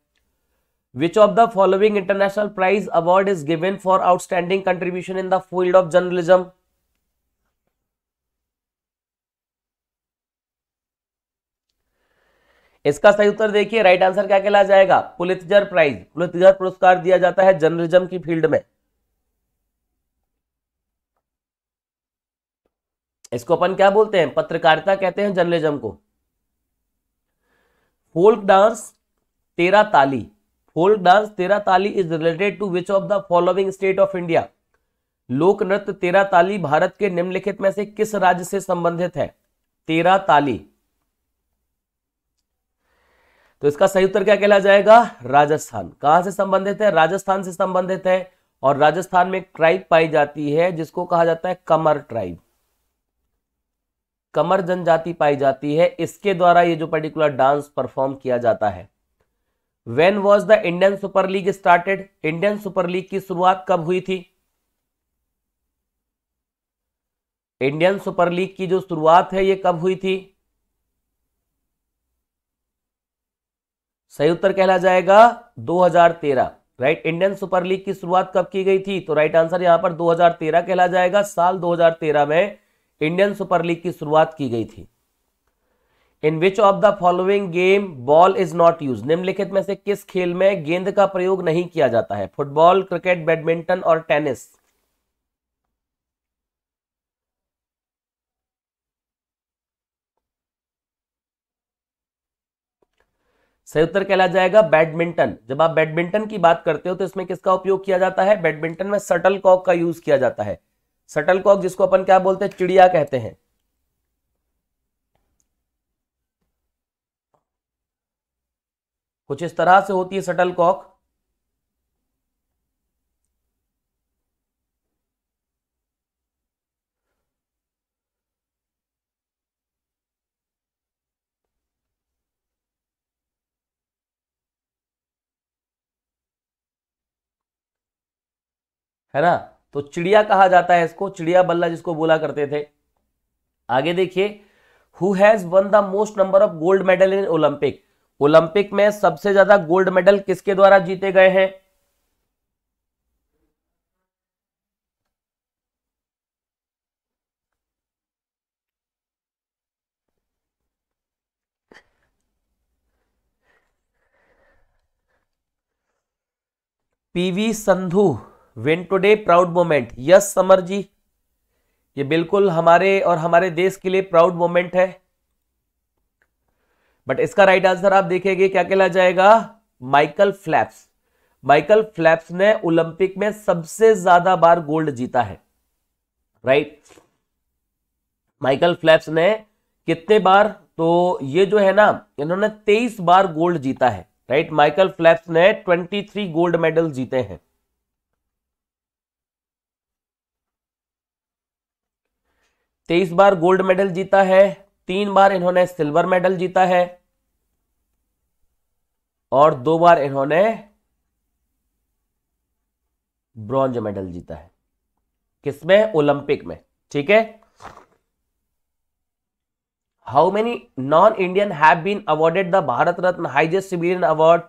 Which of the following international prize award is given for outstanding contribution in the field of journalism इसका सही उत्तर देखिए राइट आंसर क्या कहला जाएगा? पुलितजर प्राइज पुलितजर पुरस्कार दिया जाता है जर्नलिज्म की फ़ील्ड में। इसको अपन क्या बोलते हैं? पत्रकारिता कहते हैं जर्नलिज्म को। फोल्क डांस तेरा ताली। Folk dance Terah Taali is related to which of the following state of India लोक नृत्य तेरा ताली भारत के निम्नलिखित में से किस राज्य से संबंधित है? तेरा ताली। तो इसका सही उत्तर क्या कहला जाएगा? राजस्थान। कहाँ से संबंधित है? राजस्थान से संबंधित है और राजस्थान में ट्राइब पाई जाती है जिसको कहा जाता है कमर ट्राइब कमर जनजाति पाई जाती है। इसके द्वारा ये जो पर्टिकुलर डांस परफॉर्म किया जाता है। When was the Indian Super League started Indian Super League की शुरुआत कब हुई थी? इंडियन सुपर लीग की जो शुरुआत है, ये कब हुई थी? सही उत्तर कहला जाएगा 2013 राइट इंडियन सुपर लीग की शुरुआत कब की गई थी? तो राइट आंसर यहाँ पर 2013 कहला जाएगा। साल 2013 में इंडियन सुपर लीग की शुरुआत की गई थी। In which of the following game ball is not use निम्नलिखित में से किस खेल में गेंद का प्रयोग नहीं किया जाता है? फुटबॉल, क्रिकेट, बैडमिंटन और टेनिस। सही उत्तर कहला जाएगा बैडमिंटन। जब आप बैडमिंटन की बात करते हो तो इसमें किसका उपयोग किया जाता है? बैडमिंटन में सटल कॉक का यूज़ किया जाता है। सटल कॉक जिसको अपन क्या बोलते हैं? चिड़िया कहते हैं। कुछ इस तरह से होती है सटल कॉक। है ना? तो चिड़िया कहा जाता है इसको, चिड़िया बल्ला जिसको बोला करते थे। आगे देखिए who has won the most number of gold medal in Olympic Olympic में सबसे ज़्यादा गोल्ड मेडल किसके द्वारा जीते गए हैं? PV Sandhu. Win today proud moment yes Samar ji ये बिल्कुल हमारे और हमारे देश के लिए प्राउड मोमेंट है। बट इसका राइट आंसर आप देखेंगे, क्या कहला जाएगा? माइकल फ्लैप्स माइकल फ्लैप्स ने ओलंपिक में सबसे ज़्यादा बार गोल्ड जीता है। राइट माइकल फ्लैप्स ने कितने बार? तो ये जो है ना, इन्होंने 23 बार गोल्ड जीता है। राइट माइकल फ्लैप्स ने 23 गोल्ड मेडल जीते हैं। तेईस बार गोल्ड मेडल जीता है, तीन बार इन्होंने सिल्वर मेडल जीता है, और दो बार इन्होंने ब्रॉन्ज मेडल जीता है। किसमें? ओलंपिक में। ठीक है? How many non Indian have been awarded the Bharat Ratna highest civilian award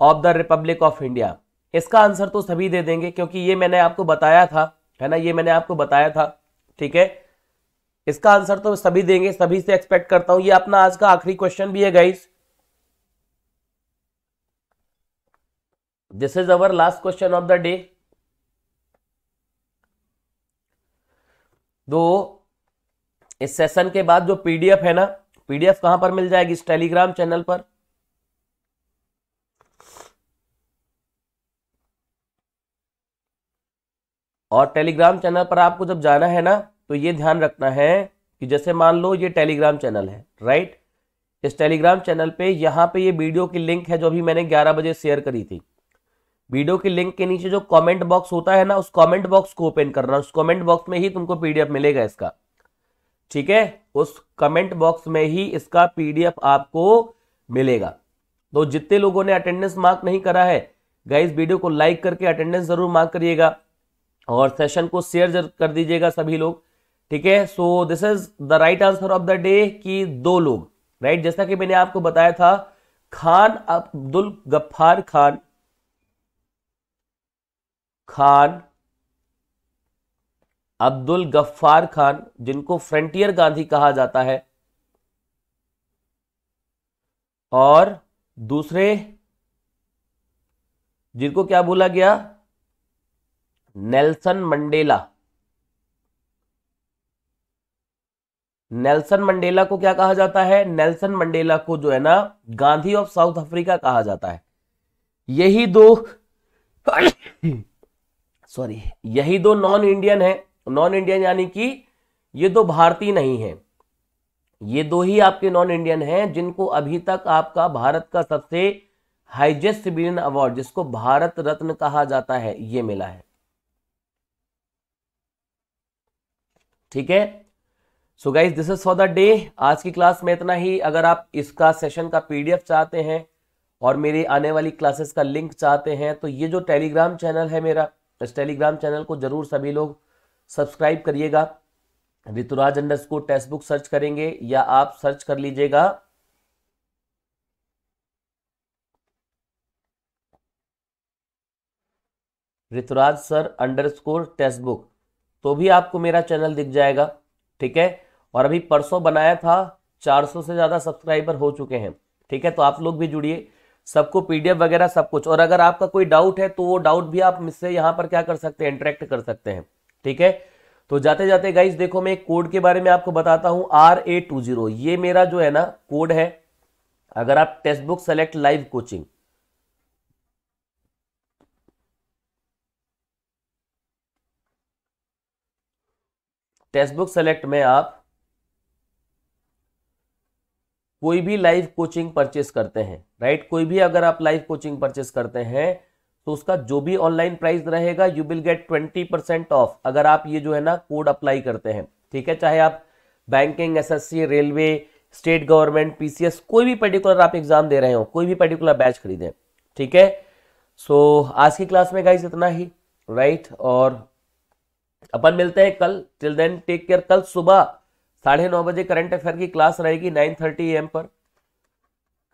of the Republic of India इसका आंसर तो सभी दे देंगे, क्योंकि ये मैंने आपको बताया था, है ना? ये मैंने आपको बताया था, ठीक है? इसका आंसर तो सभी देंगे, सभी से एक्सपेक्ट करता हूँ। ये अपना आज का आखिरी क्वेश्चन भी है guys this is our last question of the day दो इस सेशन के बाद जो पीडीएफ है ना पीडीएफ कहाँ पर मिल जाएगी? इस टेलीग्राम चैनल पर। और टेलीग्राम चैनल पर आपको जब जाना है ना तो ये ध्यान रखना है कि जैसे मान लो ये टेलीग्राम चैनल है राइट इस टेलीग्राम चैनल पे यहाँ पे ये वीडियो की लिंक है जो अभी मैंने 11 बजे शेयर करी थी। वीडियो की लिंक के नीचे जो कमेंट बॉक्स होता है ना, उस कमेंट बॉक्स को ओपन करना, उस कमेंट बॉक्स में ही तुमको पीडीएफ मिलेगा इसका। ठीक है? उस कमेंट बॉक्स में ही इसका पीडीएफ आपको मिलेगा। तो जितने लोगों ने अटेंडेंस मार्क नहीं करा है गाइस वीडियो को लाइक करके अटेंडेंस ज़रूर मार्क करिएगा और सेशन को शेयर कर दीजिएगा सभी लोग। ठीक है? So this is the right answer of the day कि दो लोग राइट right? जैसा कि मैंने आपको बताया था, खान अब्दुल गफ्फार खान खान अब्दुल गफ्फार खान, जिनको फ्रंटियर गांधी कहा जाता है, और दूसरे, जिनको क्या बोला गया? Nelson Mandela. नेल्सन मंडेला को क्या कहा जाता है? नेल्सन मंडेला को जो है ना, गांधी ऑफ़ साउथ अफ्रीका कहा जाता है। यही दो सॉरी, यही दो नॉन इंडियन है। नॉन इंडियन यानी कि ये दो भारतीय नहीं है। ये दो ही आपके नॉन इंडियन हैं, जिनको अभी तक आपका भारत का सबसे हाइजेस्ट सिविलियन अवार्ड, जिसको भारत रत्न कहा जाता है, ये मिला है। ठीक है? So guys this is for the day आज की क्लास में इतना ही। अगर आप इसका सेशन का पीडीएफ चाहते हैं और मेरी आने वाली क्लासेस का लिंक चाहते हैं तो ये जो टेलीग्राम चैनल है मेरा, इस टेलीग्राम चैनल को ज़रूर सभी लोग सब्सक्राइब करिएगा। Rituraj underscore text book search करेंगे या आप सर्च कर लीजिएगा। Rituraj sir underscore text book तो भी आपको मेरा चैनल दिख जाएगा। ठीक है? और अभी परसों बनाया था 400 से ज़्यादा सब्सक्राइबर हो चुके हैं। ठीक है? तो आप लोग भी जुड़िए। सबको पीडीएफ वगैरह सब कुछ। और अगर आपका कोई डाउट है तो वो डाउट भी आप मुझसे यहाँ पर क्या कर सकते हैं, इंटरेक्ट कर सकते हैं। ठीक है? तो जाते जाते गाइस देखो मैं एक कोड के बारे में आपको बताता हूँ आर ए टू ज़ीरो ये मेरा जो है ना कोड है। अगर आप textbook select live coaching textbook select में आप कोई भी लाइव कोचिंग परचेस करते हैं राइट कोई भी अगर आप लाइव कोचिंग परचेस करते हैं तो उसका जो भी ऑनलाइन प्राइस रहेगा you will get twenty percent off अगर आप ये जो है ना कोड अप्लाई करते हैं ठीक है? चाहे आप banking SSC railway state government PCS कोई भी पर्टिकुलर आप एग्ज़ाम दे रहे हो कोई भी पर्टिकुलर बैच खरीदें ठीक है? सो so, आज की क्लास में गाइज़ इतना ही राइट और अपन मिलते हैं कल। टिल देन टेक केयर कल सुबह साढ़े नौ बजे करंट अफेयर की क्लास रहेगी नाइन थर्टी एम पर।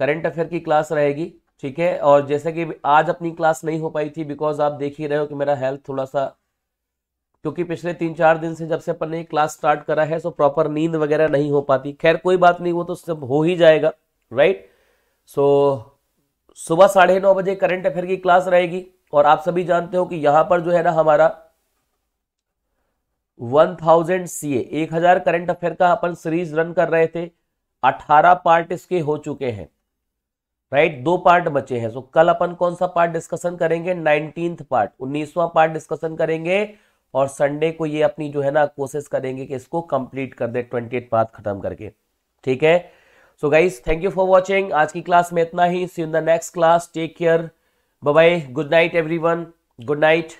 करंट अफेयर की क्लास रहेगी, ठीक है? और जैसे कि आज अपनी क्लास नहीं हो पाई थी बिकॉज़ आप देख ही रहे हो कि मेरा हेल्थ थोड़ा सा क्योंकि पिछले तीन चार दिन से जब से अपन ने क्लास स्टार्ट करा है सो प्रॉपर नींद वगैरह नहीं हो पाती। खैर, कोई बात नहीं, वो तो सब हो ही जाएगा राइट सो सुबह साढ़े नौ बजे करंट अफेयर की क्लास रहेगी, और आप सभी जानते हो कि यहाँ पर जो है ना हमारा वन थाउज़ेंड सी एक हज़ार करंट अफेयर का अपन सीरीज़ रन कर रहे थे अठारह पार्ट इसके हो चुके हैं राइट? दो पार्ट बचे हैं। सो so, कल अपन कौन सा पार्ट डिस्कशन करेंगे? नाइनटीन पार्ट उन्नीसवा पार्ट डिस्कशन करेंगे और संडे को ये अपनी जो है ना कोशिश करेंगे कि इसको कंप्लीट कर दे ट्वेंटी पार्ट खत्म करके। ठीक है? So guys thank you for watching आज की क्लास में इतना ही। See in the next class take care bye good night everyone good night